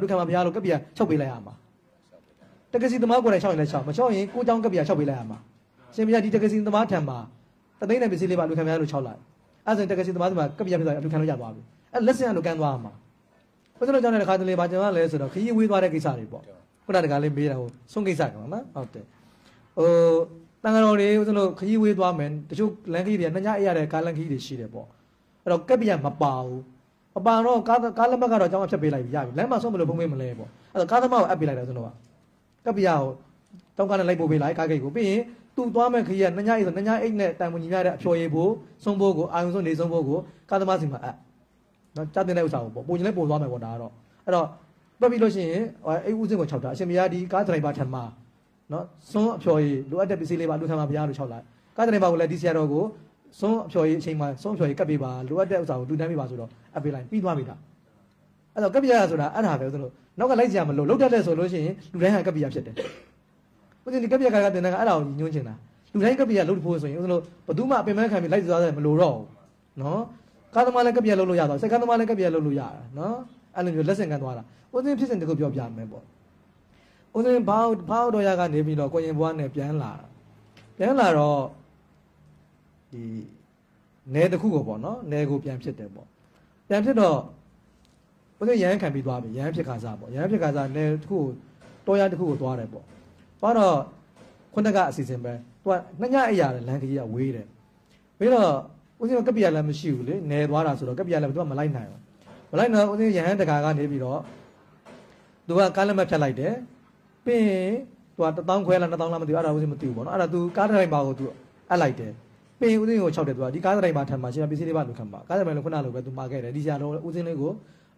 လူခံမှာဘုရားလို့ကပ်ပြာချုပ်ပေးလိုက်ရမှာတက္ကစီသမားကိုယ်တိုင်ချောက်ရင်လည်းချောက်မချောက်ရင်ကိုเจ้าကပ်ပြာချုပ်ပေးလိုက်ရမှာရှင်ဘုရားဒီတက္ကစီသမားထံမှာတသိန်းနဲ့ပစ္စည်းလေးပါလူခံများလို့ချောက်လိုက်အဲ့ဒါဆိုရင်တက္ကစီသမားဒီမှာကပ်ပြာဖြစ်သွားတယ်လူခံလို့ရသွားပြီအဲ့လက်စင်ကလူကန်သွားမှာဘုရားတို့ကြောင့်လည်းတစ်ခါတလေပါကျွန်တော်လည်းဆိုတော့ခရီးဝေးသွားတဲ့ကိစ္စတွေပေါ့ခုနကတကလေးမေးတာဟိုဆုံးကိစ္စကနော်ဟုတ်တယ်ဟိုတန်ဃာတော်တွေဦးဇင်းတို့ခရီးဝေးသွားမယ်တချို့လမ်းခရီးတွေကနှစ်ညအိပ်ရတဲ့ကားလမ်းခရီးတွေရှိတယ်ပေါ့အဲ့တော့ကပ်ပြာမပါဘူး မပါတော့ကားကားလက်မှတ်ကတော့အကြောင်းအဖြတ်ပေးလိုက်ပြီရပြီလမ်းမှာဆုံးမလို့ဖုံးမေးမလဲပေါ့အဲ့တော့ကားသမားကိုအပ်ပေးလိုက်တယ်ဦးဇင်းတို့ကကပ်ပြာကိုတောင်းကားနဲ့လိုက်ပို့ပေးလိုက်ကားဂိတ်ကိုပြီးရင်သူ့သွားမဲ့ခရီးကနှစ်ညအိပ်ဆိုနှစ်ညအိပ်နဲ့တိုင်ဝင်ညီရတဲ့အဖျော်ရည်ဖို့ဆုံးဖို့ကိုအာယုံဆုံးနေဆုံးဖို့ကိုကားသမားစီမှာအပ်နော်ကြားတင်တဲ့ဥစ္စာကိုပေါ့ပုံချင်လဲပုံသွားမယ်ပေါ့ဒါကတော့အဲ့တော့ပြပြီးလို့ရှိရင်အဲ့ဦးစင်းကို6တာအရှင်မယားဒီကားဒရိုင်ဘာထံမှာနော်စွန်းအဖျော်ရည်လိုအပ်တဲ့ပစ္စည်းလေးပါလူခံမှာဘုရားလို့6လိုက်ကားဒရိုင်ဘာကိုလည်းဒီဆရာတော်ကို စွန်းအဖျော်ရည်အချိန်မှာစွန်းအဖျော်ရည်ကပ်ပေးပါလိုအပ်တဲ့ဥစ္စာကိုတူတန်းပေးပါဆိုတော့အပ်ပေးလိုက်ပြီးသွားပြီလားအဲ့တော့ကပ်ပြရဆိုတာအဲ့ဒါပဲဆိုလို့နောက်ကလိုက်ကြမလို့လုတ်တတ်တဲ့ဆိုလို့ရှိရင်လူတိုင်းဟာကပ်ပြရဖြစ်တယ်ဥစဉ်ဒီကပ်ပြကကတင်တဲ့ကအဲ့ဒါကိုညွှန်းချင်တာလူတိုင်းကပ်ပြရလုတ်ဖို့ဆိုရင်ဥစဉ်လို့ဘသူမှအပင်မခံပြီးလိုက်သွားတယ်မလို့တော့ဘူးနော်ကားသမားလည်းကပ်ပြလုတ်လို့ရတော့စက်ကားသမားလည်းကပ်ပြလုတ်လို့ရတာနော်အဲ့လိုမျိုးလက်ဆင့်ကမ်းသွားတာဥစဉ်ဖြစ်စဉ်တခုပြောပြမယ်ပေါ့ဥစဉ်ဘာဘာတော်ရကနေပြီးတော့ကိုရင်ဘွားနဲ့ပြန်လာတာပြန်လာတော့ ဒီနယ်တစ်ခုကိုပေါ့နော်နယ်ကိုပြန်ဖြစ်တယ်ပေါ့ပြန်ဖြစ်တော့ဥစဉ်ရဟန်းခံပြီးသွားပြီရဟန်းဖြစ်ခါစားပေါ့ရဟန်းဖြစ်ခါစားနယ်တစ်ခုကိုတော်ရတစ်ခုကိုသွားတယ်ပေါ့သွားတော့ခုနကအစီအစဉ်ပဲသူကနှစ်ညအိပ်ရတယ်လမ်းကြီးကဝေးတယ်ပြီးတော့ဥစဉ်ကကပ်ပြရလည်းမရှိဘူးလေနယ်သွားတာဆိုတော့ကပ်ပြရလည်းသူကမလိုက်နိုင်ဘူးမလိုက်နိုင်ဥစဉ်ရဟန်းတကာကနေပြီးတော့သူကကားလက်မှတ်ဖြတ်လိုက်တယ်ပြီးရင်သူက1000ခွဲလား2000လားမသိဘူးအဲ့ဒါဥစဉ်မသိဘူးပေါ့နော်အဲ့ဒါသူကားဒရိုင်ဘာကိုသူအပ်လိုက်တယ် ပြီးရင်ဥစဉ်ကို6တယ်သူကဒီကားဒရိုင်ဘာထံမှာရှင်ပစ္စည်းလေးပါလူခံပါကားဒရိုင်ဘာလည်းခုနလိုပဲသူမှာခဲ့တယ်ဒီဆရာတော်ဥစဉ်လေးကို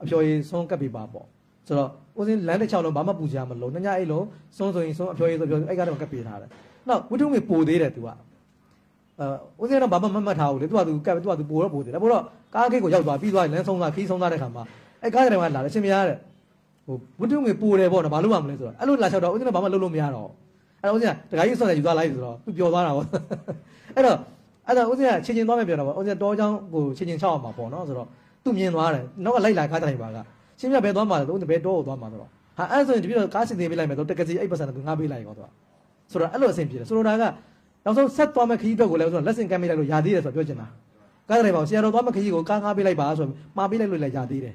အဖျော်ရည်ဆုံးကပ်ပြပါပေါ့ဆိုတော့ဦးစင်းလမ်းတစ်ချောင်းလုံးဘာမှပူကြမလို့ညညအိတ်လုံးစွန်းဆိုရင်စွန်းအဖျော်ရည်ဆိုပြောအဲ့ကတော့ကပ်ပေးထားတယ်။နောက်ဝိထုံငွေပိုသေးတယ်သူကအဲဦးစင်းတော့ဘာမှမမှတ်ထားဘူးလေသူကသူကပ်သူကသူပိုတော့ပိုသေးတယ်ပိုတော့ကားဂိတ်ကိုရောက်သွားပြီးသွားလမ်းဆုံးသွားခီးဆုံးသွားတဲ့ခါမှာအဲ့ကားတယ်ကလာတယ်ရှင်မရတဲ့ဟိုဝိထုံငွေပိုတယ်ပေါ့နော်ဘာလို့မှမလဲဆိုတော့အဲ့လိုလာချောက်တော့ဦးစင်းကဘာမှလုပ်လို့မရတော့အဲ့တော့ဦးစင်းကတခါကြီးဆွတ်တယ်ယူသွားလိုက်ဆိုတော့သူပျော်သွားတာပေါ့အဲ့တော့ အဲ့တော့ဦးစင်းကချင်းချင်းသွားမယ်ပြောတာပေါ့ဦးစင်းတောချောင်းကိုချင်းချင်းချောက်အောင်ပါပေါ့နော်ဆိုတော့သူမြင်သွားတယ်နောက်ကလိုက်လာကားတယ်ပါကရှင်းပြဘဲသွားမှာလဲသူဘဲတော့သွားမှာဆိုတော့ဟာအဲ့ဆိုရင်တပြည့်တော့ကားစင်တင်ပေးလိုက်မယ်တော့တက်ကစီအဲ့ပတ်စံကငါပေးလိုက်ရောသူကဆိုတော့အဲ့လိုအဆင်ပြေတယ်ဆိုတော့ဒါကနောက်ဆုံးဆက်သွားမဲ့ခရီးတော့ကိုလည်းဆိုတော့လက်စင်ကမ်းပေးလိုက်လို့ယာသေးတယ်ဆိုတော့ပြောချင်တာကားတယ်ပါဆရာတော်သွားမဲ့ခရီးကိုကားငါပေးလိုက်ပါဆိုတော့မှာပေးလိုက်လို့လည်းယာသေးတယ်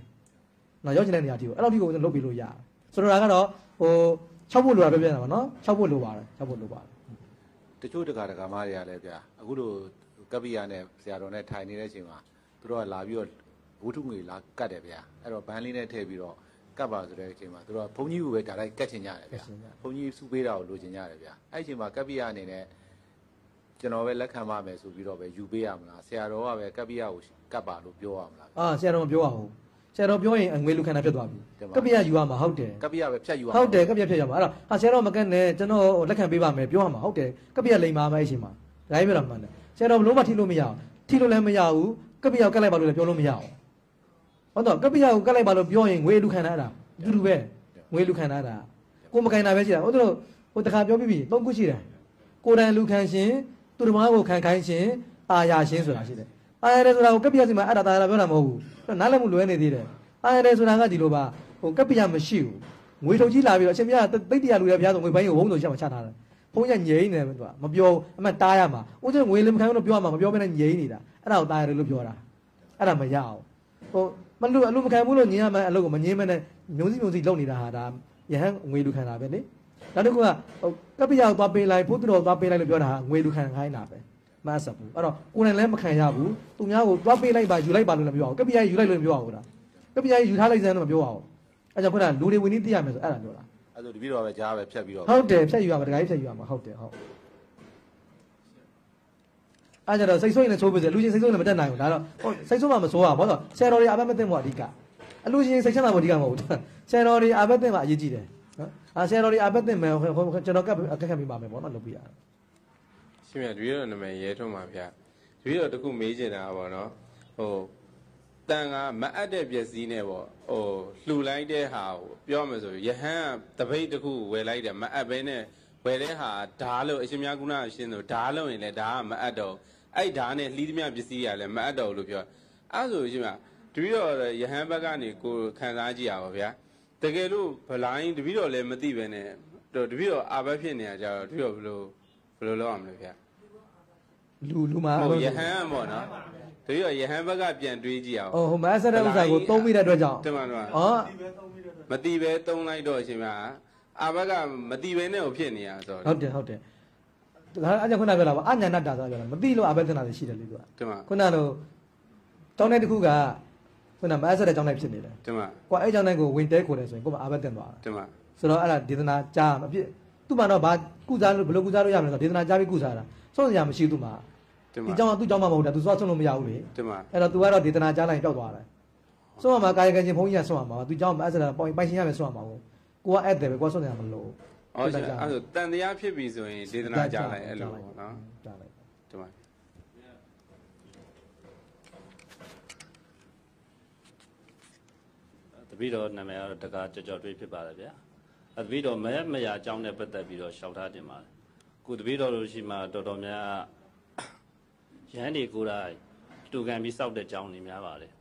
နော်ရောက်ချင်တဲ့နေရာတီကိုအဲ့လိုဒီကိုလုပ်ပေးလို့ရတယ်ဆိုတော့ဒါကတော့ဟို6ဖို့လိုတာပြောပြနေတာပါနော်6ဖို့လိုပါတယ်6ဖို့လိုပါတယ် တချို့တက္ကရာမတွေကလည်းဗျာအခုလိုကပ္ပိယနဲ့ဆရာတော်နဲ့ထိုင်နေတဲ့အချိန်မှာသူတို့ကလာပြီးတော့ဘုထုငွေလာကတ်တယ်ဗျာအဲ့တော့ဘန်းလေးနဲ့ထည့်ပြီးတော့ကတ်ပါဆိုတဲ့အချိန်မှာသူတို့ကဘုန်းကြီးကိုပဲဒါလိုက်ကတ်ချင်ကြတယ်ဗျာဘုန်းကြီးစုပေးတာကိုလိုချင်ကြတယ်ဗျာအဲ့အချိန်မှာကပ္ပိယအနေနဲ့ကျွန်တော်ပဲလက်ခံပါမယ်ဆိုပြီးတော့ပဲယူပေးရမလားဆရာတော်ကပဲကပ္ပိယကိုကတ်ပါလို့ပြောရမလားအာဆရာတော်မပြောရဘူး ဆရာတော်ပြောရင်အငွေလူခန္ဓာဖြစ်သွားပြီတင်ပါကပ္ပိယယူရမှာဟုတ်တယ်ကပ္ပိယပဲဖြတ်ယူရမှာဟုတ်တယ်ကပ္ပိယဖြစ်ရမှာအဲ့တော့ဟာဆရာတော်မကတ်နဲ့ကျွန်တော်လက်ခံပေးပါမယ်ပြောရမှာဟုတ်တယ်ကပ္ပိယလိမ်ပါမယ်အရှင်မှာဒါကြီးပြောတာမှန်တယ်ဆရာတော်ဘလို့မှထိလို့မရအောင်ထိလို့လည်းမရဘူးကပ္ပိယကိုကတ်လိုက်ပါလို့လည်းပြောလို့မရအောင်ဟုတ်တော့ကပ္ပိယကိုကတ်လိုက်ပါလို့ပြောရင်ငွေလူခန္ဓာအဲ့ဒါအတူတူပဲငွေလူခန္ဓာအဲ့ဒါကိုမကင်တာပဲရှိတာဟုတ်တယ်ဟိုတခါပြောပြီးပြီသုံးခုရှိတယ်ကိုယ်တိုင်လူခံရှင်သူတော်မကိုခံခိုင်းရှင်ตาရရှင်ဆိုတာရှိတယ် အာရတယ်ဆိုတာကိုကပ်ပြစီမှာအဲ့ဒါသာသာပြောတာမဟုတ်ဘူးနားလည်မှုလွဲနေသေးတယ်အာရတယ်ဆိုတာကဒီလိုပါဟိုကပ်ပြမရှိဘူးငွေထုတ်ကြီးလာပြီးတော့အရှင်ဘုရားတိတ်တရားလူရဘုရားဆိုငွေပိုင်းကိုဝုန်းဆိုချက်မှာချထားတယ်ဘုန်းကြီးငြိမ့်နေတယ်သူကမပြောအမှတားရမှာဦးကျငွေလည်းမခံဘူးလို့ပြောရမှာမပြောဘဲနဲ့ငြိမ့်နေတာအဲ့ဒါကိုတားရတယ်လို့ပြောတာအဲ့ဒါမရအောင်ဟိုမလူအလူမခံဘူးလို့ညင်ရမယ်အလုပ်ကိုမညင်မနဲ့မျိုးစီမျိုးစီလုပ်နေတာဟာဒါယဟန်ငွေလူခံတာပဲလေနောက်တစ်ခုကဟိုကပ္ပိယကိုသွားပေးလိုက်ဘုသူတော်ကိုသွားပေးလိုက်လို့ပြောတာဟာငွေလူခံခိုင်းတာပဲ မအပ်စပ်ဘူးအဲ့တော့ကိုယ်တိုင်လည်းမခံရဘူးသူများကိုသွားပေးလိုက်ပါယူလိုက်ပါလို့လည်းပြောအောင်ကပ္ပိယယူလိုက်လို့မပြောအောင်လားကပ္ပိယယူထားလိုက်စမ်းတော့မပြောအောင်အဲ့ကြောင့်ခုနကလူတွေဝင်နေသိရမယ်ဆိုအဲ့ဒါပြောတာအဲ့ဒါတပည့်တော်ပဲကြားပဲဖြတ်ပြီးတော့ဟုတ်တယ်ဖြတ်ယူရမှာတခါကြီးဖြတ်ယူရမှာဟုတ်တယ်ဟုတ်အဲ့ကြတော့စိတ်ဆိုးရင်လည်းချိုးပေးစေလူချင်းစိတ်ဆိုးရင်လည်းမတက်နိုင်ဘူးဒါတော့ဟုတ်စိတ်ဆိုးမှမဆိုးရဘာလို့ဆယ်တော်တွေအဘက်မသိဘူးအဓိကအလူချင်းစိတ်ချမ်းသာဖို့အဓိကမဟုတ်ဘူးဆယ်တော်တွေအဘက်သိမှအရေးကြီးတယ်နော်အာဆယ်တော်တွေအဘက်သိမယ်ကျွန်တော်ကအခက်ခဲမိပါမယ်ပေါ့နော်လုပ်ပြရအောင် ရှင်မြတ်တပည့်တော်နာမည်ရဲထုံးပါဗျာတပည့်တော်တခုမေးချင်တာပါနော်ဟိုတန်ကမအပ်တဲ့ပစ္စည်းနဲ့ပေါ့ဟိုလှူလိုက်တဲ့ဟာကိုပြောမယ်ဆိုရင်ယဟန်ကတပိတ်တစ်ခုဝယ်လိုက်တယ်မအပ်ဘဲနဲ့ဝယ်တဲ့ဟာဓာလို့အရှင်မြတ်ကုဏအရှင်ဆိုဓာလို့ရင်လည်းဓာကမအပ်တော့အဲ့ဓာနဲ့လှီးသမျှပစ္စည်းကလည်းမအပ်တော့ဘူးလို့ပြောအဲ့ဆိုရှင်မြတ်တပည့်တော်ယဟန်ဘက်ကနေကိုခံစားကြည့်ရပါဗျာတကယ်လို့ဗလိုင်းတပည့်တော်လည်းမသိပဲနဲ့တော့တပည့်တော်အာဘတ်ဖြစ်နေရကြတော့တပည့်တော်ဘယ်လိုဘယ်လိုလုပ်ရမလဲဗျာ လူလူမှာဟုတ်ယဟန်ပေါ့နော်တပည့်တော်ယဟန်ဘက်ကပြန်တွေးကြည့်အောင်အော်ဟိုမအဆက်တဲ့ဥစ္စာကိုသုံးမိတဲ့အတွက်ကြောင့်တမန်တော်အော်မတိပဲသုံးလိုက်တော့အရှင်ဗျာအာဘက်ကမတိပဲနဲ့ကိုဖြစ်နေရဆိုဟုတော့တ်တယ်ဟုတ်တယ်ဒါအကြောင်းခုနပြောတာပါအညာဏတ္တာဆိုတာပြောတာမသိလို့အဘက်တနာတွေရှိတယ်လေသူကတမန်ခုနလိုတောင်းတဲ့တစ်ခုကခုနမအဆက်တဲ့ကြောင်းတိုင်းဖြစ်နေတယ်တမန်ကိုအဲ့ကြောင်းတိုင်းကိုဝင်တဲခိုတယ်ဆိုရင်ကိုမအဘက်တင်သွားတာတမန်ဆိုတော့အဲ့ဒါဒေသနာကြားမှာအဖြစ် သူ့မှာတော့ဘာကုစားလို့ဘယ်လိုကုစားလို့ရမလဲဆိုတော့ဒေသနာကြားပြီးကုစားတာဆုံးစရာမရှိဘူးသူ့မှာတမဒီန်ကြောင်းကသူ့ကြောင်းမှမဟုတ်တာသူသွားဆုံးလို့မရဘူးလေတမန်အဲ့တော့ तू ကတော့ဒေသနာကြားလိုက်ပျောက်သွားတယ်ဆုံးမှာကာယကံရှင်ဘုန်းကြီးကဆုံးမှာပါ तू ကြောင်းမအဆက်တာပိုင်ပိုင်ရှင်ရမယ်ဆုံးမှာပေါ့ကိုကအဲ့တယ်ပဲကိုကဆုံးနေမှာမလို့အော်ရှင်အဲ့ဒါဆိုတန်တရားဖြစ်ပြီဆိုရင်ဒေသနာကြားလိုက်အဲ့လိုပေါ့နော်ကြားလိုက်တမန်တပည့်တော်နာမည်ကတော့တကားကြော်ကြော်တွေးဖြစ်ပါတယ်ဗျာ အတပည့်တော်မဲမယာအကြောင်းနဲ့ပတ်သက်ပြီးတော့ရှောက်ထားတင်ပါတယ်ခုတပည့်တော်တို့ရှိမှတော်တော်များရဟန်းတွေကိုယ်တိုင်တူကံပြီးစောက်တဲ့ကြောင်းနေများပါတယ်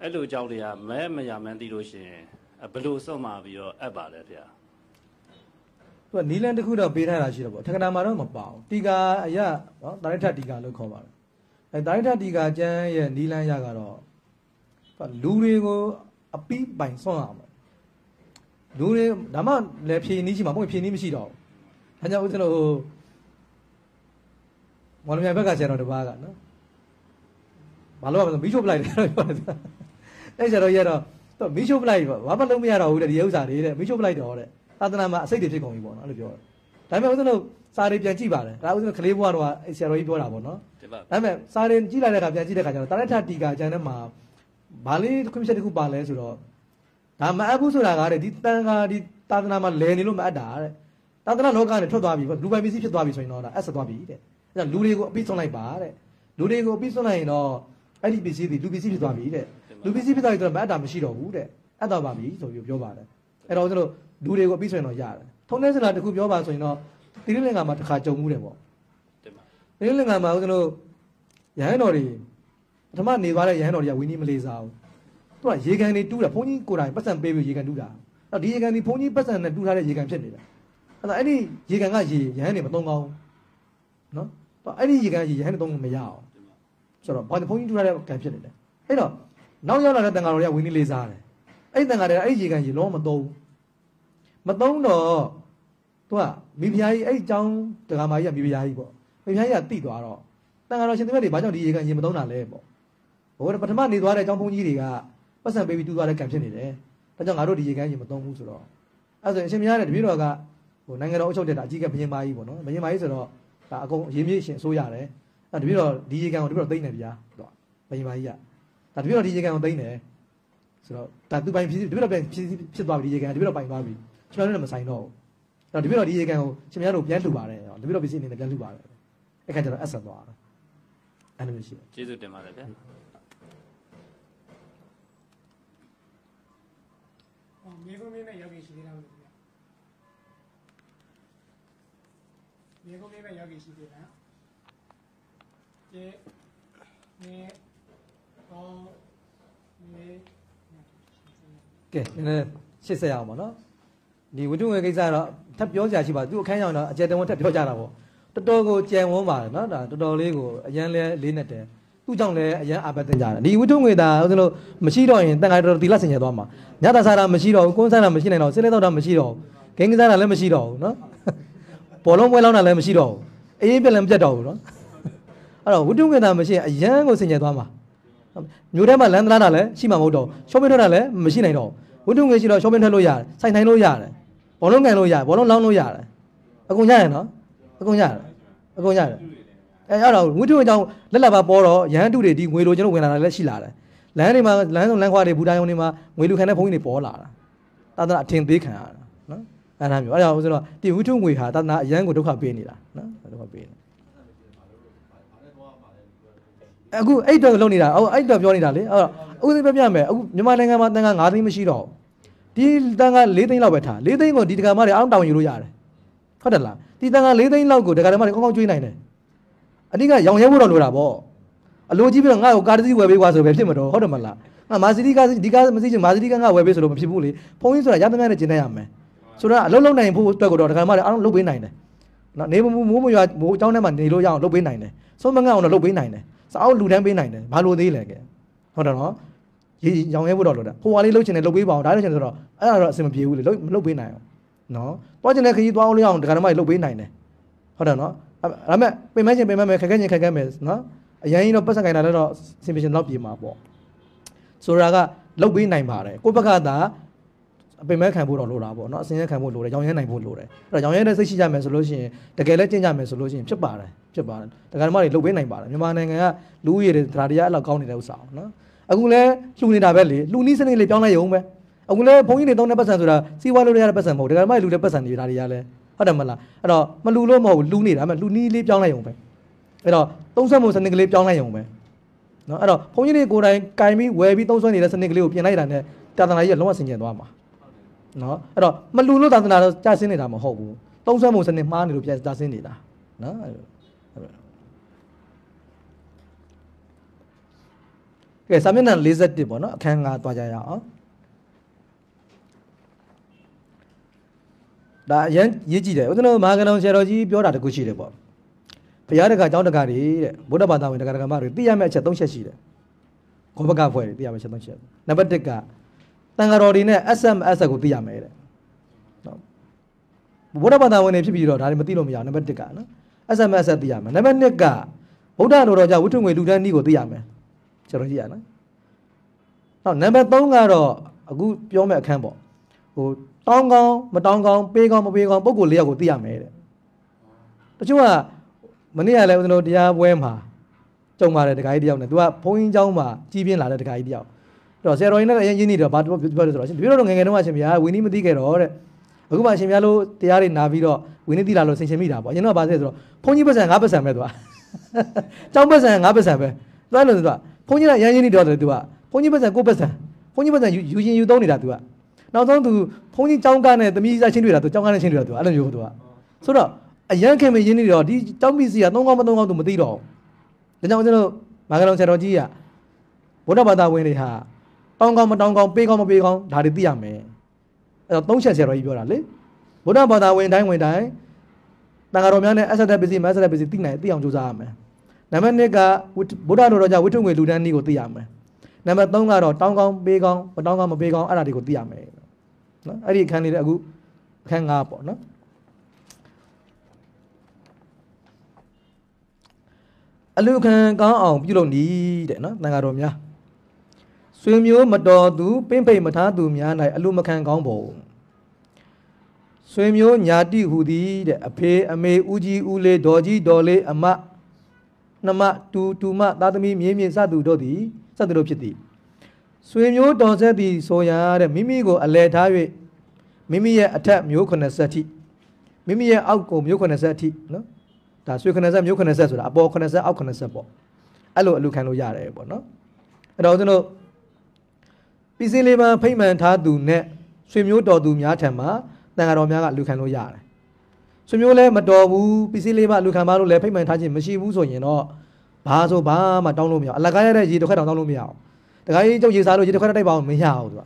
အဲ့လိုကြောင်းတွေကမဲမယာမှန်းသိလို့ရှိရင်အဘလို့စုံมาပြီးတော့အပ်ပါတယ်ဗျာသူကနီလန်တစ်ခုတော့ပေးထားတာရှိတယ်ပေါ့ထက္ကနာမှာတော့မပါဘူးတီကာအရနော်တာရိထတီကာလို့ခေါ်ပါတယ်အဲတာရိထတီကာကျမ်းရဲ့နီလန်ရကတော့သူကလူတွေကိုအပီးပိုင်ဆွမ်းအောင် လူတွေဒါမှလည်းဖြေနီးရှိမှာပုံဖြေနီးမရှိတော့ဘူးဒါကြောင့်ဦးဇင်းတို့မော်လမြိုင်ဘက်ကကျန်တော့တပါးကနော်ဘာလို့လဲဆိုမီးချိုးပလိုက်တယ်ပြောတယ်အဲ့ကျတော့ရတော့တော့မီးချိုးပလိုက်ဘာမှလုံးမရတော့ဘူးတဲ့ဒီဥစ္စာတွေတဲ့မီးချိုးပလိုက်တော့တဲ့သာသနာမှာအစိတ်တွေဖြစ်ကုန်ပြီပေါ့နော်အဲ့လိုပြောတယ်ဒါပေမဲ့ဦးဇင်းတို့စာတွေပြန်ကြည့်ပါတယ်ဒါဦးဇင်းတို့ကလေးဘွားတော့ဆရာတော်ကြီးပြောတာပေါ့နော်ဒီပါဒါပေမဲ့စာရင်ကြည့်လိုက်တဲ့အခါပြန်ကြည့်တဲ့အခါကျတော့တာရထတီကာကျန်တဲ့မှာဘာလေးခွင့်ချက်တစ်ခုပါလဲဆိုတော့ ဒါမအပ်ဘူးဆိုတာကတဲ့ဒီတန်ခါဒီသာသနာမှာလဲနေလို့မအပ်တာတဲ့သာသနာလောကနဲ့ထွက်သွားပြီလူပိုင်ပစ္စည်းဖြစ်သွားပြီဆိုရင်တော့ဒါအပ်ဆက်သွားပြီတဲ့အဲဒါလူတွေကိုအပိဆုံးလိုက်ပါတဲ့လူတွေကိုအပိဆုံးလိုက်ရင်တော့အဲ့ဒီပစ္စည်းတွေလူပစ္စည်းဖြစ်သွားပြီတဲ့လူပစ္စည်းဖြစ်သွားပြီဆိုတော့မအပ်တာမရှိတော့ဘူးတဲ့အပ်တော့ပါပြီဆိုပြီးပြောပါတယ်အဲ့တော့ကျွန်တော်လူတွေကိုအပိဆုံးရင်တော့ရတယ်ထုံးတဲ့စလာတစ်ခုပြောပါဆိုရင်တော့တိရိလင်္ကာမှာတစ်ခါကြုံမှုတယ်ပေါ့ဒီပါတိရိလင်္ကာမှာဦးဇင်းတို့ရဟန်းတော်တွေပထမနေသွားတဲ့ရဟန်းတော်တွေကဝင်းကြီးမလေးစားဘူး သူကရေကန်တွေတူးတာဘုန်းကြီးကိုယ်တိုင်ပတ်စံပေးပြီးရေကန်တူးတာအဲ့တော့ဒီရေကန်ဒီဘုန်းကြီးပတ်စံနဲ့တူးထားတဲ့ရေကန်ဖြစ်နေတာအဲ့တော့အဲ့ဒီရေကန်ကရေရဟန်းတွေမသုံးကောင်းဘူးနော်အဲ့ဒီရေကန်ရေရဟန်းတွေသုံးလို့မရအောင်ဆိုတော့ဘာဘုန်းကြီးတူးထားတဲ့ကန်ဖြစ်နေတယ်အဲ့တော့နောက်ရောက်လာတဲ့တန်ဃာတော်တွေကဝင်းကြီးလေးစားတယ်အဲ့ဒီတန်ဃာတွေကအဲ့ဒီရေကန်ရေလုံးဝမသုံးဘူးမသုံးတော့သူကမိဖုရားကြီးအဲ့ဒီကျောင်းတက္ကမကြီးကမိဖုရားကြီးပေါ့မိဖုရားကြီးကတိသွားတော့တန်ဃာတော်ရှင်သမီးတွေဘာကြောင့်ဒီရေကန်ရေမသုံးတာလဲပေါ့ဟိုပထမနေသွားတဲ့ကျောင်းဘုန်းကြီးတွေက ပတ်စံပေးပြီးတူးသွားတဲ့ကံဖြစ်နေတယ်ဒါကြောင့်ငါတို့ဒီရေကန်ရေမသုံးဘူးဆိုတော့အဲ့ဆိုရင်အရှင်မရတဲ့တပည့်တော်ကဟိုနိုင်ငံတော်အုပ်ချုပ်တဲ့တာအကြီးကဘုရင်မကြီးပေါ့နော်ဘုရင်မကြီးဆိုတော့ဒါအကုန်ရေးမြေရှင်ဆိုးရတယ်အဲ့တပည့်တော်ဒီရေကန်ကိုတပည့်တော်သိမ့်နေဗျာတော့ဘုရင်မကြီးကဒါတပည့်တော်ဒီရေကန်ကိုသိမ့်တယ်ဆိုတော့ဒါသူပိုင်ဖြစ်တပည့်တော်ပြန်ဖြစ်ဖြစ်သွားပြီဒီရေကန်တပည့်တော်ပိုင်သွားပြီကျွန်တော်တို့လည်းမဆိုင်တော့ဘူးအဲ့တော့တပည့်တော်ဒီရေကန်ကိုရှင်မရတို့ပြန်လှူပါတယ်တပည့်တော်ပစ္စည်းအနေနဲ့ပြန်လှူပါတယ်အဲ့ခါကျတော့အဆက်သွားတယ်အဲ့လိုမျိုးရှိတယ်ကျေးဇူးတင်ပါတယ်ဗျာ ဟောမြေကုန်းလေးနဲ့ရောက်ကြရှိသေးလားမသိဘူး။မြေကုန်းလေးနဲ့ရောက်ကြရှိသေးလား။ကျေမြေကောမြေကဲနည်းနည်းရှစ်ဆက်ရအောင်ပါနော်ဒီဝိတုငွေကိစ္စကတော့ထပ်ပြောကြရှိပါသူအခန်းရောက်တော့အကျယ်တဝန်းထပ်ပြောကြတာပေါ့တော်တော်ကိုကြံဝန်းပါတယ်နော်ဒါတော်တော်လေးကိုအရန်လဲလေးနဲ့တယ် သူ့ကြောင့်လည်းအရန်အာပတ်တင်ကြတယ်ဒီဝိတုငွေတာဦးဇင်းတို့မရှိတော့ရင်တန်ခါတော်တီလက်ဆင်ရသွားမှာညတာစားတာမရှိတော့ဘူးကုန်းစားတာမရှိနိုင်တော့စိလဲတော့တာမရှိတော့ဘူးဂိမ်းကစားတာလည်းမရှိတော့ဘူးနော်ဘောလုံးပွဲလောင်းတာလည်းမရှိတော့ဘူးအေးပြက်လည်းမပြတ်တော့ဘူးနော်အဲ့တော့ဝိတုငွေတာမရှိရင်အရန်ကိုဆင်ရသွားမှာမြို့ထဲမှာလမ်းသလားတာလည်းရှိမှာမဟုတ်တော့ရှော့ပင်းထွက်တာလည်းမရှိနိုင်တော့ဝတ္ထုငွေရှိတော့ရှော့ပင်းထွက်လို့ရတယ်စိုက်နိုင်လို့ရတယ်ဘောလုံးကန်လို့ရတယ်ဘောလုံးလောင်းလို့ရတယ်အကုန်ရတယ်နော်အကုန်ရတယ်အကုန်ရတယ် အဲအဲ့တော့ဝတ္ထုအကြောင်းလက်လက်ပါပေါ်တော့ရဟန်းတုတွေဒီငွေလိုကျွန်တော်ဝင်လာတာလည်းရှိလာတယ်လမ်းတွေမှာလမ်းဆုံးလမ်းခွာတွေဘူတာယုံတွေမှာငွေလူခံတဲ့ဘုန်းကြီးတွေပေါ်လာတာသာသနာအထင်သေးခံရတာနော်အဲ့ဒါမျိုးအဲ့ဒါဆိုတော့ဒီဝတ္ထုငွေဟာသာသနာအရန်ကိုဒုက္ခပေးနေတာနော်ဒုက္ခပေးနေအခုအဲ့တော့လုံနေတာအော်အဲ့တော့ပြောနေတာလေအဲ့တော့အခုသိပြပြမယ်အခုမြန်မာနိုင်ငံမှာတန်ခါ9သိန်းမရှိတော့ဘူးဒီတန်ခါ4သိန်းလောက်ပဲထား4သိန်းကိုဒီတက္ကမတွေအောင်တောင်းယူလို့ရတယ်ဟုတ်တယ်လားဒီတန်ခါ4သိန်းလောက်ကိုတက္ကမတွေကောင်းကောင်းကျွေးနိုင်တယ် အဓိကရောင်ရဲဖို့တော့လိုတာပေါ့အလိုကြီးပြီးတော့ငါ့ကိုကားတစ်စီးဝယ်ပေးကွာဆိုပဲဖြစ်မှာတော့ဟုတ်တယ်မလားငါငါမာစီဒီကားဒီကားမသိချင်မာစီဒီကားငါဝယ်ပေးဆိုလို့မဖြစ်ဘူးလေဘုန်းကြီးဆိုတာရသမျှနဲ့ကျင်တတ်ရမယ်ဆိုတော့အလုံးလုံးနိုင်ဖို့အတွက်ကိုတော့ဒကာမတွေအားလုံးလုပ်ပေးနိုင်တယ်နော်နေမမိုးမိုးမရွာမိုးအကြောင်းထဲမှာနေလို့ရအောင်လုပ်ပေးနိုင်တယ်ဆုံးမငတ်အောင်တော့လုပ်ပေးနိုင်တယ်စာအုပ်လူတန်းပေးနိုင်တယ်ဘာလို့သေးလဲကဲဟုတ်တယ်နော်ရေရောင်ရဲဖို့တော့လို့တာဟိုဟာလေးလုပ်ချင်တယ်လုပ်ပေးပါအောင်ဒါလည်းချင်ဆိုတော့အဲ့ဒါတော့အဆင်မပြေဘူးလေလုပ်မလုပ်ပေးနိုင်အောင်နော်သွားချင်တဲ့ခရီးသွားအောင်လို့ရအောင်ဒကာမတွေလုပ်ပေးနိုင်တယ်ဟုတ်တယ်နော် ဒါမဲ့ပင်မချင်းပင်မမယ်ခက်ခဲချင်းခက်ခဲမယ်နော်အရင်ကြီးတော့ပတ်စံကင်တာလည်းတော့အဆင်ပြေချင်တော့ပြေမှာပေါ့ဆိုတာကလုတ်ပေးနိုင်ပါတယ်ကိုယ့်ဘက်ကသာအပင်မခံဖို့တော့လိုတာပေါ့နော်အစင်းရခံဖို့လိုတယ်ရောင်ရဲနိုင်ဖို့လိုတယ်အဲ့တော့ရောင်ရဲတဲ့စိတ်ရှိကြမယ်ဆိုလို့ရှိရင်တကယ်လည်းကျင့်ကြမယ်ဆိုလို့ရှိရင်ဖြစ်ပါတယ်ဖြစ်ပါတယ်တက္ကသိုလ်မတွေလုတ်ပေးနိုင်ပါတယ်မြန်မာနိုင်ငံကလူဦးရေတွေဒါတရားအဲ့လောက်ကောင်းနေတဲ့ဥစ္စာပေါ့နော်အခုလည်းလှူနေတာပဲလေလှူနီးစနစ်လေးပြောင်းလိုက်ရုံပဲအခုလည်းဘုန်းကြီးတွေတောင်းတဲ့ပတ်စံဆိုတာစီးပွားလုပ်ရတဲ့ပတ်စံမဟုတ်တက္ကသိုလ်မတွေလှူတဲ့ပတ်စံတွေဒါတွေကလည်း ဟုတ်တယ်မလားအဲ့တော့မလှူလို့မဟုတ်ဘူးလှူနေတာမှလှူနီးလေးပြောင်းလိုက်ရုံပဲအဲ့တော့သုံးဆက်မှုစနစ်ကလေးပြောင်းလိုက်ရုံပဲနော်အဲ့တော့ဘုန်းကြီးတွေကိုယ်တိုင်ကင်ပြီးဝယ်ပြီးသုံးဆွဲနေတဲ့စနစ်ကလေးကိုပြင်လိုက်တာနဲ့တာသနာကြီးကလုံးဝဆင်ကျင်သွားမှာနော်အဲ့တော့မလူလို့တာသနာတော့ကြာဆင်းနေတာမဟုတ်ဘူးသုံးဆွဲမှုစနစ်မှားနေလို့ပြန်ကြာဆင်းနေတာနော်အဲ့လိုကဲစာမျက်နှာ41ပေါ့နော်အခန်း9သွားကြရအောင် ဒါအရင်ရေးကြည့်တယ်ဦးဇင်းတို့မဟာကလောင်ဆရာတော်ကြီးပြောတာတခုရှိတယ်ပေါ့ဘုရားတက္ကကျောင်းတက္ကတွေတဲ့ဗုဒ္ဓဘာသာဝင်တက္ကဒကမတွေသိရမယ့်အချက်၃ချက်ရှိတယ်။ခေါဘကဖွဲ့တွေသိရမယ့်အချက်၃ချက်။နံပါတ်1ကတန်ဃာတော်တွေနဲ့ SMS ကိုသိရမယ်တဲ့။နော်ဗုဒ္ဓဘာသာဝင်တွေဖြစ်ပြီးတော့ဒါတွေမသိလို့မရဘူးနံပါတ်1ကနော်။ SMS သိရမယ်။နံပါတ်2ကဗုဒ္ဓတော်တော်ကြောင့်ဝိထုငွေလူတန်းနည်းကိုသိရမယ်။ကျွန်တော်ကြည့်ရနော်။နောက်နံပါတ်3ကတော့အခုပြောမယ့်အခန်းပေါ့။ဟို တောင်းကောင်းမတောင်းကောင်းပေးကောင်းမပေးကောင်းပုံကို၄ယောက်ကိုသိရမယ်တဲ့။တချို့က မနေ့ကလည်းဦးဇင်းတို့တရားပွဲမှာကြုံပါတယ်တခါကြီးတယောက်နဲ့သူကဘုန်းကြီးเจ้าမှာကြီးပြင်းလာတဲ့တခါကြီးတယောက်အဲ့တော့ဆရာတော်ကြီးနဲ့အရင်ရင်းနေတော့ဘာပြောပြောလဲဆိုတော့ဒီလိုတော့ငယ်ငယ်တုန်းကအရှင်ဘုရားဝီနီးမသိခဲ့တော့တဲ့အခုမှအရှင်ဘုရားလို့တရားတွေနာပြီးတော့ဝီနီးသိလာလို့ဆင်ရှင်မိတာပေါ့အရင်တော့ဗာလဲဆိုတော့ဘုန်းကြီးပတ်စံ၅ပတ်စံပဲသူကเจ้าပတ်စံ၅ပတ်စံပဲသူအဲ့လိုဆိုတော့ဘုန်းကြီးကရန်ရင်းနေတော့တယ်သူကဘုန်းကြီးပတ်စံကိုပတ်စံဘုန်းကြီးပတ်စံယူရင်ယူသုံးနေတာသူက နောက်ဆုံးသူဘုန်းကြီးចောင်းကားနဲ့သမီးစားချင်းတွေ့တာသူចောင်းကားနဲ့ချင်းတွေ့တာသူအဲ့လိုမျိုးသူကဆိုတော့အရန်ခင်မရင်းနေတော့ဒီចောင်းပစ္စည်းကသုံးကောင်းမသုံးကောင်းသူမသိတော့ဘူးဒါကြောင့်ကျွန်တော်မာကလောင်ဆရာတော်ကြီးကဗုဒ္ဓဘာသာဝင်တွေဟာတောင်းကောင်းမတောင်းကောင်းပေးကောင်းမပေးကောင်းဒါတွေသိရမယ်အဲ့တော့သုံးချက်ဆရာတော်ကြီးပြောတာလေဗုဒ္ဓဘာသာဝင်တိုင်းဝင်တိုင်းတန်ဃာတော်များနဲ့အဆက်တက်ပစ္စည်းမအဆက်တက်ပစ္စည်းသိနိုင်သိအောင်ကြိုးစားရမယ်နံပါတ်1ကဗုဒ္ဓတော်ကြောင့်ဝိထုငွေလူတန်းနည်းကိုသိရမယ်နံပါတ်3ကတော့တောင်းကောင်းပေးကောင်းမတောင်းကောင်းမပေးကောင်းအဲ့ဒါတွေကိုသိရမယ် နော်အဲ့ဒီအခန်းလေးလည်းအခုအခန်း9ပေါ့နော်အလူခံကောင်းအောင်ပြုလုပ်နီးတဲ့နော်တန်ဃာတော်များဆွေမျိုးမတော်သူပင့်ဖိတ်မထားသူများ၌အလူမခံကောင်းပုံဆွေမျိုးညာတိဟူသည်တဲ့အဖေအမေဦးကြီးဦးလေးဒေါ်ကြီးဒေါ်လေးအမနှမတူတူမသားသမီးမြေးမြင့်စသူတို့သည်စသူတို့ဖြစ်သည် ဆွေမျိုးတော်ဆက်သည်ဆိုရာတဲ့မိမိကိုအလဲထား၍မိမိရဲ့အထက်မျိုး90ထိမိမိရဲ့အောက်ကိုမျိုး90ထိနော်ဒါဆွေ90မျိုး90ဆိုတာအပေါ်90အောက်90ပေါ့အဲ့လိုအလူခံလို့ရတယ်ပေါ့နော်အဲ့တော့ကျွန်တော်ပြည်စင်းလေးပါဖိမ့်မှန်ထားသူနဲ့ဆွေမျိုးတော်သူများထံမှာတန်ဃာတော်များကအလူခံလို့ရတယ်ဆွေမျိုးလည်းမတော်ဘူးပြည်စင်းလေးပါအလူခံပါလို့လည်းဖိမ့်မှန်ထားခြင်းမရှိဘူးဆိုရင်တော့ဘာဆိုဘာမှတောင်းလို့မရအောင်အလကားရတဲ့ရေတစ်ခွက်တောင်တောင်းလို့မရအောင် တခါကြီးကျုပ်ရေစားလို့ရေတစ်ခွက်တိုက်ပါအောင်မရအောင်သူက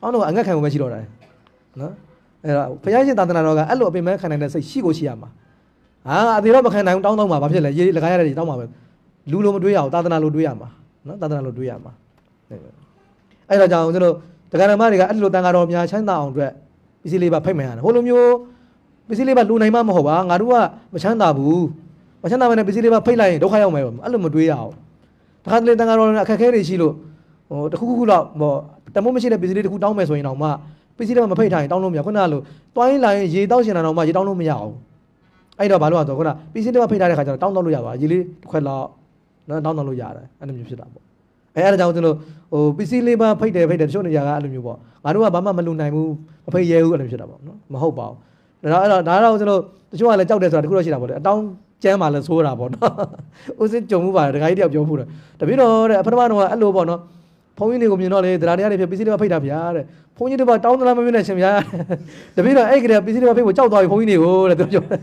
အောင်းတော့အငတ်ခံဖို့ပဲရှိတော့တယ်နော်အဲ့တော့ဘုရားရှင်သာသနာတော်ကအဲ့လိုအပင်မဲခံနိုင်တဲ့စိတ်ရှိကိုရှိရမှာဟာအသေးတော့မခံနိုင်ဘူးတောင်းတောင်းမှာဘာဖြစ်လဲရေးလကားရတဲ့တောင်းမှာပဲလူလိုမတွေးရအောင်သာသနာလိုတွေးရမှာနော်သာသနာလိုတွေးရမှာအဲ့တော့ကြောင့်ကျွန်တော်တရားဓမ္မတွေကအဲ့လိုတန်ဃာတော်များချမ်းသာအောင်အတွက်ပစ္စည်းလေးပါဖိတ်မှန်ရတယ်ဟိုလိုမျိုးပစ္စည်းလေးပါလူနိုင်မှမဟုတ်ပါငါတို့ကမချမ်းသာဘူးမချမ်းသာမနဲ့ပစ္စည်းလေးပါဖိတ်လိုက်ရင်ဒုက္ခရောက်မယ်အဲ့လိုမတွေးရအောင်တခါတလေတန်ဃာတော်တွေအခက်အခဲတွေရှိလို့ ဟိုတခုခုလောက်ဟောတမိုးမရှိတဲ့ပစ္စည်းလေးတစ်ခုတောင်းမယ်ဆိုရင်တော့မှပစ္စည်းလေးမဖိတ်ထားရင်တောင်းလို့မရခုနကလိုတွိုင်းလာရင်ရေတောက်ရှင်တာတော့မှရေတောင်းလို့မရအောင်အဲ့တော့ဘာလို့လဲဆိုတော့ခုနပစ္စည်းတွေဖိတ်ထားတဲ့ခါကျတော့တောင်းတော့လို့ရပါရေလေးတစ်ခွက်လောက်နော်တောင်းတော့လို့ရတယ်အဲ့လိုမျိုးဖြစ်တာပေါ့အဲအဲ့ဒါကြောင့်ကျွန်တော်ဟိုပစ္စည်းလေးပါဖိတ်တယ်ဖိတ်တယ်တချို့နေရာကအဲ့လိုမျိုးပေါ့ငါတို့ကဘာမှမလူနိုင်ဘူးမဖိတ်ရဲဘူးအဲ့လိုဖြစ်တာပေါ့နော်မဟုတ်ပါဘူးဒါတော့အဲ့တော့ဒါတော့ကျွန်တော်တချို့ကလည်းကြောက်တယ်ဆိုတာတခုတော့ရှိတာပေါ့လေအတောင်းကျမ်းပါလဲဆိုးတာပေါ့နော်ဥစဉ်ကြုံမှုပါတယ်ဒကာကြီးတယောက်ပြောမှုတယ်တပည့်တော်တဲ့ပထမတော့အဲ့လိုပေါ့နော် ဘုန်းကြီးတွေကိုမြင်တော့လေတရားတရားတွေဖြစ်ပစ္စည်းတွေဖိတ်တာဗျာတဲ့ဘုန်းကြီးတွေပါတောင်းသလားမမြင်နဲ့ရှင်ဗျာတပည့်တော်အဲ့ကလေးပစ္စည်းတွေဖိတ်ဖို့ကြောက်သွားပြီဘုန်းကြီးတွေကိုတဲ့သူပြောတယ်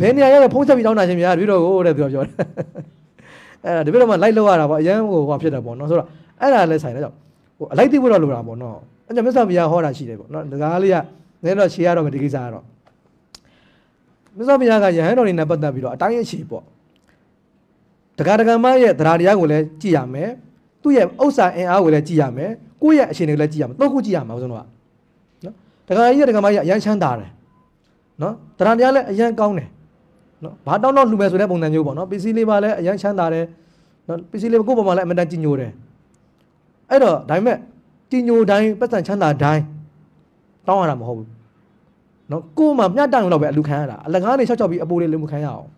ဘယ်နေရာရောက်ဖုံးဆက်ပြီးတောင်းတာရှင်များတပည့်တော်ကိုတဲ့သူကပြောတယ်အဲ့ဒါတပည့်တော်မှလိုက်လောက်ရတာပေါ့အရန်ဟိုဟောဖြစ်တာပေါ့နော်ဆိုတော့အဲ့ဒါလည်းဆိုင်တယ်ကြောင့်ဟိုအလိုက်သိဖို့တော့လိုတာပေါ့နော်အဲ့ကြောင့်မြတ်စွာဘုရားဟောတာရှိတယ်ပေါ့နော်ဒါကားလေးကနည်းတော့ရှေးရတော့မယ်ဒီကိစ္စကတော့မြတ်စွာဘုရားကယဟန်တော်တွေနဲ့ပတ်သက်ပြီးတော့အတိုင်းအချီပေါ့တက္ကရာမရဲ့တရားတရားကိုလည်းကြည့်ရမယ် သူ့ရဲ့ဥစ္စာအင်အားကိုလည်းကြည့်ရမယ်ကိုယ့်ရဲ့အခြေအနေကိုလည်းကြည့်ရမယ်သုံးခုကြည့်ရမှာဦးဇုံတို့ကနော်တက္ကရာကြီးရဲ့တက္ကရာမကြီးအရန်ချမ်းသာတယ်နော်တရားတရားလည်းအရန်ကောင်းတယ်နော်ဘာတောင်းတော့လှူမယ်ဆိုတဲ့ပုံစံမျိုးပေါ့နော်ပစ္စည်းလေးပါလည်းအရန်ချမ်းသာတယ်နော်ပစ္စည်းလေးကိုယ့်ပေါ်မှာလည်းအမတန်ကြည်ညိုတယ်အဲ့တော့ဒါပေမဲ့ကြည်ညိုတိုင်းပတ်စံချမ်းသာတိုင်းတောင်းရတာမဟုတ်ဘူးနော်ကိုယ်မှမျှတရုံတော့ပဲအလူခံရတာအလကားနေ၆၆ပြီးအပိုးလေးလုံးမခံရအောင်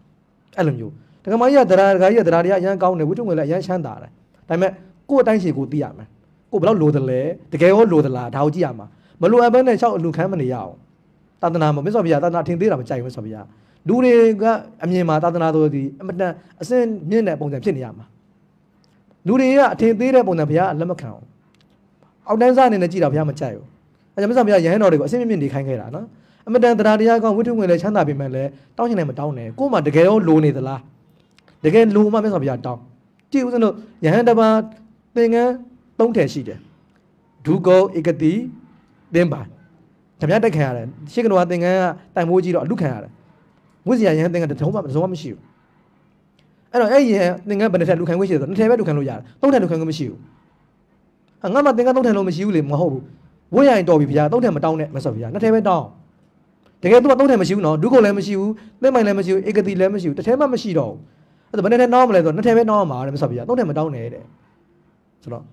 အဲ့လိုမျိုးတက္ကမကြီးကတရားတက္ကကြီးကတရားတရားအရန်ကောင်းတယ်ဝိတုငွေလည်းအရန်ချမ်းသာတယ်ဒါပေမဲ့ ကိုယ့်အတိုင်းရှိကိုသိရမယ်ကိုယ်ဘယ်လောက်လိုတယ်လဲတကယ်ရောလိုသလားဒါကိုကြည့်ရမှာမလိုအပ်ဘဲနဲ့၆အလူခံမနေရအောင်သာသနာမှာမြတ်စွာဘုရားသာသနာထင်သေးတာမကြိုက်ဘူးမြတ်စွာဘုရားလူတွေကအမြင်မှာသာသနာတော်ဒီအမတန်အစင်းမြင့်တဲ့ပုံစံဖြစ်နေရမှာလူတွေကအထင်သေးတဲ့ပုံစံဘုရားလက်မခံအောင်အောက်တန်းစားအနေနဲ့ကြည့်တာဘုရားမကြိုက်ဘူးအဲကြောင့်မြတ်စွာဘုရားယဟန်တော်တွေကိုအစင်းမြင့်မြင့်နေခိုင်းခဲ့တာနော်အမတန်တရားတရားကောင်းဝိတုငွေလည်းချမ်းသာပေမဲ့လည်းတောင်းချင်တယ်မတောင်းနဲ့ကိုယ်မှတကယ်ရောလိုနေသလားတကယ်လိုမှမြတ်စွာဘုရားတောင်းကြည့်ဦးစလို့ယဟန်တပါ သင်္ကန်းသုံးထည်ရှိတယ်ဒုကောဧကတိသင်္ပါဓမြတက်ခံရတယ်ရှေ့ကတော်ကသင်္ကန်းကတိုင်မိုးကြီးတော့အလုခံရတယ်ဝိဇ္ဇာယဟန်သင်္ကန်းတစ်ထုံးမှတစ်စုံမှမရှိဘူးအဲ့တော့အဲ့ဒီသင်္ကန်းဘယ်နှစ်ထည်လူခံခွင့်ရှိတယ်ဆိုနှစ်ထည်ပဲလူခံလို့ရတယ်သုံးထည်လူခံခွင့်မရှိဘူးဟာငါမှသင်္ကန်းသုံးထည်လို့မရှိဘူးလေမဟုတ်ဘူးဝိရရင်တော်ပြီဗျာသုံးထည်မတောင်းနဲ့မဆော့ဗျာနှစ်ထည်ပဲတောင်းတကယ်သူကသုံးထည်မရှိဘူးနော်ဒုက္ခလည်းမရှိဘူးသင်္မိုင်လည်းမရှိဘူးဧကတိလည်းမရှိဘူးတစ်ထည်မှမရှိတော့ဘူးအဲ့ဒါဘယ်နှစ်ထည်တောင်းမလဲဆိုတော့နှစ်ထည်ပဲတောင်းရမှာတဲ့မဆော့ဗျာသုံးထည်မတောင်းနဲ့တဲ့ ဆိုတော့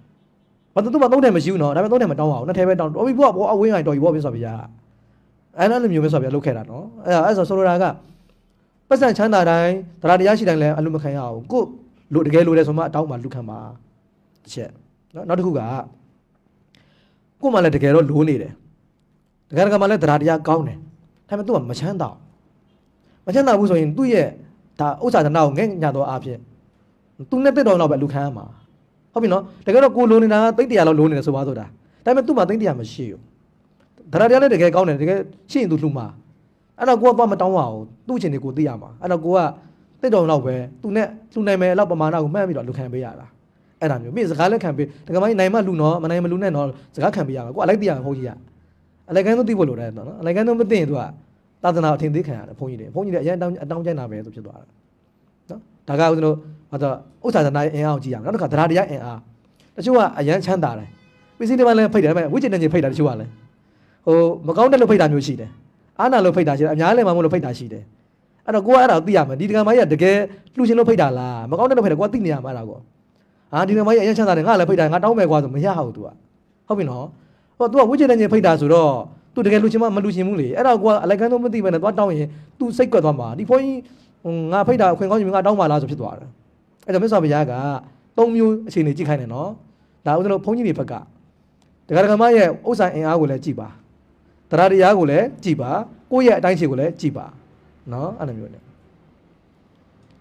ဘာသူမှသုံးထည်မရှိဘူးနော်ဒါပေမဲ့သုံးထည်မတောင်းပါဘူးနှစ်ထည်ပဲတောင်းတော်ပြီဘုရားဘောအဝင်းရင်တော်ပြီဘောပြဆော့ဗျာအဲ့လိုမျိုးပဲဆော့ဗျာလုတ်ခဲ့တာနော်အဲ့ဒါအဲ့ဆိုဆိုလိုတာကပတ်စံချမ်းသာတိုင်းတရားတရားရှိတိုင်းလည်းအလိုမခံရအောင်ကိုလိုတကယ်လိုတယ်ဆိုမှအတောင်းမှလူခံပါတစ်ချက်နော်နောက်တစ်ခုကကို့မှလည်းတကယ်တော့လိုနေတယ်တကယ်တကယ်မှလည်းတရားတရားကောင်းတယ်ဒါပေမဲ့သူကမချမ်းသာမချမ်းသာဘူးဆိုရင်သူ့ရဲ့ဒါဥစ္စာဒနာကိုငဲ့ညာတော့အဖြစ်သူနဲ့တက်တော်တော့ပဲလူခံရမှာ ဟုတ်ပြီနော်တကယ်တော့ကိုလိုနေတာကသိတ္တရာလောက်လိုနေတယ်ဆိုပါဆိုတာဒါပေမဲ့သူ့မှာသိတ္တရာမရှိဘူးတရားတရားလည်းတကယ်ကောင်းတယ်တကယ်ရှိရင်သူလှူမှာအဲ့တော့ကိုကသွားမတောင်းပါဘူးသူ့အချင်းတွေကိုသိရမှာအဲ့တော့ကိုကတက်တော်လောက်ပဲသူနဲ့လှူနိုင်မယ်အဲ့လောက်ပမာဏကိုမှတ်ပြီးတော့လူခံပေးရတာအဲ့ဒါမျိုးပြီးစကားလည်းခံပေးတကယ်မှနိုင်မှလူနော်မနိုင်မလူနဲ့နော်စကားခံပေးရမှာကိုအလိုက်သိရမှာဘုန်းကြီးကအလိုက်ကန်း都သိဖို့လိုတယ်နော်အလိုက်ကန်း都မသိရင်သူကသာသနာအထင်သေးခံရတယ်ဘုန်းကြီးတွေဘုန်းကြီးတွေအရင်အတောင်းအတောင်းကျန်တာပဲဆိုဖြစ်သွားတာနော်ဒါကဦးဇင်းတို့ ဘာသာဥစ္စာသနာရဲ့အင်အားကိုကြည့်ရမယ်နောက်တစ်ခါတရားတရားအင်အားတချို့ကအရန်ချမ်းသာတယ်ပစ္စည်းတွေမှလည်းဖိတ်တယ်ဒါပေမဲ့ဝိจิตနဲ့ကြီးဖိတ်တာတချို့ကလည်းဟိုမကောင်းတဲ့လို့ဖိတ်တာမျိုးရှိတယ်အာနာလို့ဖိတ်တာရှိတယ်အများလည်းမမို့လို့ဖိတ်တာရှိတယ်အဲ့တော့ကိုကအဲ့ဒါကိုသိရမယ်ဒီတက္ကမကြီးကတကယ်လှူချင်းလို့ဖိတ်တာလားမကောင်းတဲ့လို့ဖိတ်တာကိုကသိနေရမှာအဲ့ဒါကိုဟာဒီတက္ကမကြီးအရင်ချမ်းသာတယ်ငါလည်းဖိတ်တာငါတောင်းမယ်ကွာဆိုမရဘူး तू ကဟုတ်ပြီနော်ဟော तू ကဝိจิตနဲ့ကြီးဖိတ်တာဆိုတော့ तू တကယ်လှူချင်းမမလှူချင်းဘူးလေအဲ့ဒါကိုကအလိုက်ကန်းတော့မသိဘဲနဲ့သွားတောင်းရင် तू စိတ်ကွက်သွားမှာဒီဘုန်းကြီးငါဖိတ်တာအခွင့်ကောင်းချင်ငါတောင်းပါလားဆိုဖြစ်သွားတယ် အဲ့တော့မြတ်စွာဘုရားကသုံးမျိုးအခြေအနေကြည့်ခိုင်းတယ်နော်ဒါဦးဇင်းတို့ဘုန်းကြီးတွေဘက်ကဒကာဒကာမရဲ့ဥစ္စာအင်အားကိုလည်းကြည့်ပါတရားတရားကိုလည်းကြည့်ပါကိုယ့်ရဲ့အတိုင်းခြေကိုလည်းကြည့်ပါနော်အဲ့လိုမျိုးနဲ့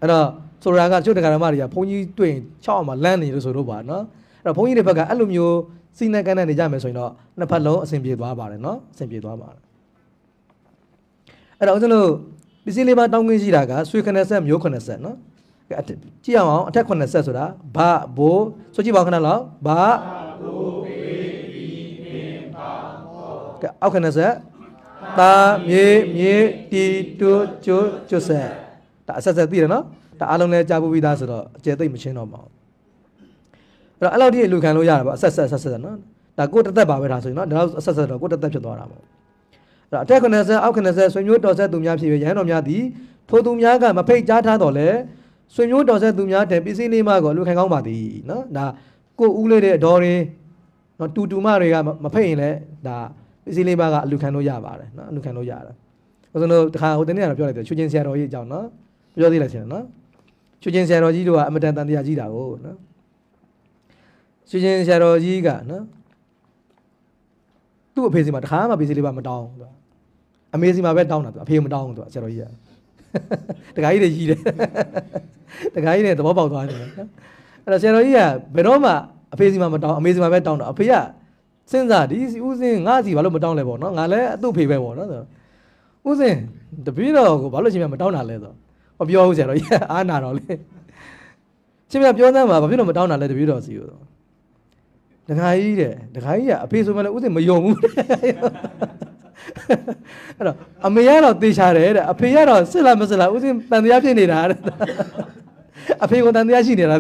အဲ့တော့ဆိုရာကကျုပ်ဒကာဒကာမတွေကဘုန်းကြီးတွေ့ရင်၆အောင်မှလမ်းနေလို့ဆိုတော့ပါနော်အဲ့တော့ဘုန်းကြီးတွေဘက်ကအဲ့လိုမျိုးစိနေကန်းနဲ့နေကြမယ်ဆိုရင်တော့နှစ်ဖက်လုံးအဆင်ပြေသွားပါတယ်နော်အဆင်ပြေသွားပါတယ်အဲ့တော့ဦးဇင်းတို့ပစ္စည်းလေးပါတောင်းခွင့်ရှိတာကဆွေခဏဆက်မျိုးခဏဆက်နော် ကဲအထက်ကြည့်ရအောင်အထက်ခဏဆက်ဆိုတာဘာဘိုးဆိုကြည့်ပါဦးခဏလောက်ဘာဘိုးပေပီပင်ပါကဲအောက်ခဏဆက်တာမြေမြေတီတွကျွကျွဆက်ဒါအဆက်ဆက်သိတယ်နော်ဒါအားလုံးလည်းကြားပူပြီးသားဆိုတော့အကျယ်သိမ့်မချင်းတော့ပါဘူးအဲ့တော့အဲ့လောက်ထိလူခံလို့ရတာပေါ့အဆက်ဆက်ဆက်ဆက်နော်ဒါကိုတက်တက်ပါပဲဒါဆိုရင်နော်ဒါတော့အဆက်ဆက်တော့ကိုတက်တက်ဖြစ်သွားတာပေါ့အဲ့တော့အထက်90အောက်90ဆွေမျိုးတော်ဆက်သူများဖြစ်၍ရဟန်းတော်များသည်ထိုသူများကမဖိတ်ကြားထားတော်လဲ ဆွေမျိုးတော်ဆက်သူများတဲ့ပစ္စည်းလေးမကိုလူခံကောင်းပါသည်နော်ဒါကိုဦးလေးတဲ့အတော်တွေနော်တူတူမတွေကမဖိတ်ရင်လည်းဒါပစ္စည်းလေးပါကအလူခံလို့ရပါတယ်နော်အလူခံလို့ရတာဘုရားတို့တခါဟိုတနေ့ကတော့ပြောလိုက်တယ်ချွချင်းဆရာတော်ကြီးအကြောင်းနော်ပြောသေးလားဆရာနော်ချွချင်းဆရာတော်ကြီးတို့ကအမတန်တန်တရားကြီးတာကိုနော်ချွချင်းဆရာတော်ကြီးကနော်သူ့အဖေစီမှာတခါမှပစ္စည်းလေးပါမတောင်းဘူးသူကအမေစီမှာပဲတောင်းတာသူအဖေမတောင်းဘူးသူကဆရာတော်ကြီးက တခါကြီးတွေကြီးတယ်တခါကြီးတွေသဘောပေါက်သွားတယ်နော်အဲ့တော့ဆရာတော်ကြီးကဘယ်တော့မှအဖေစီမှာမတောင်းအမေစီမှာပဲတောင်းတော့အဖေကစဉ်းစားဒီဥစဉ်ငါစီဘာလို့မတောင်းလဲပေါ့နော်ငါလည်းအသူ့ဖေပဲပေါ့နော်ဆိုဥစဉ်တပည့်တော်ကိုဘာလို့ရှင်မတောင်းတာလဲဆိုမပြောဘူးဆရာတော်ကြီးအာနာတော်လေရှင်မပြောသမ်းမှာဘာဖြစ်လို့မတောင်းတာလဲတပည့်တော်စီကိုဒကာကြီးတဲ့ဒကာကြီးကအဖေဆိုမှလည်းဥစဉ်မယုံဘူးတဲ့ အဲ့တော့အမေကတော့တေချာတယ်တဲ့အဖေကတော့စစ်လားမစစ်လားဥစဉ်တန်တရားဖြစ်နေတာတဲ့အဖေကတန်တရားရှိနေတာ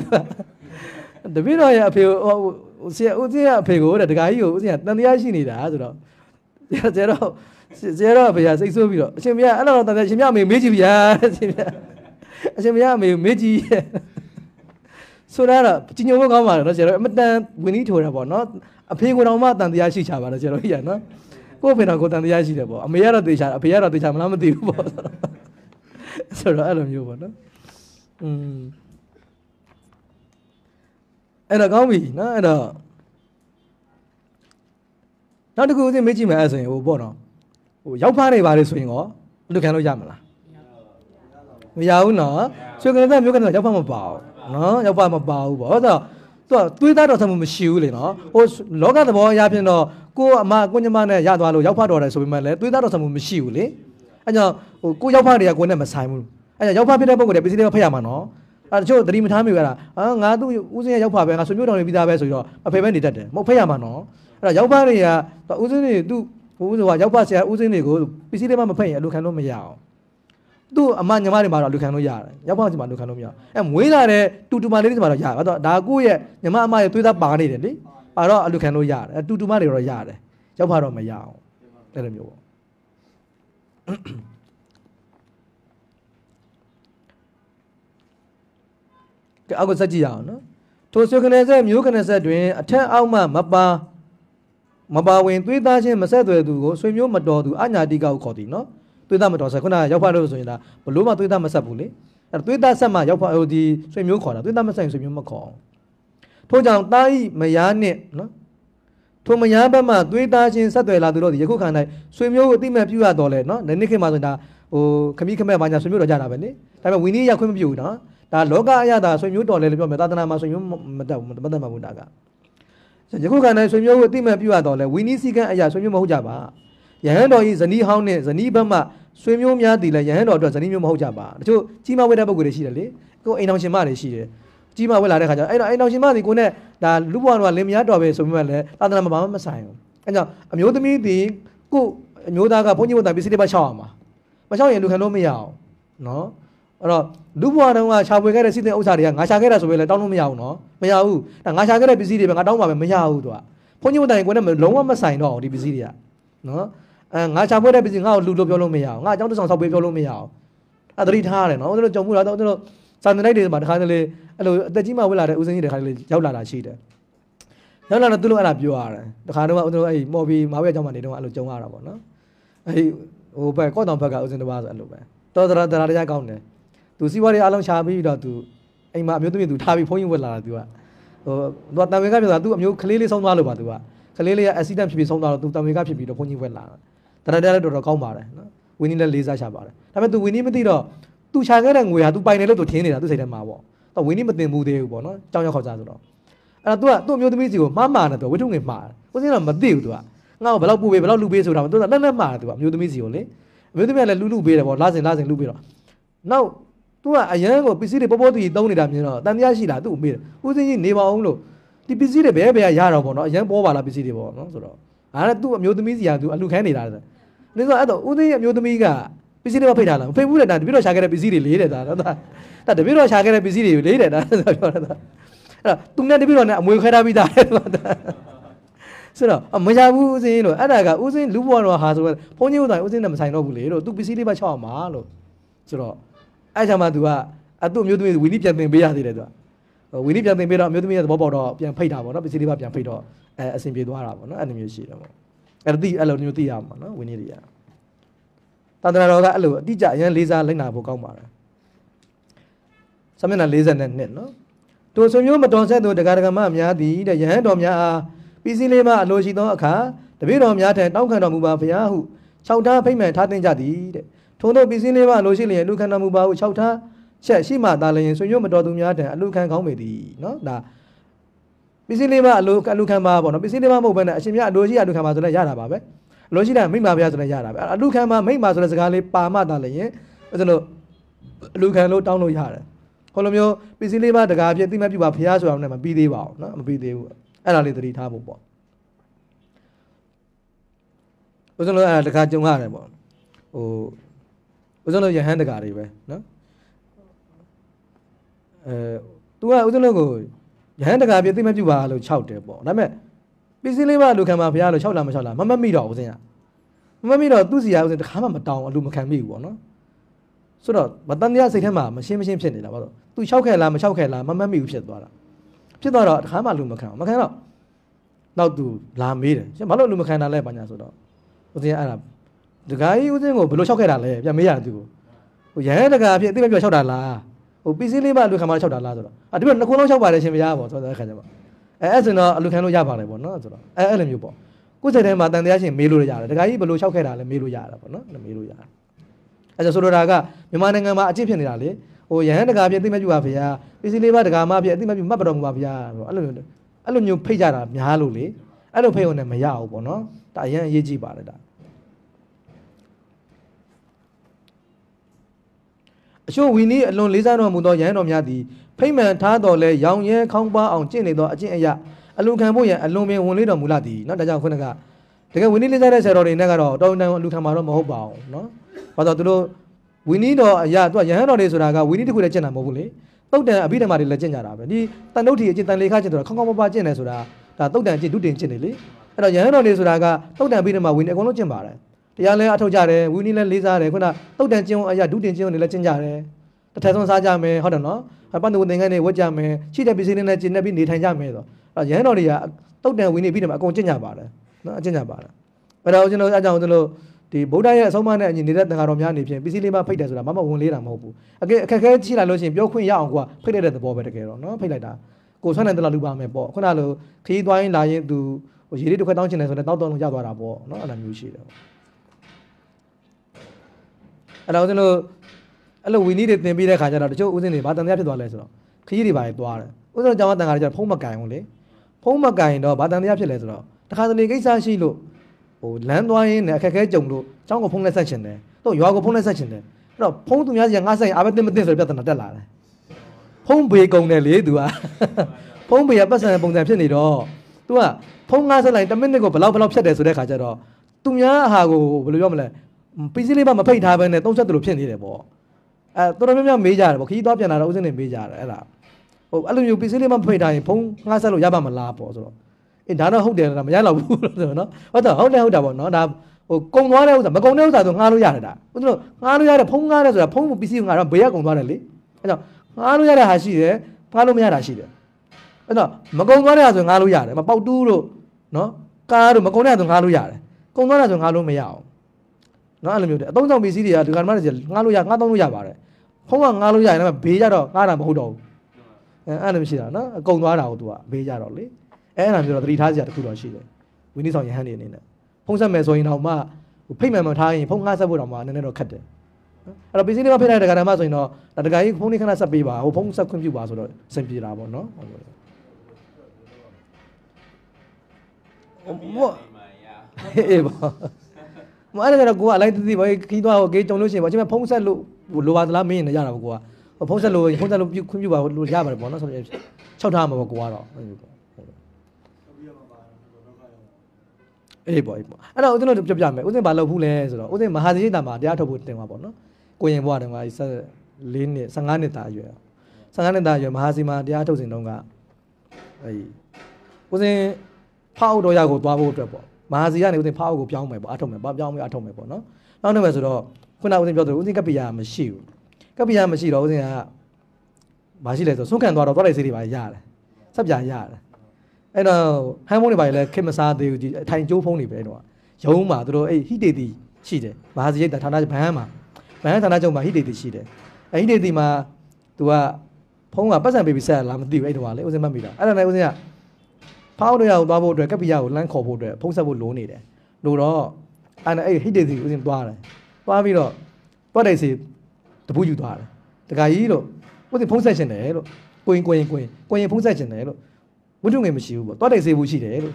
တပည့်တော်ရဲ့အဖေဟိုဆရာဥစဉ်ရဲ့အဖေကိုတဲ့ဒကာကြီးကိုဥစဉ်ကတန်တရားရှိနေတာဆိုတော့ဆရာတော့ဆရာတော့အဖေကစိတ်ဆိုးပြီးတော့အရှင်မရအဲ့တော့တန်တရားရှင်မအမေမေးကြည့်ဗျာတဲ့အရှင်မရအရှင်မရအမေမေးကြည့်ဆိုတော့ကြီးညိုဖို့ကောင်းပါတော့နော်ဆရာတို့အမတန်ဝင်ပြီးထိုးတာပေါ့နော်အဖေကိုယ်တော်မှတန်တရားရှိချပါတော့ဆရာတို့ကြီးရနော် ကိုယ့်ဖေတော်ကိုယ်တန်တရားရှိတယ်ပေါ့အမေကတော့တေချာအဖေကတော့တေချာမလားမသိဘူးပေါ့ဆိုတော့အဲ့လိုမျိုးပေါ့နော်อืมအဲ့တော့ကောင်းပြီနော်အဲ့တော့နောက်တစ်ခုဦးစင်းမေးကြည့်မယ်အဲ့ဆိုရင်ဟိုပေါ့နော်ဟိုရောက်ဖားနေပါလေဆိုရင်ရောလူခံလို့ရမလားမရဘူးနော်ဆွေကလေးမျိုးကတော့ရောက်ဖားမပါဘူးနော်ရောက်ဖားမပါဘူးပေါ့ဟုတ်တော့သူကတွေးသားတော်ဆမှုမရှိဘူးလေနော်ဟိုလောကသဘောအရဖြင့်တော့ ကိုအမကိုညမနဲ့ရသွားလို့ရောက်ဖားတော်တယ်ဆိုပေမဲ့လည်းတွေးသားတော်ဆမှုမရှိဘူးလေအဲကြောင့်ဟိုကိုရောက်ဖားတွေကကိုနဲ့မဆိုင်ဘူးအဲကြောင့်ရောက်ဖားဖြစ်တဲ့ပုံကိုယ်တွေပစ္စည်းတွေဖတ်ရမှာနော်အဲတချို့သတိမထားမိကြတာဟာငါသူ့ဦးစင်းရဲ့ရောက်ဖားပဲငါဆွေမျိုးတော်နေပြီးသားပဲဆိုပြီးတော့အဖေပဲနေတတ်တယ်မဟုတ်ဖတ်ရမှာနော်အဲ့တော့ရောက်ဖားတွေကဦးစင်းတွေသူ့ဟိုဆိုကရောက်ဖားဆရာဦးစင်းတွေကိုပစ္စည်းတွေမှမဖတ်ရင်အလိုခံလို့မရအောင်သူ့အမညီမတွေမှာတော့လူခံလို့ရတယ်ရောက်ဖားစီမှာလူခံလို့မရအဲမွေးလာတဲ့တူတူမလေးတွေမှာတော့ရပါတော့ဒါကိုယ့်ရဲ့ညီမအမရဲ့သွေးသားပါနေတယ်လေ ပါတော့အလူခံလို့ရတယ်တူတူမတွေတော့ရတယ်ရောက်ဖားတော့မရအောင်အဲ့လိုမျိုးပေါ့ကဲအောက်ကစက်ကြည့်ရအောင်နော်ထိုဆွေခနေဆက်မျိုးခနေဆက်တွင်အထက်အောက်မှမပါမပါဝင်သွေးသားချင်းမဆက်သွယ်သူကိုဆွေမျိုးမတော်သူအညာတိကကိုခေါ်သည်နော်သွေးသားမတော်ဆက်ခုနကရောက်ဖလို့ဆိုရင်ဒါဘလို့မှသွေးသားမဆက်ဘူးလေအဲ့တော့သွေးသားဆက်မှရောက်ဖဟိုဒီဆွေမျိုးခေါ်တာသွေးသားမဆက်ရင်ဆွေမျိုးမခေါ်အောင် ထို့ကြောင့်တာဤမယားနှင့်နော်ထိုမယားဘက်မှသွေးသားချင်းဆက်သွယ်လာသူတို့ဒီယခုခါ၌ဆွေမျိုးကိုအတိမတ်ပြုရတော်လဲနော်ဒီနေ့ခေတ်မှာဆိုရင်ဒါဟိုခမိခမဲ့ဘာညာဆွေမျိုးတော်ကြတာပဲလေဒါပေမဲ့ဝင်းကြီးရောက်ခွင့်မပြုဘူးနော်ဒါလောကအရသာဆွေမျိုးတော်လဲလို့ပြောမယ်သာသနာမှာဆွေမျိုးမတတ်ဘူးမတတ်မှာဘူးဒါကယခုခါ၌ဆွေမျိုးကိုအတိမတ်ပြုရတော်လဲဝင်းကြီးစီကံအရာဆွေမျိုးမဟုတ်ကြပါယဟန်တော်ဤဇနီးဟောင်းနဲ့ဇနီးဘက်မှဆွေမျိုးများတည်လဲယဟန်တော်အတွက်ဇနီးမျိုးမဟုတ်ကြပါတချို့ကြီးမဝဲတဲ့ပုံကိုယ်တွေရှိတယ်လေကိုအိမ်တော်ရှင်မတွေရှိတယ် ကြီးမဝဲလာတဲ့ခါကျတော့အဲ့တော့အိမ်တော်ရှင်မတွေကိုနဲ့ဒါလူဘွားတော်ကလင်မယားတော်ပဲဆိုပြီးမှလည်းသာသနာမှာဘာမှမဆိုင်ဘူးအဲ့ကြောင့်အမျိုးသမီးဒီကိုအမျိုးသားကဘုန်းကြီးဘုရားပစ္စည်းတွေပါချောက်အောင်ပါမချောက်ရင်လူခံလို့မရအောင်နော်အဲ့တော့လူဘွားတော်ကရှာဖွေခဲ့တဲ့စီးတဲ့ဥစ္စာတွေကငါရှာခဲ့တာဆိုပဲလေတောင်းလို့မရဘူးနော်မရဘူးဒါငါရှာခဲ့တဲ့ပစ္စည်းတွေပဲငါတောင်းပါပဲမရဘူးသူကဘုန်းကြီးဘုရားကိုနဲ့လုံးဝမဆိုင်တော့ဒီပစ္စည်းတွေကနော်အဲငါချာဖွေးတဲ့ပစ္စည်းငါ့ကိုလူလို့ပြောလို့မရအောင်ငါအကြောင်းတစ်ဆောင်ဆောက်ပေးပြောလို့မရအောင်အဲသတိထားရတယ်နော်တို့တို့ကြုံမှုလားတို့တို့ စာနေလိုက်တွေမှာတခါတလေအဲ့လိုအသက်ကြီးမှဝက်လာတဲ့ဦးစင်းကြီးတခါတလေရောက်လာတာရှိတယ်ရောက်လာတော့သူတို့အဲ့ဒါပြောရတယ်တခါတော့ဦးတို့အဲ့မော်ဘီမာဝဲအကြောင်းမှာနေတော့အဲ့လိုကြုံရတာပေါ့နော်အဲ့ဟိုဘက်ကော့တောင်ဘက်ကဦးစင်းတစ်ပါးဆိုအဲ့လိုပဲတော်တော်တရားတရားကောင်းတယ်သူစီးပွားရေးအားလုံးရှာပြီးတော့သူအိမ်မှာအမျိုးသမီးသူထားပြီးဖုန်းကြီးဝက်လာတာသူကဟိုသူကတံဝေကပြတာသူအမျိုးကလေးလေးဆုံးသွားလို့ပါသူကကလေးလေးကအက်ဆီဒန့်ဖြစ်ပြီးဆုံးသွားတော့သူတံဝေကဖြစ်ပြီးတော့ဖုန်းကြီးဝက်လာတာတရတဲ့လည်းတော်တော်ကောင်းပါတယ်နော်ဝင်းနီလည်းလေးစားချပါတယ်ဒါပေမဲ့ तू ဝင်းနီမသိတော့ तू ခြာခဲ့တဲ့ငွေဟာ तू ပိုင်တယ်လို့ तू ထင်နေတာ तू စိတ်ထဲမှာပေါ့တော့ဝင်းနီမတင်ဘူးသေးဘူးပေါ့နော်ကြောင်ရောက်ခေါ်စားဆိုတော့အဲ့တော့ तू ကသူ့အမျိုးသမီးစီကိုမှားမာနေတော့ဝိထုငွေမှားတယ်ကိုစင်းတော့မသိဘူး तू ကငါ့ကိုဘယ်လောက်ပူပေးဘယ်လောက်လူပေးဆိုတာ तू ကလက်လက်မှားတယ် तू ကအမျိုးသမီးစီကိုလေအမျိုးသမီးကလည်းလူလူပေးတယ်ပေါ့လာစင်လာစင်လူပေးတော့နောက် तू ကအရန်ကိုပစ္စည်းတွေပေါ်ပေါ်တူကြီးတုံးနေတာမြင်တော့တန်တရားရှိလားသူ့ကိုမေးတယ်ဦးစင်းကြီးနေပါအောင်လို့ဒီပစ္စည်းတွေဘယ်ဘယ်ရရတော့ပေါ့နော်အရန်ပေါ်ပါလားပစ္စည်းတွေပေါ့နော်ဆိုတော့အားလည်းသူ့အမျိုးသမီးစီက तू အလူခန်းနေတာတဲ့နင်းဆိုအဲ့တော့ဦးသိန်းရဲ့အမျိုးသမီးက ပစ္စည်းတွေမဖိတ်ထားလားမဖိတ်ဘူးတဲ့ဒါတပည့်တော်ရှာခဲ့တဲ့ပစ္စည်းတွေလေးတဲ့ဒါနော်ဒါဒါတပည့်တော်ရှာခဲ့တဲ့ပစ္စည်းတွေလေးတဲ့ဒါဆိုပြောတာအဲ့တော့သူနဲ့တပည့်တော်နဲ့အမွေခွဲထားပြီးသားတဲ့ဒါဆိုတော့မရဘူးဦးစင်းလို့အဲ့ဒါကဦးစင်းလူဘွားတော်ဟာဆိုတော့ဘုန်းကြီးဦးတိုင်းဦးစင်းနဲ့မဆိုင်တော့ဘူးလေလို့သူပစ္စည်းလေးပါချောက်အောင်ပါလို့ဆိုတော့အဲ့ကြောင့်မှ तू ကအတူအမျိုးသမီးဝီလီပြန်တင်ပေးရသေးတယ် तू ဝီလီပြန်တင်ပေးတော့အမျိုးသမီးရဲ့သဘောပေါက်တော့ပြန်ဖိတ်တာပေါ့နော်ပစ္စည်းလေးပါပြန်ဖိတ်တော့အဲအဆင်ပြေသွားတာပေါ့နော်အဲ့လိုမျိုးရှိတယ်ပေါ့အဲ့ဒါသိအဲ့လိုမျိုးသိရမှာနော်ဝင်းနေတွေက သာသနာတော်ကအဲ့လိုအတိအကျအရင်လေးစားလိုက်နာဖို့ကောင်းပါတယ်စမျက်နှာ40နဲ့နှစ်နော်တို့ဆွေမျိုးမတော်ဆက်သူတရားဓမ္မများသည်တဲ့ယဟန်တော်များအားပစ္စည်းလေးမှအလိုရှိသောအခါတပည့်တော်များထံတောင်းခံတော်မူပါဘုရားဟု၆ထားဖိမ့်မှန်ထားသိကြသည်တဲ့ထို့သောပစ္စည်းလေးမှအလိုရှိလျင်လူခံတော်မူပါဟု၆ထားချက်ရှိမှသာလျင်ဆွေမျိုးမတော်သူများထံအလူခံကောင်းပေသည်နော်ဒါပစ္စည်းလေးမှအလိုအလူခံပါပေါ့နော်ပစ္စည်းလေးမှမဟုတ်ဘဲနဲ့အရှင်မြတ်အလိုရှိအလူခံပါဆိုလည်းရတာပါပဲအ လိုရှိတာမိမ့်ပါဗျာဆိုလည်းရတာပဲအလူခံပါမိမ့်ပါဆိုတဲ့စကားလေးပါမှသာလျင်ကျွန်တော်အလူခံလို့တောင်းလို့ရတယ်ခေါလိုမျိုးပစ္စည်းလေးမှတကားဖြစ်တိမပြပါဖះဆိုအောင်လည်းမပြီးသေးပါဘူးနော်မပြီးသေးဘူးအဲ့ဒါလေးသတိထားဖို့ပေါ့ဦးဇင်းတို့အဲ့ဒါတခါကြုံရတယ်ပေါ့ဟိုဦးဇင်းတို့ယဟန်တကာတွေပဲနော်အဲသူကဦးဇင်းတို့ကိုယဟန်တကာပြသိမပြူပါလို့ခြောက်တယ်ပေါ့ဒါပေမဲ့ ပစ္စည်းလေးပါလူခံပါဘုရားလို့ခြောက်လာမခြောက်လာမမတ်မိတော့ဦးဇင်းကမမတ်မိတော့သူ့စီကဦးဇင်းတခါမှမတောင်းအလူမခံမိဘူးပေါ့နော်ဆိုတော့မတန်တရားစိတ်ထဲမှာမရှင်းမရှင်းဖြစ်နေတာပေါ့သူခြောက်ခဲ့လားမခြောက်ခဲ့လားမမတ်မိဘူးဖြစ်သွားတာဖြစ်သွားတော့တခါမှလူမခံဘူးမခံတော့နောက်သူလာမေးတယ်ရှင်ဘာလို့လူမခံတာလဲဘာညာဆိုတော့ဦးဇင်းကအဲ့ဒါဒကာကြီးဦးဇင်းကိုဘယ်လိုခြောက်ခဲ့တာလဲပြန်မေးရတယ်သူကိုဟိုရဟန်းတကာဖြစ်အသိမပြတ်ခြောက်တာလားဟိုပစ္စည်းလေးပါလူခံမှာခြောက်တာလားဆိုတော့အာဒီမှာနှစ်ခုလုံးခြောက်ပါတယ်ရှင်ဘုရားပေါ့ဆိုတော့အခါကျမှ အဲအဲ့ဆိုတော့အလူခံလို့ရပါတယ်ပေါ့နော်ဆိုတော့အဲအဲ့လိုမျိုးပေါ့ကိုယ်စိတ်ထဲမှာတန်တရားရှင်မေးလို့ရတယ်ဒကာကြီးဘယ်လိုခြောက်ခဲ့တာလဲမေးလို့ရတာပေါ့နော်အဲ့လိုမေးလို့ရတယ်အဲဆိုဆိုလိုတာကမြန်မာနိုင်ငံမှာအကျင့်ဖြစ်နေတာလေဟိုရဟန်းတကာဖြစ်အသိမပြတ်ပါဗျာပစ္စည်းလေးပါတကာမဖြစ်အသိမပြတ်မှတ်ပတော်မူပါဗျာဆိုတော့အဲ့လိုမျိုးအဲ့လိုမျိုးဖိတ်ကြတာများလို့လေအဲ့လိုဖိတ်ုံနဲ့မရဘူးပေါ့နော်ဒါအရင်အရေးကြီးပါတယ်ဒါ အချို့ဝီနီးအလွန်လေးစားတော်မူသောရဟန်းတော်များသည်ဖိမ့်မှန်ထားတော်လဲရောင်ရဲခေါင်းပါအောင်ကျင့်နေသောအကျင့်အရာအလွန်ခံဖို့ရန်အလွန်ပင်ဝင်လေးတော်မူလာသည်เนาะဒါကြောင့်ခုနကတကယ်ဝီနီးလေးစားတဲ့ဆရာတော်တွေနဲ့ကတော့တောင်းတန်အလူခံမှာတော့မဟုတ်ပါဘူးเนาะဘာလို့သူတို့ဝီနီးတော်အရာသူကရဟန်းတော်တွေဆိုတာကဝီနီးတစ်ခုလည်းကျင့်တာမဟုတ်ဘူးလေတုတ်တန်အဘိဓမ္မာတွေလည်းကျင့်ကြတာပဲဒီတန်တုတ်ထီအကျင့်တန်လေခကျင့်တော့ခေါင်းခေါင်းပါပါကျင့်တယ်ဆိုတာဒါတုတ်တန်ကျင့်ဒုတင်ကျင့်တယ်လေအဲ့တော့ရဟန်းတော်တွေဆိုတာကတုတ်တန်အဘိဓမ္မာဝီနီးအကုန်လုံးကျင့်ပါတယ် တရားလဲအထောက်ကြတယ်ဝီနီးလည်းလေးစားတယ်ခုနတုတ်တန်ကျင့်အရာဒုတင်ကျင့်တွေလည်းကျင့်ကြတယ်တစ်ထက်ဆုံးစားကြမယ်ဟုတ်တယ်နော်ပန်းသူသင်္ကန်းတွေဝတ်ကြမယ်ရှိတဲ့ပစ္စည်းတွေနဲ့ကျင့်နေပြီးနေထိုင်ကြမယ်ဆိုတော့ရဟန်းတော်တွေကတုတ်တန်ဝီနီးပြီးတယ်မှာအကုန်ကျင့်ကြပါတယ်နော်အကျင့်ကြပါတယ်အဲ့တော့ကျွန်တော်အကြောင်းကျွန်တော်ဒီဗုဒ္ဓရဲ့အဆုံးအမနဲ့အညီနေတဲ့တန်ခါတော်များနေဖြင့်ပစ္စည်းလေးပါဖိတ်တယ်ဆိုတာမမဝင်လေးတာမဟုတ်ဘူးအကဲအခက်ခဲရှိလာလို့ရှိရင်ပြောခွင့်ရအောင်ကွာဖိတ်လိုက်တဲ့သဘောပဲတကယ်တော့နော်ဖိတ်လိုက်တာကိုဆွမ်းနိုင်တယ်လို့လူပါမယ်ပေါ့ခုနလိုခီးသွားရင်လာရင်သူဟိုရေလေးတစ်ခွက်တောင်းချင်တယ်ဆိုတော့တောက်တော့လုံးရသွားတာပေါ့နော်အဲ့လိုမျိုးရှိတယ်ပေါ့ အဲ့တော့ဦးဇင်းတို့အဲ့လိုဝီနီတွေသင်ပြီးတဲ့ခါကျတော့တချို့ဦးဇင်းတွေဘာတန်တရားဖြစ်သွားလဲဆိုတော့ခရီးတွေဘာတွေသွားတယ်ဦးဇင်းတို့ကျောင်းသားတန်ခါကျတော့ဖုံးမကင်ဘူးလေဖုံးမကင်တော့ဘာတန်တရားဖြစ်လဲဆိုတော့တခါတလေကိစ္စရှိလို့ဟိုလမ်းသွားရင်းနဲ့အခက်အခဲကြုံလို့ကျောင်းကိုဖုံးလက်ဆက်ရှင်တယ်တော့ရွာကိုဖုံးလက်ဆက်ရှင်တယ်အဲ့တော့ဖုံးသူများစီကငါဆိုင်အားပဲတင်မတင်ဆိုပြဿနာတက်လာတယ်ဖုံးဘေကုန်တယ်လေသူကဖုံးဘေကပတ်စံပုံစံဖြစ်နေတော့သူကဖုံးငါဆက်လိုက်တမိနစ်ကိုဘလောက်ဘလောက်ဖြတ်တယ်ဆိုတဲ့ခါကျတော့သူများဟာကိုဘယ်လိုပြောမလဲ ပစ္စည်းလေးပါမဖိတ်ထားဘဲနဲ့သုံးဆက်တယ်လို့ဖြစ်နေတယ်ပေါ့အဲတော်တော်များများမေးကြတယ်ပေါ့ခီးသွားပြန်လာတော့ဥစဉ်နေမေးကြတယ်အဲ့ဒါဟိုအဲ့လိုမျိုးပစ္စည်းလေးမဖိတ်ထားရင်ဖုံးငါဆက်လို့ရပါမလားပေါ့ဆိုတော့အေးဒါတော့ဟုတ်တယ်လားမရတော့ဘူးလို့ဆိုတော့နော်ဟုတ်တော့ဟုတ်တယ်ဟုတ်တာပေါ့နော်ဒါဟိုကုံသွားတဲ့ဥစ္စာမကုံတဲ့ဥစ္စာဆိုငှားလို့ရတယ်ဒါဥတို့ငှားလို့ရတဲ့ဖုံးငှားတဲ့ဆိုတာဖုံးပစ္စည်းကိုငှားတော့ဘေးကကုံသွားတယ်လေအဲ့တော့ငှားလို့ရတဲ့ဟာရှိတယ်ဖားလို့မရတာရှိတယ်အဲ့တော့မကုံသွားတဲ့ဟာဆိုငှားလို့ရတယ်မပေါက်တူးတို့နော်ကားတို့မကုံတဲ့ဟာဆိုငှားလို့ရတယ်ကုံသွားတာဆိုငှားလို့မရအောင် နော်အဲ့လိုမျိုးတဲ့အသုံးဆောင်ပစ္စည်းတွေကဒီကနေ့မှငှားလို့ရငှားသုံးလို့ရပါတယ်ဖုံးကငှားလို့ရတယ်ဒါပေမဲ့ဘေးကြတော့ငှားတာမဟုတ်တော့ဘူးအဲအဲ့လိုမျိုးရှိတာနော်အကုံသွားတာကို तू ကဘေးကြတော့လေအဲအဲ့ဒါမျိုးတော့သတိထားစရာတစ်ခုတော့ရှိတယ်ဝင်းနေဆောင်ရဟန်းနေအနေနဲ့ဖုံးဆက်မယ်ဆိုရင်တော့မှဖိတ်မှန်မထားရင်ဖုံးငှားဆက်ဖို့တော့မှနည်းနည်းတော့ခက်တယ်အဲ့တော့ပစ္စည်းတွေမဖိတ်လိုက်တဲ့ကဏ္ဍမှာဆိုရင်တော့တခါကြီးဖုံးလေးခဏဆက်ပေးပါဟိုဖုံးဆက်ခွင့်ပြုပါဆိုတော့အဆင်ပြေတာပေါ့နော်ဟုတ်ကဲ့မောအေးပါ မအဲ့ဒါကတော့ကိုကအလိုက်တသိပါခီးသွားဟိုကေးကြုံလို့ရှိရင်ပေါ့အချိန်ဖုံးဆက်လို့လိုပါသလားမင်းရင်လည်းရတာပေါ့ကိုကဖုံးဆက်လို့ဖုံးဆက်လို့ခွင့်ပြုပါလို့ရပါတယ်ပေါ့နော်ဆိုတော့၆ထားမှာပေါ့ကိုကတော့အဲ့လိုပေါ့အေးပေါ့အေးပေါ့အဲ့တော့ဦးဇင်းတို့ပြောပြမယ်ဦးဇင်းဘာလုပ်ဘူးလဲဆိုတော့ဦးဇင်းမဟာသီရိတာမှာတရားထုတ်ဖို့တင်ပါပေါ့နော်ကိုရင်ဘွားတုန်းက14နှစ်15နှစ်သားအရွယ်15နှစ်သားအရွယ်မဟာစီမာတရားထုတ်စဉ်တုန်းကအဲ့ဦးဇင်းဖောက်တော်ရကိုသွားဖို့အတွက်ပေါ့ မဟာစီကနေဦးဇင်းဖောက်ကိုပြောင်းမယ်ပေါ့အထုတ်မယ်ပေါ့ပြောင်းမယ်အထုတ်မယ်ပေါ့နော်နောက်တစ်မယ်ဆိုတော့ခုနဦးဇင်းပြောသလိုဦးဇင်းကပ္ပိယမရှိဘူးကပ္ပိယမရှိတော့ဦးဇင်းကမရှိလဲဆိုဆုံးခံသွားတော့သွားလိုက်စေးတွေပါရတယ်ဆက်ပြရတယ်အဲ့တော့ဟမ်းဖုန်းတွေပါလဲခက်မစားသေးဘူးဒီအထိုင်ကျိုးဖုန်းတွေပဲတော့ရုံးမှာသူတို့အဲ့ဟိတေတီရှိတယ်မဟာစီရိတ်တာဌာနဘန်းမှာဘန်းဌာနချုပ်မှာဟိတေတီရှိတယ်အဲ့ဟိတေတီမှာ तू ကဖုန်းကပတ်စံပေးပြီးဆက်လာမသိဘူးအဲ့တော့လေဦးစင်းမတ်မိတာအဲ့ဒါနဲ့ဦးစင်းက ဖောင်းတို့ရအောင်သွားဖို့အတွက်ကပ္ပိယကိုလမ်းခေါ်ဖို့အတွက်ဖုန်းဆက်ဖို့လိုနေတယ်လိုတော့အဲ့နဲ့အဲ့ဟိတေတီဦးစင်းသွားတယ်သွားပြီးတော့သွားတယ်စီတပူးယူသွားတယ်တခါကြီးလို့ဦးစင်းဖုန်းဆက်ရှင်တယ်လို့ကိုရင်ကိုရင်ကိုရင်ကိုရင်ဖုန်းဆက်ရှင်တယ်လို့ဝိတုငယ်မရှိဘူးပေါ့သွားတိုက်စေဘူးရှိတယ်လို့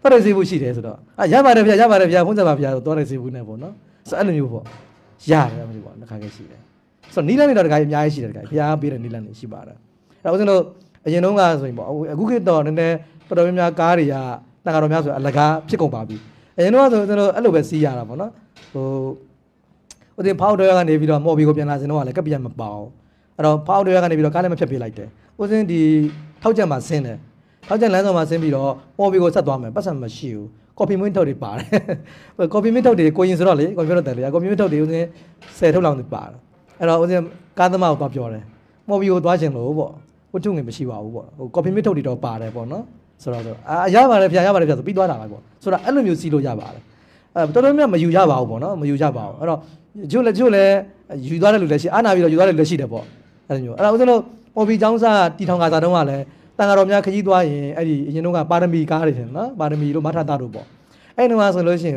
သွားတိုက်စေဘူးရှိတယ်ဆိုတော့အာရပါတယ်ဗျာရပါတယ်ဗျာဖုန်းဆက်ပါဗျာဆိုသွားတိုက်စေဘူးနဲ့ပေါ့နော်ဆိုအဲ့လိုမျိုးပေါ့ရတယ်မလို့ပေါ့တစ်ခါကရှိတယ်ဆိုတော့နီလန်းနေတော့တခါကြီးအများကြီးရှိတယ်တခါဘုရားပေးတဲ့နီလန်းနေရှိပါတယ်အဲ့တော့ဦးဇင်းတို့ အရင်တုန်းကဆိုရင်ပေါ့အခုခေတ်တော့နည်းနည်းတော်တော်များများကားတွေကတန်ခါတော်များဆိုအလကားဖြစ်ကုန်ပါပြီအရင်တော့ဆိုကျွန်တော်အဲ့လိုပဲစီးရတာပေါ့နော်ဟိုဦးတင်ဖောက်တော်ကနေပြီးတော့မော်ဘီကိုပြန်လာစင်တော့လည်းကပ်ပြန်မပေါအောင်အဲ့တော့ဖောက်တော်ကနေပြီးတော့ကားလည်းမဖြတ်ပေးလိုက်တယ်ဦးစင်းဒီထောက်ချက်မှာဆင်းတယ်ထောက်ချက်လမ်းဆောင်မှာဆင်းပြီးတော့မော်ဘီကိုဆက်သွားမယ်ပတ်စံမရှိဘူးကော်ဖီမင်းထုတ်တွေပါတယ်ကော်ဖီမင်းထုတ်တွေကိုရင်ဆိုတော့လေကွန်ပျူတာတယ်လေကော်ဖီမင်းထုတ်တွေဦးစင်း10ထုတ်လောက်နေပါတယ်အဲ့တော့ဦးစင်းကားသမားကိုသွားပြောတယ်မော်ဘီကိုသွားချင်လို့ပေါ့ ဝတ္ထုငွေမရှိပါဘူးပေါ့ဟိုကော်ဖီမင်းထုတ်တွေတော့ပါတယ်ပေါ့နော်ဆိုတော့ဆိုအာရပါတယ်ဖျာရပါတယ်ဖျာဆိုပြီးသွားတာပဲပေါ့ဆိုတော့အဲ့လိုမျိုးစီးလို့ရပါတယ်အဲတော်တော်များမယူရပါဘူးပေါ့နော်မယူကြပါဘူးအဲ့တော့ကျို့လည်းကျို့လည်းယူသွားတဲ့လူလည်းရှိအာနာပြီးတော့ယူသွားတဲ့လူလည်းရှိတယ်ပေါ့အဲ့လိုမျိုးအဲ့ဒါဦးဇင်းတို့ပေါ်ပီចောင်းစားတီထောင်ကာစာတုံးကလည်းတန်ဃာတော်များခကြီးသွားရင်အဲ့ဒီအရင်တုန်းကပါရမီကားတွေထင်နော်ပါရမီတို့မထတာတို့ပေါ့အဲ့ဒီမှာဆိုလို့ရှိရင်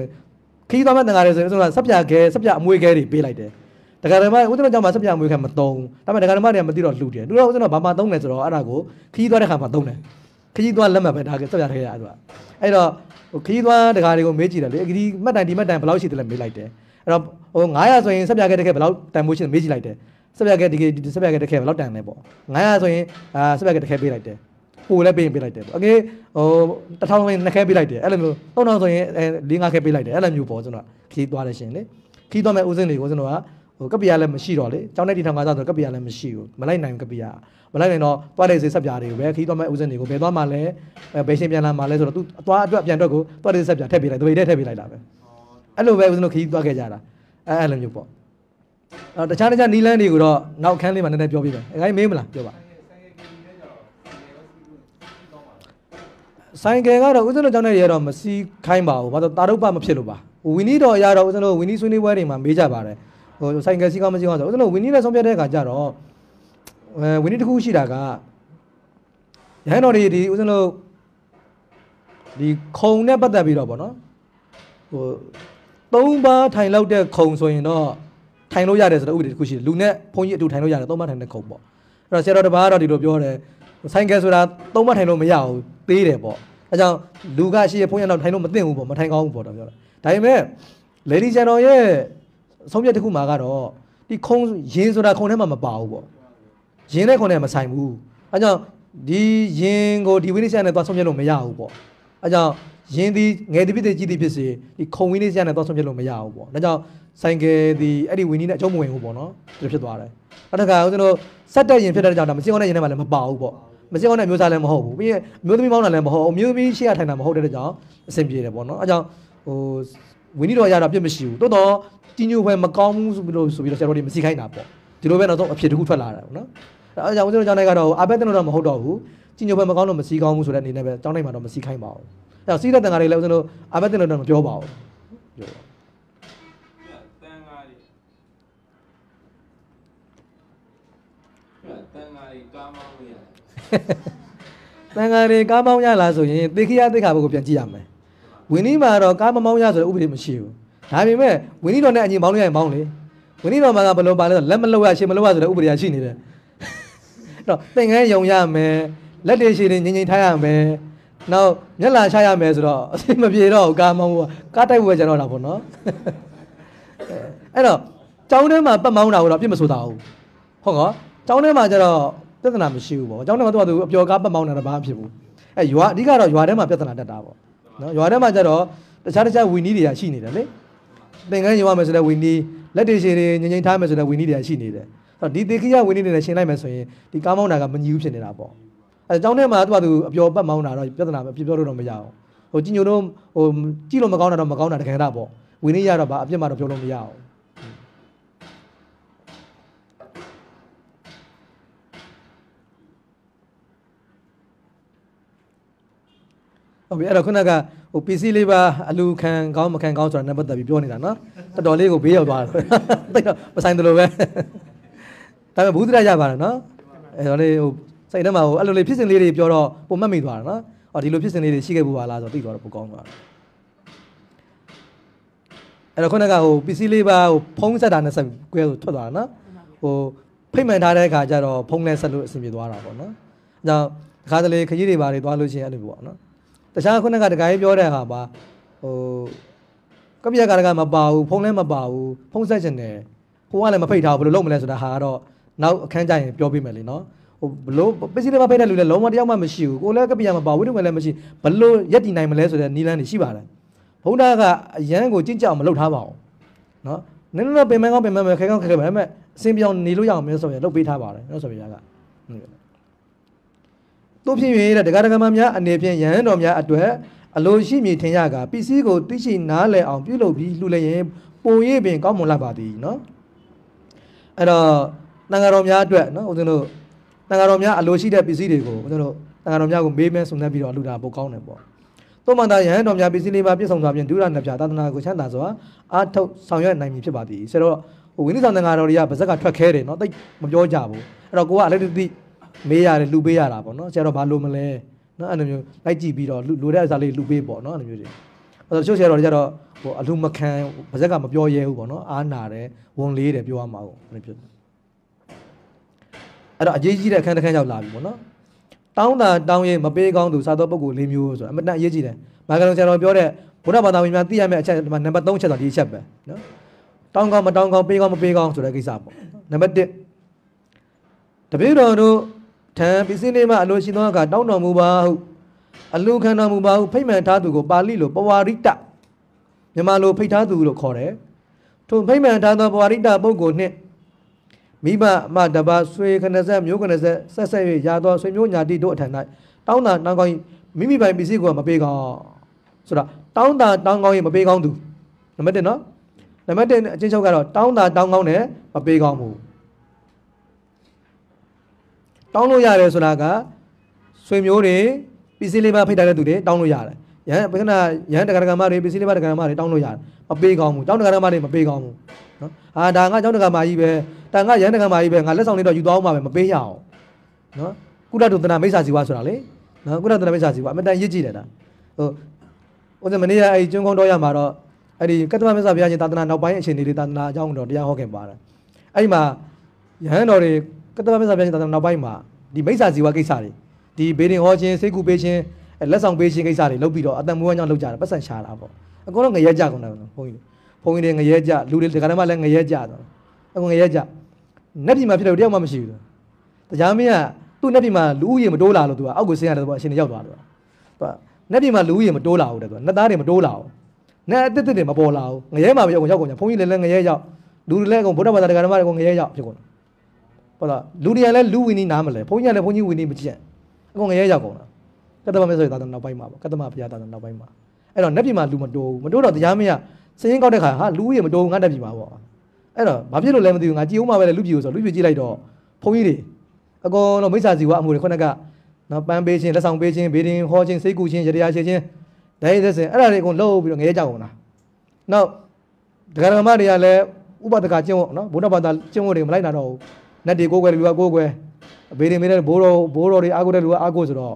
ခကြီးသွားမဲ့တန်ဃာတွေဆိုရင်ဦးဇင်းကစက်ပြခဲစက်ပြအမွေခဲတွေပေးလိုက်တယ် တက္ကရာမဦးဇင်းတို့ကြောင့်မှာစက်ပြအမွေခဲမသုံးဒါပေမဲ့တက္ကရာမတွေကမသိတော့လှူတယ်သူတို့ဦးဇင်းတို့ဘာမှသုံးတယ်ဆိုတော့အဲ့ဒါကိုခကြီးသွားတဲ့ခါမှာသုံးတယ်ခကြီးသွားလက်မှတ်ပဲဒါကစက်ပြခဲရအဲ့ဒါအဲ့တော့ဟိုခကြီးသွားတက္ကရာတွေကိုမေးကြည့်တယ်လေဒီမှတ်တိုင်ဒီမှတ်တိုင်ဘယ်လောက်ရှိတယ်လဲမေးလိုက်တယ်အဲ့တော့ဟို900ဆိုရင်စက်ပြခဲတစ်ခဲဘယ်လောက်တန်ဖိုးရှိတယ်မေးကြည့်လိုက်တယ်စက်ပြခဲဒီဒီစက်ပြခဲတစ်ခဲဘယ်လောက်တန်လဲပေါ့900ဆိုရင်အာစက်ပြခဲတစ်ခဲပေးလိုက်တယ်ပိုလည်းပေးရင်ပေးလိုက်တယ်ပေါ့အကေဟို1000ဆိုရင်နှစ်ခဲပေးလိုက်တယ်အဲ့လိုမျိုး3000ဆိုရင်အဲ4 5ခဲပေးလိုက်တယ်အဲ့လိုမျိုးပေါ့ကျွန်တော်ခီးသွားတယ်ရှင်လေခီးသွားမဲ့ဦးစင်းတွေကိုကျွန်တော်က ဟိုကပ္ပိယလည်းမရှိတော့လေကျောင်းတဲ့တီထောင်ကားစားဆိုကပ္ပိယလည်းမရှိဘူးမလိုက်နိုင်ဘူးကပ္ပိယမလိုက်နိုင်တော့သွားတဲ့စေဆက်ပြားတွေကိုပဲခီးသွားမဲ့ဦးစင်းတွေကိုဘယ်သွားမှလဲဘယ်ရှင်ပြန်လာမှလဲဆိုတော့ तू အသွားအတွက်ပြန်အတွက်ကိုသွားတဲ့ဆက်ပြားထည့်ပေးလိုက်တပိတ်ထည့်ပေးလိုက်တာပဲအဲ့လိုပဲဦးစင်းတို့ခီးသွားခဲ့ကြတာအဲ့အဲ့လိုမျိုးပေါ့အဲ့တခြားတခြားနီလန်းတွေကိုတော့နောက်ခန်းလေးမှာနည်းနည်းပြောပြမယ်အဲခိုင်းမေးမလားပြောပါဆိုင်ကယ်ကတော့ဦးဇင်းတို့ကျောင်းထဲတွေကတော့မစီးခိုင်းပါဘူးဘာလို့တာရုပ်ပမဖြစ်လို့ပါဟိုဝီနီတော်ရတော့ဦးဇင်းတို့ဝီနီဆွေးနွေးပွဲတွေမှာမေးကြပါတယ် ဟိုဆိုင်ကယ်စီးကောင်းမစီးကောင်းဆိုဦးဇင်းတို့ဝီနီနဲ့ဆုံးဖြတ်တဲ့အခါကျတော့အဲဝီနီတစ်ခုရှိတာကရဟန်းတော်တွေဒီဦးဇင်းတို့ဒီခုံနဲ့ပတ်သက်ပြီးတော့ဗောနော်ဟိုသုံးပါးထိုင်လောက်တဲ့ခုံဆိုရင်တော့ထိုင်လို့ရတယ်ဆိုတော့ဥပဒေတစ်ခုရှိတယ်လူနဲ့ဘုန်းကြီးအတူထိုင်လို့ရတယ်သုံးပါးထိုင်တဲ့ခုံပေါ့အဲ့တော့ဆရာတော်တစ်ပါးကတော့ဒီလိုပြောတယ်ဆိုင်ကယ်ဆိုတာသုံးပါးထိုင်လို့မရဘူးသေးတယ်ပေါ့အဲကြောင့်လူကရှိရဘုန်းကြီးတော့ထိုင်လို့မသိဘူးပေါ့မထိုင်ကောင်းဘူးပေါ့တော့ပြောတယ်ဒါပေမဲ့လေဒီဆရာတော်ရဲ့ ဆုံးဖြတ်တစ်ခုမှာကတော့ဒီခုံရင်ဆိုတာခုံထဲမှာမပါဘူးပေါ့ရင်နဲ့ခုံထဲမှာမဆိုင်ဘူးအဲကြောင့်ဒီရင်ကိုဒီဝိနည်းဆရာနဲ့သွားဆုံးဖြတ်လို့မရဘူးပေါ့အဲကြောင့်ရင်းသည်ငယ်သည်ဖြစ်စေကြီးသည်ဖြစ်စေဒီခုံဝင်းလေးဆရာနဲ့တော့ဆုံးဖြတ်လို့မရဘူးပေါ့။ဒါကြောင့်ဆိုင်ကယ်ဒီအဲ့ဒီဝင်းကြီးနဲ့အကျုံးမဝင်ဘူးပေါ့နော်။ဒီလိုဖြစ်သွားတယ်။နောက်တစ်ခါဦးဇင်းတို့စက်တက်ရင်ဖြစ်တဲ့ကြောင့်ဒါမစင်အောင်တဲ့ရင်ထဲမှာလည်းမပါဘူးပေါ့။မစင်အောင်တဲ့မျိုးစားလည်းမဟုတ်ဘူး။ပြီးရင်မျိုးသမီးမောင်းတာလည်းမဟုတ်ဘူး။မျိုးသမီးရှေ့ရထိုင်တာမဟုတ်တဲ့ကြောင့်အဆင်ပြေတယ်ပေါ့နော်။အဲကြောင့်ဟိုဝင်းကြီးတော်ရတာပြစ်မရှိဘူး။တိုးတော့ တီညိုဘယ်မကောင်းဘူးဆိုပြီးလို့ဆိုပြီးတော့ဆရာတော်တွေမစီခိုင်းတာပေါ့။ဒီလိုပဲနောက်ဆုံးအဖြစ်တစ်ခုထွက်လာတာပေါ့နော်။အဲကြောင့်ဦးဇင်းတို့ကျောင်းတိုင်းကတော့အာဘက်တင်တော့မဟုတ်တော့ဘူး။တီညိုဘယ်မကောင်းတော့မစီကောင်းဘူးဆိုတဲ့အနေနဲ့ပဲကျောင်းတိုင်းမှာတော့မစီခိုင်းပါဘူး။အဲတော့စီးတဲ့တန်ဃာတွေလည်းဦးဇင်းတို့အာဘက်တင်တော့မပြောပါဘူး။ပြောပါတန်ဃာတွေတန်ဃာတွေကားမောင်းလို့ရတယ်တန်ဃာတွေကားမောင်းရလားဆိုရင်သေခိယသေခါဘုတ်ကိုပြန်ကြည့်ရမယ်ဝင်းနီးမှာတော့ကားမမောင်းရဆိုတဲ့ဥပဒေမရှိဘူး ဒါပေမဲ့ဝင်းနီးတော်နဲ့အညီမောင်းလို့ရရင်မောင်းလေဝင်းနီးတော်မှာကဘယ်လိုပါလဲဆိုတော့လက်မလှုပ်ရရှေ့မလှုပ်ရဆိုတဲ့ဥပဒေကရှိနေတယ်အဲ့တော့သင်္ကန်းယုံရမယ်လက်တွေရှည်တွေငြိမ်ငြိမ်ထားရမယ်နောက်မျက်လာချရမယ်ဆိုတော့အစိမပြေတော့ဘူးကားမောင်းဖို့ကကားတိုက်ဖို့ပဲကျန်တော့တာပေါ့နော်အဲ့တော့ကျောင်းထဲမှာပတ်မောင်းတာကိုတော့ပြစ်မဆိုတာဘူးဟုတ်ကောကျောင်းထဲမှာကျတော့ပြဿနာမရှိဘူးပေါ့ကျောင်းထဲမှာသူကသူအပျော်ကားပတ်မောင်းတာတော့ဘာမှဖြစ်ဘူးအဲရွာအဓိကတော့ရွာထဲမှာပြဿနာတက်တာပေါ့နော်ရွာထဲမှာကျတော့တခြားတခြားဝီနီးတွေကရှိနေတယ်လေ သင်္ကန်းယူရမယ်ဆိုတဲ့ဝီနီးလက်တွေရှည်တွေငြိမ်ငြိမ်ထားမယ်ဆိုတဲ့ဝီနီးတွေကရှိနေတယ်အဲ့တော့ဒီသေခိယဝီနီးတွေနဲ့ရှင်းလိုက်မယ်ဆိုရင်ဒီကားမောင်းတာကမညီဘူးဖြစ်နေတာပေါ့အဲကျောင်းထဲမှာသူကသူအပျော်ပတ်မောင်းတာတော့ပြဿနာမဖြစ်ပြောလို့တော့မရအောင်ဟိုကြည်ညိုတော့ဟိုကြည့်လို့မကောင်းတာတော့မကောင်းတာတကယ်တော့ပေါ့ဝီနီးရတော့ဘာအပြစ်မှတော့ပြောလို့မရအောင် ဟုတ်ပြီအဲ့တော့ခုနကဟို PC လေးပါအလူခံကောင်းမခံကောင်းဆိုတာနဲ့ပတ်သက်ပြီးပြောနေတာနော်တော်တော်လေးကိုဘေးရောက်သွားတယ်တိတ်တော့မဆိုင်တယ်လို့ပဲဒါပေမဲ့ဘူးတရရပါတယ်နော်အဲ့တော့လေဟိုစိတ်ထဲမှာဟိုအဲ့လိုလေးဖြစ်စဉ်လေးတွေပြောတော့ပုံမှတ်မိသွားတာနော်အော်ဒီလိုဖြစ်စဉ်လေးတွေရှိခဲ့ဘူးပါလားဆိုတော့သိသွားတော့ပိုကောင်းသွားတယ်အဲ့တော့ခုနကဟို PC လေးပါဟိုဖုံးဆက်တာနဲ့ဆက်ကွဲဆိုထွက်သွားတာနော်ဟိုဖိတ်မှန်ထားတဲ့အခါကျတော့ဖုံးလဲဆက်လို့အဆင်ပြေသွားတာပေါ့နော်အဲကြောင့်တစ်ခါတလေခကြီးတွေပါတွေသွားလို့ရှိရင်အဲ့လိုပေါ့နော် တခြားခုနကတခါကြီးပြောတဲ့ဟာပါဟိုကပြက်ကတကမပါဘူးဖုန်းလည်းမပါဘူးဖုန်းဆက်ချင်တယ်ဟိုကလည်းမဖိတ်ထားဘူးဘယ်လိုလုပ်မလဲဆိုတာဟာကတော့နောက်အခန်းကျရင်ပြောပြမယ်လေနော်ဟဟိုဘလို့ပစ္စည်းတွေမဖိတ်တဲ့လူလည်းလုံးဝတယောက်မှမရှိဘူးကိုလည်းကပိယမပါဝိတုငယ်လည်းမရှိဘလို့ရက်တည်နိုင်မလဲဆိုတဲ့နီလန်းတွေရှိပါတယ်ဘုရားကအရန်ကိုကြင့်ကြောက်မလုပ်ထားပါဘူးနော်နည်းနည်းပင်မကောင်းပင်မမဲခဲကောင်းခဲခဲပါဒါပေမဲ့အစင်ပြောင်းနေလို့ရအောင်မျိုးဆိုရင်လုပ်ပေးထားပါတယ်နော်ဆိုပြရကတို့ ဖြစ်၍တဲ့ဒကာဒကာမများအနေဖြင့်ရဟန်းတော်များအတွက်အလိုရှိမည်ထင်ရကပစ္စည်းကိုသိရှိနားလည်အောင်ပြုလုပ်ပြီးလှူလျင်ပုံရိပ်ပင်ကောင်းမွန်လာပါသည်နော်အဲ့တော့တန်ဃာတော်များအတွက်နော်ဦးဇင်းတို့တန်ဃာတော်များအလိုရှိတဲ့ပစ္စည်းတွေကိုဦးဇင်းတို့တန်ဃာတော်များကိုမေးမဲစုံစမ်းပြီးတော့လှူတာပိုကောင်းတယ်ပေါ့သို့မှသာယဟန်တော်များပစ္စည်းလေးပါပြည့်စုံသွားပြင်ဒုရနှစ်ပြသာသနာကိုချမ်းသာစွာအာထုတ်ဆောင်ရွက်နိုင်မည်ဖြစ်ပါသည်ဆိုတော့ဟိုဝိနည်းဆောင်တန်ဃာတော်တွေကဗဇက်ကထွက်ခဲတယ်နော်တိတ်မပြောကြဘူးအဲ့တော့ကိုကအလက်တတိ မေးရတယ်လှူပေးရတာပေါ့နော်ဆရာတော်ဘာလို့မလဲနော်အဲ့လိုမျိုးလိုက်ကြည့်ပြီးတော့လှူလိုတဲ့အစားလေးလှူပေးပေါ့နော်အဲ့လိုမျိုးတွေအဲ့တော့ချို့ဆရာတော်တွေကြတော့ဟိုအလှမခံဗဇက်ကမပြောရဲဘူးပေါ့နော်အားနာတယ်ဝန်လေးတယ်ပြောရမှာပေါ့အဲ့လိုဖြစ်တယ်အဲ့တော့အရေးကြီးတဲ့အခန်းတစ်ခန်းရောက်လာပြီပေါ့နော်တောင်းတာတောင်းရင်မပေးကောင်းသူစားသောပုဂ္ဂိုလ်၄မျိုးဆိုတာအမတန်အရေးကြီးတယ်မာဂလုံဆရာတော်ပြောတဲ့ဘုရားဘာသာဝင်များသိရမယ့်အချက်ဒီမှာနံပါတ်3ချက်ဆိုဒီအချက်ပဲနော်တောင်းကောင်းမတောင်းကောင်းပေးကောင်းမပေးကောင်းဆိုတဲ့ကိစ္စပေါ့နံပါတ်1တပည့်တော်တို့ ထံပစ္စည်းလေးမှအလိုရှိသောအခါတောင်းတော်မူပါဟုအလိုခံတော်မူပါဟုဖိတ်မှန်ထားသူကိုပါဠိလိုပဝါရိတမြန်မာလိုဖိတ်ထားသူလို့ခေါ်တယ်ထိုဖိတ်မှန်ထားသောပဝါရိတပုဂ္ဂိုလ်နှင့်မိဘမတပါဆွေခဏဆက်မျိုးခဏဆက်ဆက်ဆက်၍ရာသောဆွေမျိုးညာတိတို့အထံ၌တောင်းတာတောင်းကောင်းမိမိပိုင်ပစ္စည်းကိုမပေးကောင်းဆိုတာတောင်းတာတောင်းကောင်းရင်မပေးကောင်းသူနံပါတ်1နော်နံပါတ်1အချင်းချုပ်ကတော့တောင်းတာတောင်းကောင်းတယ်မပေးကောင်းဘူး တောင်းလို့ရတယ်ဆိုတာကဆွေမျိုးတွေပစ္စည်းလေးပါဖိတ်ထားတဲ့သူတွေတောင်းလို့ရတယ်ရဟန်းဘယ်ခဏရဟန်းတက္ကရာမတွေပစ္စည်းလေးပါတက္ကရာမတွေတောင်းလို့ရတယ်မပေးကောင်းဘူးတောင်းတက္ကရာမတွေမပေးကောင်းဘူးနော်ဟာဒါငါကျောင်းတက္ကရာမကြီးပဲဒါငါရဟန်းတက္ကရာမကြီးပဲငါလက်ဆောင်လေးတော့ယူသွားအောင်ပါပဲမပေးရအောင်နော်ကုလတုတနာမိစ္ဆာဇီဝဆိုတာလေနော်ကုလတုတနာမိစ္ဆာဇီဝအမတန်ရစ်ကြည့်တယ်ဒါဟိုဦးဇင်းမနေ့ကအဲ့ကျွန်းကုန်းတော်ရမှာတော့အဲ့ဒီကတ္တမမစ္ဆာဘုရားရှင်သာသနာနောက်ပိုင်းအခြေအနေတွေသာသနာအကြောင်းတော့တရားဟောခင်ပါတယ်အဲ့ဒီမှာရဟန်းတော်တွေ ကတ္တမမစ္ဆာဘုရားရှင်သာသနာနောက်ပိုင်းမှာဒီမိစ္ဆာဇီဝကိစ္စတွေဒီဘေးရင်ဟောခြင်းစိတ်ကူပေးခြင်းလက်ဆောင်ပေးခြင်းကိစ္စတွေလုပ်ပြီးတော့အတန်မွေးဝမ်းကြောင်းလုပ်ကြတာပတ်စံရှာတာပေါ့အကုန်လုံးငရဲကြကုန်တယ်ဘုန်းကြီးဘုန်းကြီးတွေငရဲကြလူတွေဒီကနေ့မှလည်းငရဲကြတော့အကုန်ငရဲကြနက်ပြည်မှာဖြစ်တယ်တယောက်မှမရှိဘူးတရားမင်းကသူ့နက်ပြည်မှာလူဦးရေမတိုးလာလို့သူကအောက်ကိုဆင်းရတယ်သူကအရှင်တွေရောက်သွားတယ်သူကနက်ပြည်မှာလူဦးရေမတိုးလာဘူးတဲ့သူကနှစ်သားတွေမတိုးလာဘူးနက်အတစ်တစ်တွေမပေါ်လာဘူးငရဲမှာပဲအကုန်ရောက်ကုန်ကြဘုန်းကြီးလည်းလည်းငရဲရောက်လူတွေလည်းအကုန်ဗုဒ္ဓဘာသာတရားဓမ္မတွေအကုန်ငရဲရောက်ဖြစ်ကုန် ဟုတ်လားလူတွေကလည်းလူဝီနီနားမလဲဘုန်းကြီးကလည်းဘုန်းကြီးဝီနီမကြည့်အကုန်ငရဲရောက်ကုန်တာကတ္တမမဲဆိုရတာနောက်ပိုင်းမှာပေါ့ကတ္တမဘုရားတာနောက်ပိုင်းမှာအဲ့တော့နက်ပြည်မှာလူမတိုးဘူးမတိုးတော့တရားမင်းကစရင်ကောက်တဲ့ခါဟာလူဦးရေမတိုးဘူးငါတက်ပြည်မှာပေါ့အဲ့တော့ဘာဖြစ်လို့လဲမသိဘူးငါကြည်ဦးမှာပဲလေလူပြည်ကိုဆိုလူပြည်ကြည့်လိုက်တော့ဘုန်းကြီးတွေအကုန်လုံးမိစ္ဆာစီဝအမှုတွေခုနကနော်ပန်းပေးခြင်းလက်ဆောင်ပေးခြင်းဘေးဒင်ဟောခြင်းစိတ်ကူခြင်းရတရားရှင်းခြင်းဒိုင်းသက်စင်အဲ့ဒါတွေအကုန်လှုပ်ပြီးတော့ငရဲကြောက်ကုန်တာနောက်ဒကာဒကမတွေကလည်းဥပဒကကျင့်ဝတ်နော်ဘုရားဘာသာကျင့်ဝတ်တွေမလိုက်နိုင်တော့ဘူး နတ်တွေကိုကိုယ်ွယ်တဲ့လူကကိုယ်ွယ်အဘေတွေမေးတဲ့ဘိုးတော်ဘိုးတော်တွေအာကိုတဲ့လူကအာကိုဆိုတော့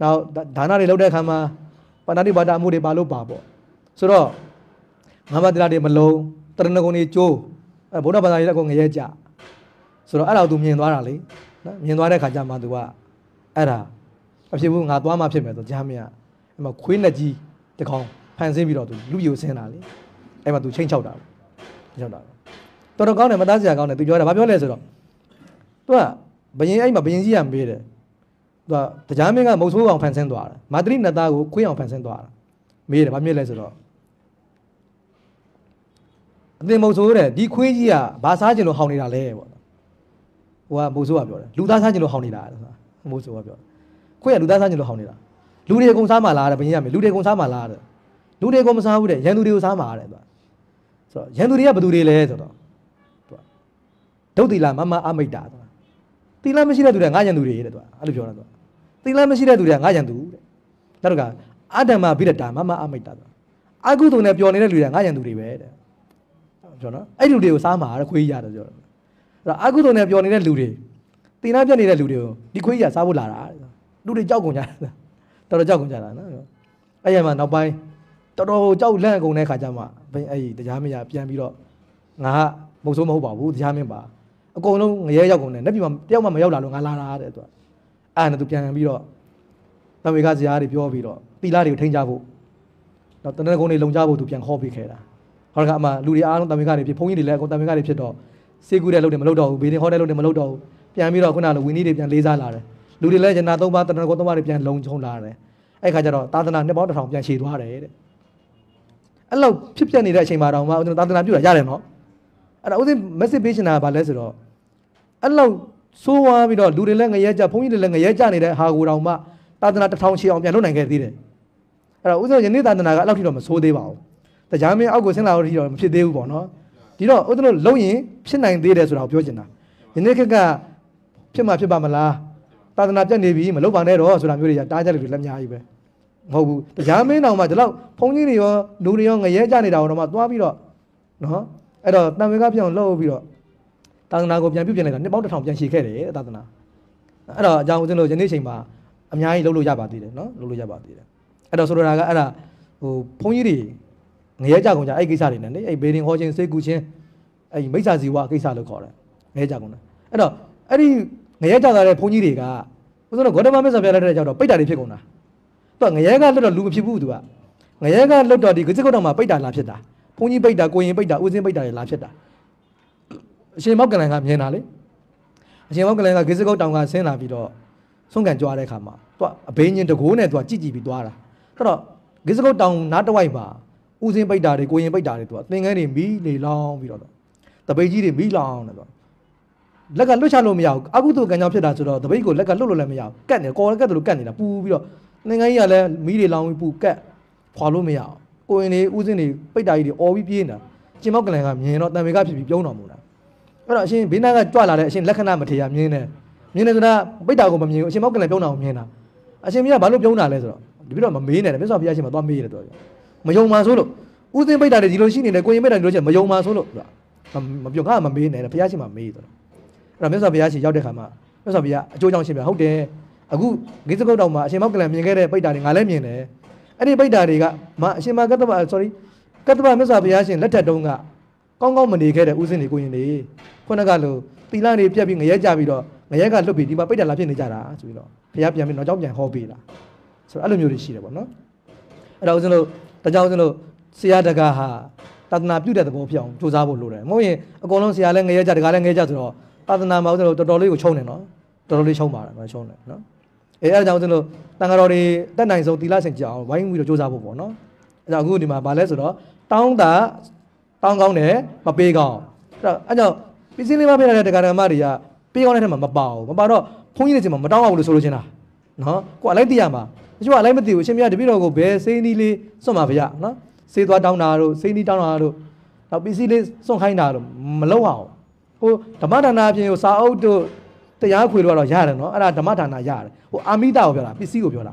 နောက်ဒါနတွေလုပ်တဲ့အခါမှာပါဏာတိပါဒအမှုတွေပါလို့ပါပေါ့ဆိုတော့ငါမတရားတွေမလုံးတရဏဂုံတွေကျိုးအဲဗုဒ္ဓဘာသာရေးကောငရဲကြဆိုတော့အဲ့ဒါကိုသူမြင်သွားတာလေနော်မြင်သွားတဲ့ခါကျမှသူကအဲ့ဒါအဖြစ်ဘူးငါသွားမှဖြစ်မယ်ဆိုဂျာမင်ကအဲ့မှာခွေးနဲ့ကြီးတကောင်ဖန်ဆင်းပြီးတော့သူလူပြိုဆင်းတာလေအဲ့မှာသူချိန်ချောက်တာပဲချိန်ချောက်တာတော်တော်ကောင်းတယ်မသားစရာကောင်းတယ်သူပြောတာဘာပြောလဲဆိုတော့ तू ကဘယင်အဲ့မှာဘယင်ကြီးကမေးတယ် तू ကတရားမင်းကမုတ်ဆိုးအောင်ဖန်ဆင်းသွားတာမာတရိနတ်သားကိုခွေးအောင်ဖန်ဆင်းသွားတာမေးတယ်ဘာမြင်လဲဆိုတော့အသင်မုတ်ဆိုးတဲ့ဒီခွေးကြီးကဘာစားကျင်လို့ဟောင်းနေတာလဲပေါ့ဟိုကမုတ်ဆိုးကပြောတယ်လူသားစားကျင်လို့ဟောင်းနေတာဆိုတာမုတ်ဆိုးကပြောတယ်ခွေးကလူသားစားကျင်လို့ဟောင်းနေတာလူတွေအကုန်စားမှလားတဲ့ဘယင်ကမေးလူတွေအကုန်စားမှလားတဲ့လူတွေအကုန်မစားဘူးတဲ့ရန်သူတွေကိုစားမှတဲ့သူကဆိုတော့ရန်သူတွေကဘယ်သူတွေလဲဆိုတော့သူကဒုတ်တိလာမမအမိတ်တာသူ ကတိလာမရှိတဲ့သူတွေကငါရန်သူတွေတဲ့သူကအဲ့လိုပြောတာသူကတိလာမရှိတဲ့သူတွေကငါရန်သူတဲ့နောက်တော့ကအတ္တမဘိရတာမမအမိတ်တာသူကအကုသိုလ်နဲ့ပျော်နေတဲ့လူတွေကငါရန်သူတွေပဲတဲ့ပြောနော်အဲ့လူတွေကိုစားမှာတဲ့ခွေးရတယ်ပြောတယ်အဲ့တော့အကုသိုလ်နဲ့ပျော်နေတဲ့လူတွေတင်နာပြတ်နေတဲ့လူတွေကိုဒီခွေးရစားဖို့လာတာတဲ့လူတွေကြောက်ကုန်ကြတာတော်တော်ကြောက်ကုန်ကြတာနော်အဲ့ရမှာနောက်ပိုင်းတော်တော်ကြောက်လန့်ကုန်တဲ့ခါကျမှဘယ်အဲ့ဒီတရားမရပြန်ပြီးတော့ငါမဟုတ်ဆိုးမဟုတ်ပါဘူးတရားမင်းပါ အကုန်လုံးငရဲရောက်ကုန်တယ်လက်ပြမှာတယောက်မှမရောက်လာလို့ငါလာတာတဲ့သူကအဲ့ဒါနဲ့သူပြန်ပြီးတော့တမေခဇာတ်တွေပြောပြီးတော့တီလာတွေကိုထိန်းကြဖို့တော့တနက်ကုန်းတွေလုံကြဖို့သူပြန်ခေါ်ပေးခဲ့တာဟောကအမှလူတွေအားလုံးတမေခတွေဖြစ်ဘုန်းကြီးတွေလည်းအကုန်တမေခတွေဖြစ်တော့စေကူတဲ့လုပ်တယ်မလုပ်တော့ဘူးဘေးတင်ဟောတဲ့လုပ်တယ်မလုပ်တော့ဘူးပြန်ပြီးတော့ခုနကလိုဝီနည်းတွေပြန်လေးစားလာတယ်လူတွေလည်းယနာသုံးပါးတဏ္ဍကောသုံးပါးတွေပြန်လုံခြုံလာတယ်အဲ့ခါကျတော့သာသနာနှစ်ပေါင်းတစ်ထောင်ပြန်ရှည်သွားတယ်တဲ့အဲ့လောက်ဖြစ်ပြနေတဲ့အချိန်မှာတော့မှဦးဇင်းတို့သာသနာပြုတာရတယ်နော်အဲ့ဒါဦးဇင်း message ပေးချင်တာကဘာလဲဆိုတော့ အဲ့လောက်ဆိုးဝါးပြီးတော့လူတွေလည်းငရဲကြဘုန်းကြီးတွေလည်းငရဲကြနေတဲ့ဟာကိုတောင်မှသာသနာတစ်ထောင်ချီအောင်ပြန်လုပ်နိုင်ခဲ့သေးတယ်အဲ့တော့ဦးဇင်းတို့ယနေ့သာသနာကအဲ့လောက်ထိတော့မဆိုးသေးပါဘူးတရားမင်းအောက်ကိုဆင်းလာတော့ထိတော့မဖြစ်သေးဘူးပေါ့နော်ဒီတော့ဦးဇင်းတို့လုံရင်ဖြစ်နိုင်သေးတယ်ဆိုတာကိုပြောချင်တာယနေ့ခေတ်ကဖြစ်မှာဖြစ်ပါမလားသာသနာပြတ်နေပြီမလုပ်ပါနဲ့တော့ဆိုတာမျိုးတွေကတားကြတယ်လို့လည်းအများကြီးပဲမဟုတ်ဘူးတရားမင်းတောင်မှဒီလောက်ဘုန်းကြီးတွေရောလူတွေရောငရဲကြနေတာတော့မှသွားပြီးတော့နော်အဲ့တော့တန်ဝေကပြောင်းလှုပ်ပြီးတော့ သာသနာကိုပြန်ပြုပြင်လိုက်တာနှစ်ပေါင်းတစ်ထောင်ပြန်ရှည်ခဲ့တယ်တဲ့သာသနာအဲ့တော့အကြောင်းဦးဇင်းတို့ယနေ့ချိန်မှာအများကြီးလုပ်လို့ရပါသေးတယ်နော်လုပ်လို့ရပါသေးတယ်အဲ့တော့ဆိုလိုတာကအဲ့ဒါဟိုဘုန်းကြီးတွေငရဲကြကုန်ကြအဲ့ကိစ္စတွေနဲ့လေအဲ့ဘေဒင်ဟောခြင်းစေကူခြင်းအဲ့မိစ္ဆာဇီဝကိစ္စလို့ခေါ်တယ်ငရဲကြကုန်တယ်အဲ့တော့အဲ့ဒီငရဲကြတာတဲ့ဘုန်းကြီးတွေကဦးဇင်းတို့ဂေါတမမစ္ဆာပြရတဲ့ကြောင့်တော့ပိတ်တာတွေဖြစ်ကုန်တာသူကငရဲကလွတ်တော့လူမဖြစ်ဘူးသူကငရဲကလွတ်တော့ဒီဂဇိကုတ်တော်မှာပိတ်တာလာဖြစ်တာဘုန်းကြီးပိတ်တာကိုရင်ပိတ်တာဦးစင်းပိတ်တာတွေလာဖြစ်တာ အရှင်မောက်ကလန်ကမြင်တာလေအရှင်မောက်ကလန်ကဂဇိကုတ်တောင်ကဆင်းလာပြီးတော့ဆုံးကန်ကြွားတဲ့ခါမှာသူကအဘိညာဉ်တကိုးနဲ့သူကကြည်ကြည်ပြီးသွားတာအဲ့တော့ဂဇိကုတ်တောင်နားတစ်ဝိုက်မှာဦးစင်းပိတ်တာတွေကိုရင်ပိတ်တာတွေသူကသင်္ကန်းတွေမီးလေလောင်းပြီးတော့တပိတ်ကြီးတွေမီးလောင်းတယ်သူကလက်ကလွတ်ချလို့မရဘူးအကုသိုလ်ကံကြောင့်ဖြစ်တာဆိုတော့တပိတ်ကိုလက်ကလွတ်လို့လည်းမရဘူးကတ်နေကော်ကတ်တယ်လို့ကတ်နေတာပူပြီးတော့နိုင်ငံကြီးကလည်းမီးတွေလောင်ပြီးပူကတ်ဖွာလို့မရအောင်ကိုရင်တွေဥစဉ်တွေပိတ်တာကြီးတွေអော်ပြီးပြေးနေတာကျင်မောက်ကလန်ကမြင်တော့တံမေကဖြစ်ပြီးပြုံးတော်မူတာ အဲ့တော့အရှင်ဘေးနားကကြွလာတဲ့အရှင်လက္ခဏာမထေရမြင်တယ်မြင်တယ်ဆိုတာပိတ်တာကိုမမြင်ဘူးအရှင်မောက်ကလန်ပြုံးတာကိုမြင်တာအရှင်မင်းကဘာလို့ပြုံးတာလဲဆိုတော့ဒီပြီးတော့မမေးနဲ့မြတ်စွာဘုရားရှင်မှာသွားမေးတယ်တော့မယုံပါဆိုလို့ဥစဉ်ပိတ်တာတွေဒီလိုရှိနေတယ်ကိုရင်ပိတ်တာဒီလိုချက်မယုံပါဆိုလို့မပြောငါကမမေးနဲ့ဘုရားရှင်မှာမေးတယ်အဲ့တော့မြတ်စွာဘုရားရှင်ရောက်တဲ့ခါမှာမြတ်စွာဘုရားအကျိုးကြောင့်ရှင်ပြဟုတ်တယ်အခုဂိသကုတ်တောင်မှာအရှင်မောက်ကလန်မြင်ခဲ့တဲ့ပိဋ္ဌာတွေငါလည်းမြင်တယ်အဲ့ဒီပိဋ္ဌာတွေကမအရှင်မကတ္တဗ sorry ကတ္တဗမြတ်စွာဘုရားရှင်လက်ထက်တုန်းက ကောင်းကောင်းမနေခဲ့တဲ့ဥစဉ်တွေကိုရင်တွေခုနကလိုတီလာတွေပြက်ပြီးငရဲကြပြီးတော့ငရဲကလွတ်ပြီးဒီမှာပိဋ္ဌာလာဖြစ်နေကြတာဆိုပြီးတော့ဘုရားပြန်ပြီးနောက်ကြောင်းပြန်ဟောပေးလာဆိုတော့အဲ့လိုမျိုးတွေရှိတယ်ပေါ့နော်အဲ့တော့ဥစဉ်လို့တကြောင်ဥစဉ်လို့ဆရာတကာဟာတသနာပြုတဲ့သဘောဖြစ်အောင်စူးစမ်းဖို့လိုတယ်မဟုတ်ရင်အကုန်လုံးဆရာလည်းငရဲကြတကားလည်းငရဲကြဆိုတော့သာသနာမှာဦးဇင်းတို့တော်တော်လေးကိုချုံနေနော်တော်တော်လေးချုံပါတယ်မချုံနေနော်အဲအဲဒါကြောင့်ဦးဇင်းတို့တန်ဃာတော်တွေတက်နိုင်ဆုံးသီလရှင်ကြအောင်ဝိုင်းပြီးတော့စူးစမ်းဖို့ပေါ့နော်အဲဒါအခုဒီမှာဗာလဲဆိုတော့တောင်းတာ တောင်းကောင်းတယ်မပေးကောင်းအဲတော့အဲကြောင့်ပစ္စည်းလေးမပေးရတဲ့တရားဓမ္မတွေကပေးကောင်းတဲ့ထက်မှာမပါဘူးမပါတော့ဘုန်းကြီးတွေချိန်မှာမတောင်းအောင်လို့ဆိုလို့ချင်းတာနော်ကိုအလိုက်တရမှာတချို့ကအလိုက်မသိဘူးအရှင်မြတ်တပည့်တော်ကိုဘယ်စေးနီးလေးစွန့်ပါဗျာနော်စေးသွားတောင်းတာတို့စေးနီးတောင်းတာတို့နောက်ပစ္စည်းလေးစွန့်ခိုင်းတာတို့မလုပ်အောင်ဟိုဓမ္မဒါနအပြင်ဟိုစာအုပ်တို့တရားခွေလို့ကတော့ရတယ်နော်အဲ့ဒါဓမ္မဒါနရတယ်ဟိုအာမိတာကိုပြောတာပစ္စည်းကိုပြောတာ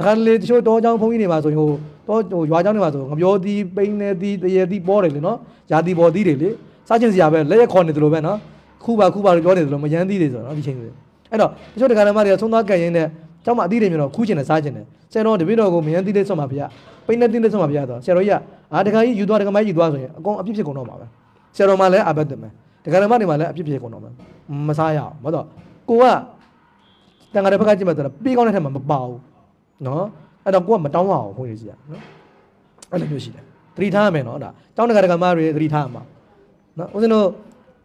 နော်ဒါကလေတချို့တောเจ้าဘုန်းကြီးတွေမှာဆိုရင်ဟိုတောဟိုရွာเจ้าတွေမှာဆိုငပြောသီးပိန်းနေသီးတရေသီးပေါ်တယ်လေနော်ယာသီပေါ်သီးတွေလေစားချင်းစရာပဲလက်ရခေါ်နေတယ်လို့ပဲနော်ခုပါခုပါလို့ပြောနေတယ်လို့မယမ်းသီးတွေဆိုတော့နော်ဒီချိန်တွေအဲ့တော့တချို့တက္ကရာမတွေကသုံးသားကဲရင်းနဲ့เจ้าမအသီးတွေမျိုးတော့ခူးကျင်တယ်စားကျင်တယ်ဆရာတော်တပည့်တော်ကိုမယမ်းသီးလေးဆွတ်မှာဗျာပိန်းနေသီးလေးဆွတ်မှာဗျာဆိုဆရာတော်ကြီးကအာတခါကြီးယူသွားတခါမကြီးယူသွားဆိုရင်အကုန်အပြစ်ဖြစ်ကုန်တော့မှာပဲဆရာတော်မှလည်းအဘတ်တယ်မယ် ဒကာရမတွေမှာလည်းအဖြစ်ဖြစ်ကုန်တော့မယ်မစားရအောင်မတော့ကိုကတန်ခါတဲ့ဘက်ကကြည့်မှဆိုတော့ပြေးကောင်းတဲ့ထက်မှာမပါဘူး နော်အဲ့တော့ကိုကမတောင်းရအောင်ခွင့်ရစီရနော်အဲ့လိုမျိုးရှိတယ်သတိထားရမယ်နော်ဒါတောင်းဒကာဒကာမတွေသတိထားရမှာနော်ဦးဇင်းတို့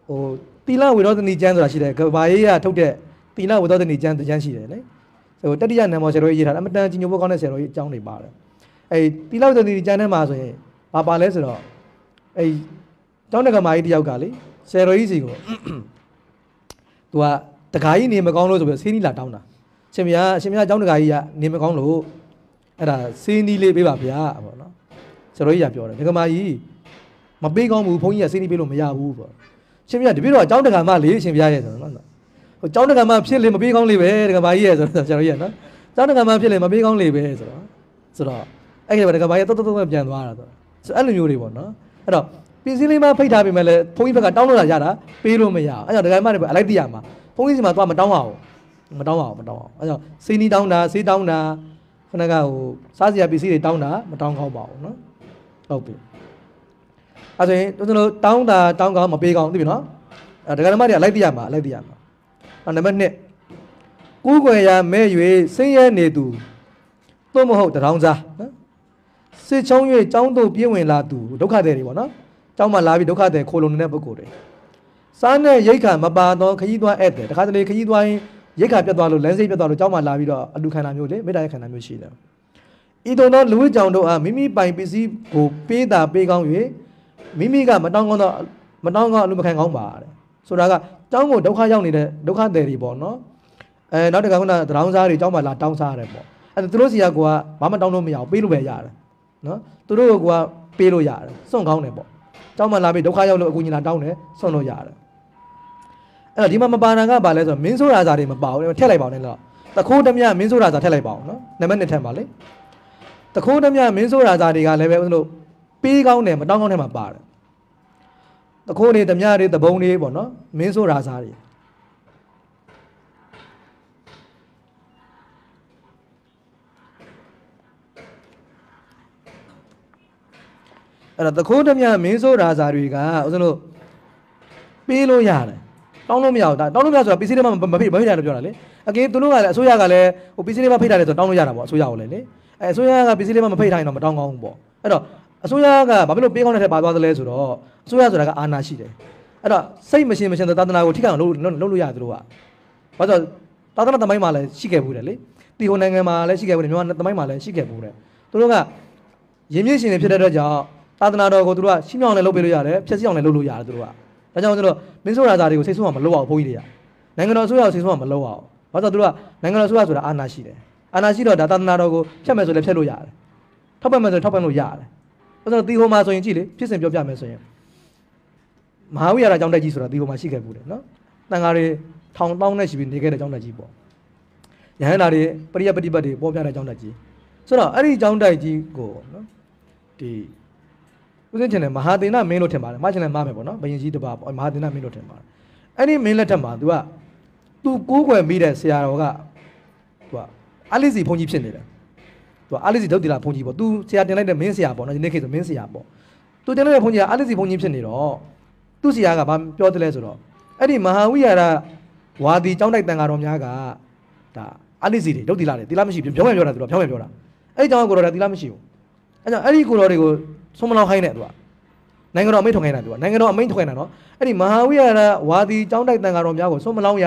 ဟိုတီလဝေရောသနီကျမ်းဆိုတာရှိတယ်ကဘာရေးရထုတ်တဲ့တီလဝေရောသနီကျမ်းကျမ်းရှိတယ်လေဟိုတတိယနံမောဆရာတော်ကြီးရေးထားတယ်အမတန်ကြီးညိုဖို့ကောင်းတဲ့ဆရာတော်ကြီးအကြောင်းတွေပါတယ်အဲ့တီလဝေရောသနီကျမ်းထဲမှာဆိုရင်ဘာပါလဲဆိုတော့အဲ့တောင်းဒကာမကြီးတယောက်ကလေဆယ်တော်ကြီးစီကိုသူကတခါကြီးနေမကောင်းလို့ဆိုပြီးဆေးနီးလာတောင်းတာ ရှင်မယားရှင်မယားအကြောင်းတခါကြီးကနေမကောင်းလို့အဲ့ဒါဆေးနီးလေးပေးပါဗျာပေါ့နော်ဆယ်တော်ကြီးကပြောတယ်ဒကာမကြီးမပေးကောင်းဘူးဘုန်းကြီးကဆေးနီးပေးလို့မရဘူးပေါ့ရှင်မယားတပည့်တော်အကြောင်းတခါမှလေရှင်ဘုရားရဲ့ဆိုတော့နော်ဟိုအကြောင်းတခါမှဖြစ်လေမပေးကောင်းလေပဲဒကာမကြီးရဲ့ဆိုတော့ဆယ်တော်ကြီးကနော်အကြောင်းတခါမှဖြစ်လေမပေးကောင်းလေပဲဆိုတော့ဆိုတော့အဲ့ဒီကဒကာမကြီးတော့တော့တော့ပြန်သွားတာဆိုဆိုအဲ့လိုမျိုးတွေပေါ့နော်အဲ့တော့ပစ္စည်းလေးမှဖိတ်ထားပြီမဲ့လည်းဘုန်းကြီးဘက်ကတောင်းလို့လာရတာပေးလို့မရအောင်အဲကြောင့်ဒကာမတွေပဲအလိုက်တရမှာဘုန်းကြီးစီမှာသွားမတောင်းအောင် မတောင်းအောင်မတောင်းအောင်အဲကြောင့်စေးနီးတောင်းတာစေးတောင်းတာခဏကဟိုစားစရာပစ္စည်းတွေတောင်းတာမတောင်းကောင်းပါဘူးနော်ဟုတ်ပြီအဲဆိုရင်တို့တို့တောင်းတာတောင်းကောင်းမပေးကောင်းသိပြီနော်အဲဒကာမတွေအလိုက်တရမှာအလိုက်တရမှာအဲနံပါတ်1ကူးကွယ်ရာမဲ့၍ဆင်းရဲနေသူသို့မဟုတ်တရောင်းစားနော်စစ်ချုံ၍ចောင်းတို့ပြင်းဝင်လာသူဒုက္ခသည်တွေပေါ့နော်ចောင်းမှာလာပြီးဒုက္ခသည်ခိုလုံနေတဲ့ပုဂ္ဂိုလ်တွေစားနဲ့ရိတ်ခါမပါတော့ခကြီးသွားဧည့်တယ်တခါတလေခကြီးသွားရင် ရိတ်ခါပြတ်သွားလို့လမ်းစိတ်ပြတ်သွားလို့ကြောင်းမှလာပြီးတော့အလူခံတာမျိုးလေမေတ္တာရခံတာမျိုးရှိတယ်ဤသို့သောလူဝိကြောင်တို့အားမိမိပိုင်ပစ္စည်းကိုပေးတာပေးကောင်း၍မိမိကမတောင်းကောင်းတော့မတောင်းကောင်းအလူမခံကောင်းပါတဲ့ဆိုတာကကြောင်းကိုဒုက္ခရောက်နေတဲ့ဒုက္ခသည်တွေပေါ့နော်အဲနောက်တစ်ခါခုနသရောင်းစားတွေကြောင်းမှလာတောင်းစားရတယ်ပေါ့အဲသူတို့စီကကိုကဘာမှတောင်းလို့မရဘူးပေးလို့ပဲရတယ်နော်သူတို့ကပေးလို့ရတယ်စွန့်ကောင်းတယ်ပေါ့ကြောင်းမှလာပြီးဒုက္ခရောက်လို့အကူညီလာတောင်းတယ်စွန့်လို့ရတယ် အဲ့တော့ဒီမှာမပါဏာကပါလဲဆိုတော့မင်းဆိုးရာဇာတွေမပါဘူးထည့်လိုက်ပါဦးနဲ့တော့တခိုးတမြမင်းဆိုးရာဇာထည့်လိုက်ပါဦးနော်နံပါတ်1ထည့်ပါလေတခိုးတမြမင်းဆိုးရာဇာတွေကလည်းပဲဦးဇင်းတို့ပေးကောင်းတယ်မတောင်းကောင်းတယ်မှာပါတယ်တခိုးတွေတမြတွေတဘုံတွေပေါ့နော်မင်းဆိုးရာဇာတွေအဲ့တော့တခိုးတမြမင်းဆိုးရာဇာတွေကဦးဇင်းတို့ပေးလို့ရတယ် တောင်းလို့မရဘူးဒါတောင်းလို့မရဆိုတာပစ္စည်းတွေမှမဖိတ်မဖိတ်ရတယ်ပြောတာလေအကင်းသူတို့ကလည်းအစိုးရကလည်းဟိုပစ္စည်းတွေမှဖိတ်ရတယ်ဆိုတော့တောင်းလို့ရတာပေါ့အစိုးရကိုလည်းလေအဲအစိုးရကပစ္စည်းတွေမှမဖိတ်ထားရင်တော့မတောင်းကောင်းဘူးပေါ့အဲ့တော့အစိုးရကဘာဖြစ်လို့ပေးကောင်းတဲ့ထက်ပါသွားသလဲဆိုတော့အစိုးရဆိုတာကအာဏာရှိတယ်အဲ့တော့စိတ်မရှင်မရှင်သာသနာကိုထိခိုက်အောင်လုပ်လုပ်လုပ်လို့ရတယ်သူတို့ကဘာလို့သာသနာသမိုင်းမှာလည်းရှိခဲ့ဘူးတယ်လေတီဟိုနိုင်ငံမှာလည်းရှိခဲ့ဘူးတယ်မြန်မာသမိုင်းမှာလည်းရှိခဲ့ဘူးတယ်သူတို့ကရင်းမြစ်ရှင်တွေဖြစ်တဲ့အတွက်ကြောင့်သာသနာတော်ကိုသူတို့ကရှင်းမြောင်းလည်းလုပ်ပေးလို့ရတယ်ဖျက်ဆီးအောင်လည်းလုပ်လို့ရတယ်သူတို့က ဒါကြောင့်ကျွန်တော်မင်းဆိုးရာဇာတွေကိုစိတ်ဆိုးမှမလုပ်အောင်ဘုန်းကြီးတွေကနိုင်ငံတော်ဆိုးရအောင်စိတ်ဆိုးမှမလုပ်အောင်ဘာလို့သူတို့ကနိုင်ငံတော်ဆိုးရဆိုတာအာဏာရှိတယ်အာဏာရှိတော့ဒါသာသနာတော်ကိုဖျက်မယ်ဆိုလည်းဖျက်လို့ရတယ်ထောက်ပံ့မယ်ဆိုထောက်ပံ့လို့ရတယ်ဘာလို့ဒီဟိုမှာဆိုရင်ကြည့်လေဖြစ်စဉ်ပြောပြမယ်ဆိုရင်မဟာဝိဟာရကျောင်းတက်ကြီးဆိုတာဒီဟိုမှာရှိခဲ့ဘူးတယ်နော်တန်ဃာတွေထောင်တောင်းနဲ့ရှိပြီးနေခဲ့တဲ့ကျောင်းတက်ကြီးပေါ့ယဟန်နာတွေပရိယပฏิပတ်တွေပေါ်ပြတဲ့ကျောင်းတက်ကြီးဆိုတော့အဲ့ဒီကျောင်းတက်ကြီးကိုနော်ဒီ ဦးစင်းချင်တယ်မဟာသေနမင်းလို့ထင်ပါတယ်မချင်တယ်မမယ်ပေါ့နော်ဘယင်ကြီးတစ်ပါးပေါ့မဟာသေနမင်းလို့ထင်ပါတယ်အဲ့ဒီမင်းလက်ထက်မှာ तू က तू ကိုးကွယ်မိတဲ့ဆရာတော်က तू ကအလိစီဘုန်းကြီးဖြစ်နေတယ် तू ကအလိစီဒုတ်တိလာဘုန်းကြီးပေါ့ तू ဆရာတင်လိုက်တဲ့မင်းဆရာပေါ့နော်ဒီနေ့ခေတ်ဆိုမင်းဆရာပေါ့ तू တင်လိုက်တဲ့ဘုန်းကြီးကအလိစီဘုန်းကြီးဖြစ်နေတော့သူ့ဆရာကဘာပြောတယ်လဲဆိုတော့အဲ့ဒီမဟာဝိဟာရဝါဒီကျောင်းတိုက်တန်ဃာတော်များကဒါအလိစီတွေဒုတ်တိလာတွေတိလာမရှိဘူးပြောမယ်ပြောတာသူတို့ပြောမယ်ပြောတာအဲ့ဒီကျောင်းကကိုတော်ကတိလာမရှိဘူးအဲ့ကြောင့်အဲ့ဒီကိုတော်တွေကို ဆုံးမလောင်းခိုင်းတယ်သူကနိုင်ငံတော်အမိန့်ထုတ်ခိုင်းတာသူကနိုင်ငံတော်အမိန့်ထုတ်ခိုင်းတာနော်အဲ့ဒီမဟာဝိဟာရဝါဒီကျောင်းတိုက်တန်ဃာတော်များကိုဆုံးမလောင်းရ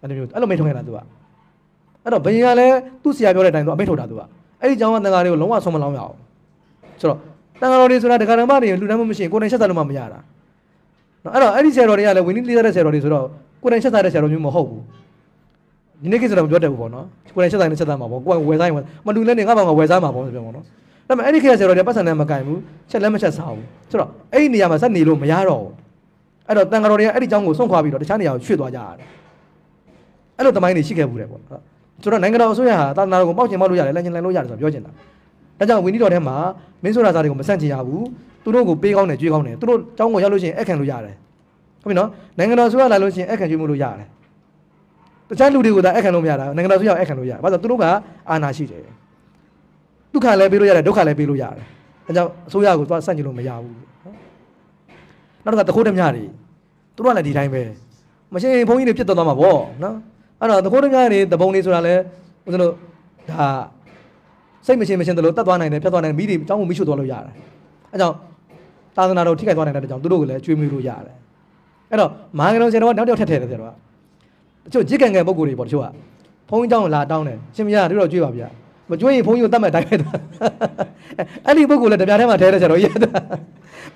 အဲ့လိုမျိုးအဲ့လိုမိန့်ထုတ်ခိုင်းတာသူကအဲ့တော့ဘယင်ကလည်းသူ့ဆရာပြောတဲ့အတိုင်းသူအမိန့်ထုတ်တာသူကအဲ့ဒီကျောင်းကတန်ဃာတွေကိုလုံးဝဆုံးမလောင်းရအောင်ဆိုတော့တန်ဃာတော်တွေဆိုတာဒကာဓမ္မတွေလူတန်းမှုမရှိရင်ကိုယ်တိုင်ဆက်စားလို့မှမရတာနော်အဲ့တော့အဲ့ဒီဆရာတော်တွေကလည်းဝင်းနီးလေးတဲ့ဆရာတော်တွေဆိုတော့ကိုယ်တိုင်ဆက်စားတဲ့ဆရာတော်မျိုးမဟုတ်ဘူးဒီနေ့ကိစ္စတော့မပြောတတ်ဘူးပေါ့နော်ကိုယ်တိုင်ဆက်စားနေဆက်စားမှာပေါ့ကိုယ်ကဝယ်စားရင်မလူလည်းနေငါ့ဘာငါဝယ်စားမှာပေါ့ဆိုပြောပေါ့နော် ဒါပေမဲ့အဲ့ဒီခေတ်ကဆရာတော်တွေပတ်စံနဲ့မကင်ဘူးချက်လည်းမချက်စားဘူးဆိုတော့အဲ့ဒီနေရာမှာဆက်နေလို့မရတော့ဘူးအဲ့တော့တန်ဃာတော်တွေကအဲ့ဒီကျောင်းကိုဆုံးခွာပြီးတော့တခြားနေရာကိုရွှေ့သွားကြရတယ်အဲ့လိုတမိုင်းတွေရှိခဲ့ဘူးတယ်ပေါ့ဆိုတော့နိုင်ငံတော်အစိုးရဟာသာသနာတော်ကိုပေါက်ကျင်ပေါက်လို့ရတယ်လမ်းကျင်လမ်းလို့ရတယ်ဆိုတော့ပြောချင်တာဒါကြောင့်ဝင်းဒီတော်ထဲမှာမင်းဆိုရာသားတွေကိုမဆန့်ကျင်ရဘူးသူတို့ကိုပေးကောင်းတယ်ကြွေးကောင်းတယ်သူတို့ကျောင်းကိုရောက်လို့ရှိရင်အခန့်လို့ရတယ်ဟုတ်ပြီနော်နိုင်ငံတော်အစိုးရလာလို့ရှိရင်အခန့်ကြွေးမှုလို့ရတယ်တခြားလူတွေကိုသာအခန့်လို့မရတာနိုင်ငံတော်အစိုးရအခန့်လို့ရတယ်ဘာလို့သူတို့ကအာဏာရှိတယ် ဒုက္ခလည်းပေးလို့ရတယ်ဒုက္ခလည်းပေးလို့ရတယ်အဲကြောင့်အစိုးရကိုသွားဆန့်ကျင်လို့မရဘူးနော်နောက်တစ်ခါတခိုးတမတွေသူတို့ကလည်းဒီတိုင်းပဲမရှင်းဘုန်းကြီးတွေပြစ်သွားသွားမှာပေါ့နော်အဲ့တော့တခိုးတမတွေတပုံတွေဆိုတာလည်းဦးဇင်းတို့ဒါစိတ်မရှင်းမရှင်းသလိုတတ်သွားနိုင်တယ်ဖြတ်သွားနိုင်တယ်မိတွေအကြောင်းကိုမိရှုသွားလို့ရတယ်အဲကြောင့်သာသနာတော်ထိခိုက်သွားနိုင်တဲ့ကြောင့်သူတို့ကလည်းကျွေးမွေးလို့ရတယ်အဲ့တော့မဟာကရုံဆရာတော်ကနောက်တစ်ယောက်ထပ်ထည့်တယ်ဆရာတော်ကတချို့ဂျစ်ကန်ကန်ပုံကိုယ်တွေပေါ့တချို့ကဘုန်းကြီးเจ้าကိုလာတောင်းတယ်ရှင်မရတို့တော့ကျွေးပါဗျာ မကြွေးရင်ဘုန်းကြီးကိုတတ်မှတ်တိုင်းပဲသွားအဲ့ဒီပုဂ္ဂိုလ်လည်းတပြားထဲမှာထဲတဲ့ဆရာတော်ကြီး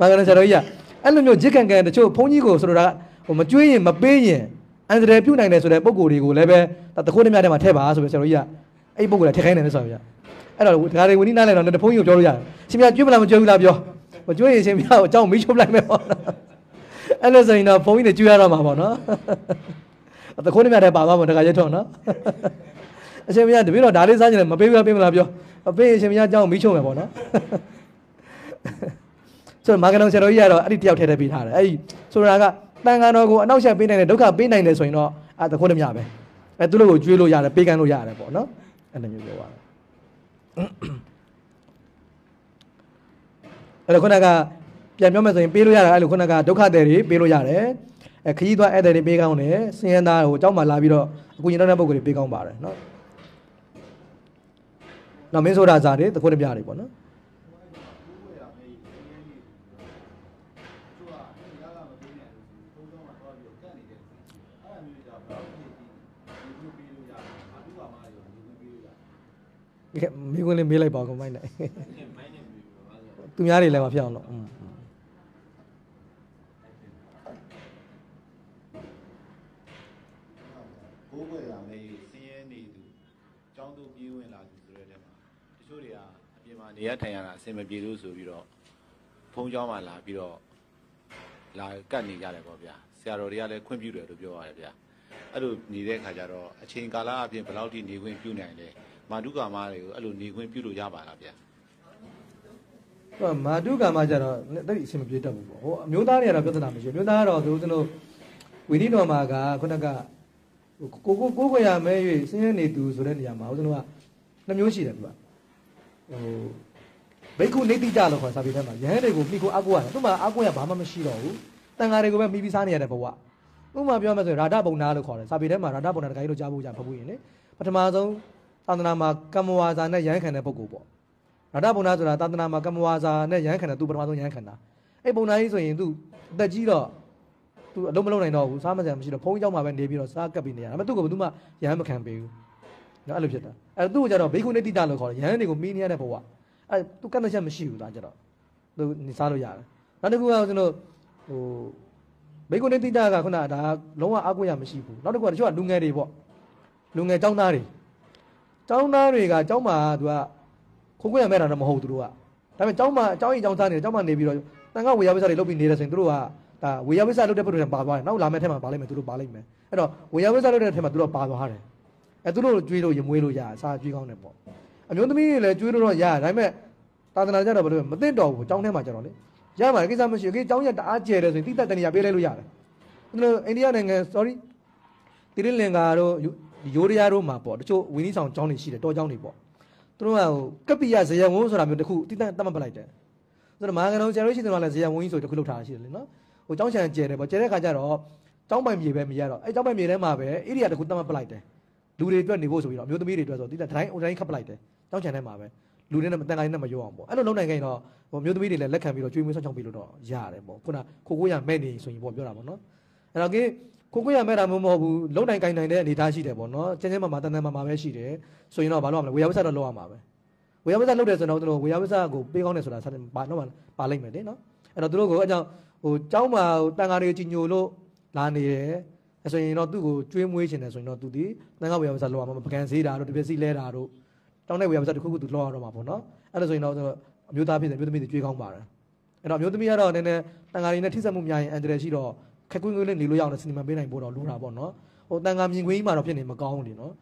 မာကရဆရာတော်ကြီးကအဲ့လိုမျိုးဂျစ်ကန်ကန်တချို့ဘုန်းကြီးကိုဆိုတော့ဟိုမကြွေးရင်မပေးရင်အန္တရာယ်ပြုတ်နိုင်တယ်ဆိုတဲ့ပုဂ္ဂိုလ်တွေကိုလည်းပဲတခိုးတည်းများထဲမှာထည့်ပါဆိုပြီးဆရာတော်ကြီးကအဲ့ဒီပုဂ္ဂိုလ်လည်းထည့်ခိုင်းတယ်လို့ဆိုပြအဲ့တော့ဒါတွေဝင်းနီးနားလဲတော့တဘုန်းကြီးကိုပြောလို့ရတယ်ရှင်ပြကြွေးမလားမကြွေးဘူးလားပြောမကြွေးရင်ရှင်ပြကိုအကြောင်းမီးချိုးလိုက်မယ်ပေါ့အဲ့လိုဆိုရင်တော့ဘုန်းကြီးတွေကြွေးရတော့မှာပေါ့နော်တခိုးတည်းများထဲပါသွားမှာတခါရဲထုံနော် အရှင်ဘုရားတပည့်တော်ဒါလေးစားကြတယ်မပေးဘူးလားပေးမလားပြောမပေးရင်အရှင်ဘုရားအကြောင်းမီးချုံမယ်ပေါ့နော်ဆိုတော့မာကနောင်ဆရာတော်ကြီးကတော့အဲ့ဒီတယောက်ထဲထဲပေးထားတယ်အဲ့ဒီဆိုတာကတန်ခါတော်ကိုအနောက်ရှက်ပေးနိုင်တယ်ဒုက္ခပေးနိုင်တယ်ဆိုရင်တော့အဲတခွန်းတည်းမြပဲအဲသူတို့ကိုကျွေးလို့ရတယ်ပေးကမ်းလို့ရတယ်ပေါ့နော်အဲ့လိုမျိုးပြောပါတယ်အဲ့တော့ခုနကပြန်ပြောမယ်ဆိုရင်ပေးလို့ရတာအဲ့လိုခုနကဒုက္ခသည်တွေပေးလို့ရတယ်အဲခကြီးသွားဧည့်သည်တွေပေးကောင်းတယ်စင်ရသားကိုအเจ้าမှာလာပြီးတော့အကူညီတောင်းတဲ့ပုဂ္ဂိုလ်တွေပေးကောင်းပါတယ်နော် နောက်မင်းဆိုတာဇာတွေတခွန်းတပြားတွေပေါ့နော်တော့ပြီးကတ်နေတဲ့လူတွေအဲ့ဒါမျိုးကြောင့်ဘယ်လိုဖြစ်ပြီးဒီလိုပြီးလို့ရဘာတူကမှရောဒီလိုပြီးလို့ရကဲမိခွန်းလေးမေးလိုက်ပါကောင်မိုင်းနဲ့သူများတွေလည်းမဖြစ်အောင်လို့อืมကိုးကွယ်ရ နေရထိုင်ရတာအဆင်မပြေလို့ဆိုပြီးတော့ဖုန်းကြောင်းမှလာပြီးတော့လာကတ်နေကြတယ်ပေါ့ဗျာဆရာတော်တွေကလည်းခွင့်ပြုတယ်လို့ပြောရတယ်ဗျာအဲ့လိုနေတဲ့ခါကျတော့အချိန်ကာလအပြင်ဘယ်လောက်ထိနေခွင့်ပြုနိုင်လဲမာဓုကာမတွေကိုအဲ့လိုနေခွင့်ပြုလို့ရပါလားဗျာဟိုမာဓုကာမကျတော့တိတ်အဆင်မပြေတတ်ဘူးပေါ့ဟိုအမျိုးသားတွေကတော့ပြဿနာမရှိဘူးမျိုးသားကတော့သူတို့ဝိနည်းတော်မှာကခုနကကိုကိုကိုကိုရမဲ၍ဆင်းရဲနေသူဆိုတဲ့နေရာမှာဦးဇင်းတို့ကနှမျိုးရှိတယ်သူကဟို ဘိက္ခုနေတိကြလို့ခေါ်စာပေထဲမှာယဟန်တွေကိုမိခိုအကုရတယ်သူမှအကုရဘာမှမရှိတော့ဘူးတန်ဃာတွေကိုပဲမိပြီးစားနေရတဲ့ဘဝဥပမာပြောမယ်ဆိုရင်ရာဓဘုံနာလို့ခေါ်တယ်စာပေထဲမှာရာဓဘုံနာတခါကြီးလို့ကြားဖို့ကြဖဘူးရင်လေပထမဆုံးသာသနာမှာကမ္မဝါစာနဲ့ယဟန်ခံတဲ့ပုဂ္ဂိုလ်ပေါ့ရာဓဘုံနာဆိုတာသာသနာမှာကမ္မဝါစာနဲ့ယဟန်ခံတဲ့သူပထမဆုံးယဟန်ခံတာအဲ့ဘုံနာကြီးဆိုရင်သူအသက်ကြီးတော့သူအလုံးမလုံးနိုင်တော့ဘူးစားမစရာမရှိတော့ဘုန်းကြီးကျောင်းမှာပဲနေပြီးတော့စားကပ်ပြီးနေရတာဒါပေမဲ့သူ့ကိုဘယ်သူမှယဟန်မခံပေးဘူးနော်အဲ့လိုဖြစ်တာအဲ့သူ့ကိုကြတော့ဘိက္ခုနေတိတလို့ခေါ်တယ်ယဟန်တွေကိုမီးနေရတဲ့ဘဝ အဲ့သူကတ်တဲ့ချက်မရှိဘူးဒါကြတော့သူနေစားလို့ရတယ်နောက်တစ်ခုကကျွန်တော်ဟိုဘေကုနေတိတကခုနကဒါလုံးဝအကွက်ရမရှိဘူးနောက်တစ်ခုကတချို့ကလူငယ်တွေပေါ့လူငယ်ចောင်းသားတွေចောင်းသားတွေကចောင်းမှာသူက ခိုးခွင့်ရမဲ့တာတော့မဟုတ်ဘူးသူတို့ကဒါပေမဲ့ကျောင်းမှာကျောင်းရင်ကျောင်းသားနေတယ်ကျောင်းမှာနေပြီးတော့တန်ခါဝေယဝိဆတွေလုပ်ပြီးနေတယ်ဆိုရင်သူတို့ကဒါဝေယဝိဆလုပ်တဲ့ပုဂ္ဂိုလ်တွေပါသွားတယ်နောက်လာမယ့်ထက်မှာပါလိမ့်မယ်သူတို့ပါလိမ့်မယ်အဲ့တော့ဝေယဝိဆလုပ်တဲ့ထက်မှာသူတို့ပါသွားတယ်အဲ့သူတို့ကျွေးလို့ရမွေးလို့ရအစာကျွေးကောင်းတယ်ပေါ့ အမျိုးသမီးတွေလည်းကျွေးလို့တော့ရဒါပေမဲ့သာသနာကြတော့ဘယ်လိုမသိတော့ဘူးကျောင်းထဲမှာကြတော့လေရမှာကိစ္စမရှိဘူးကိကျောင်းရတအားကျဲတယ်ဆိုရင်တိတက်တနေရပေးလိုက်လို့ရတယ်ကျွန်တော်အိန္ဒိယနိုင်ငံ sorry တိရလင်္ကာတို့ယိုးရီးယားတို့မှာပေါ့တချို့ဝင်းကြီးဆောင်ကျောင်းတွေရှိတယ်တောကျောင်းတွေပေါ့သူတို့ကဟိုကပ္ပိယဇယံဝုန်းဆိုတာမျိုးတစ်ခုတိတတ်တတ်မှတ်ပလိုက်တယ်ဆိုတော့မဟာကဏ္ဍဆရာတို့ရှိတယ်ကလည်းဇယံဝုန်းကြီးဆိုတစ်ခုလောက်ထားရှိတယ်လေနော်ဟိုကျောင်းချန်ကျဲတယ်ပေါ့ကျဲတဲ့ခါကျတော့ကျောင်းပိုင်မြေပဲမရတော့အဲကျောင်းပိုင်မြေထဲမှာပဲဣရိယာတစ်ခုတတ်မှတ်ပလိုက်တယ်လူတွေအတွက်နေဖို့ဆိုပြီးတော့အမျိုးသမီးတွေအတွက်ဆိုတိတတ်တိုင်းအုံတိုင်းခတ်ပလိုက်တယ် ကျောင်းချန်ထဲမှာပဲလူတွေနဲ့မတန်ကိုင်းနဲ့မရောအောင်ပေါ့အဲ့လိုလုံးနိုင်ခိုင်းတော့ဟိုအမျိုးသမီးတွေလည်းလက်ခံပြီးတော့ကျွေးမွေးဆောက်ချောက်ပြီးလို့တော့ရတယ်ပေါ့ခုနခိုကိုရမဲ့နေဆိုရင်ပေါ့ပြောတာပေါ့နော်အဲ့တော့ကိကိုကိုရမဲ့တာမျိုးမဟုတ်ဘူးလုံးနိုင်ကိုင်းနိုင်တဲ့အနေအထားရှိတယ်ပေါ့နော်ကျင်းချင်းမှာမှာတန်တန်မှာမှာပဲရှိတယ်ဆိုရင်တော့ဘာလို့ရမလဲဝေယဝိဆတော့လောက်ရမှာပဲ ဝေယဝိဇ္ဇလုပ်တယ်ဆိုတော့သူတို့ဝေယဝိဇ္ဇကိုပေးကောင်းတယ်ဆိုတာဆက်ပါတော့ပါလိုက်မယ်လေနော်အဲ့တော့သူတို့ကအကြောင်းဟိုเจ้าမှာတန်ဃာတွေကြီးညိုလို့လာနေတယ်အဲ့ဆိုရင်တော့သူ့ကိုကျွေးမွေးခြင်းတယ်ဆိုရင်တော့သူဒီတန်ဃာဝေယဝိဇ္ဇလောက်အောင်ပကံစေးတာတို့တပြည့်စီလဲတာတို့ တောင်းတဲ့ဝေယဝိဇ္ဇတစ်ခုခုသူလောက်ရတော့မှာပေါ့နော်အဲ့လိုဆိုရင်တော့အမျိုးသားဖြစ်တယ်အမျိုးသမီးတွေကျွေးကောင်းပါတယ်အဲ့တော့အမျိုးသမီးကတော့နည်းနည်းတန်ဃာတွေနဲ့ထိစပ်မှုများရင်အန်တရယ်ရှိတော့ခက်ကွင်းကွင်းလေးနေလို့ရအောင်စီမံပေးနိုင်ဖို့တော့လိုတာပေါ့နော်ဟိုတန်ဃာမြင်ကွင်းကြီးမှာတော့ဖြစ်နေမကောင်းဘူးလေနော်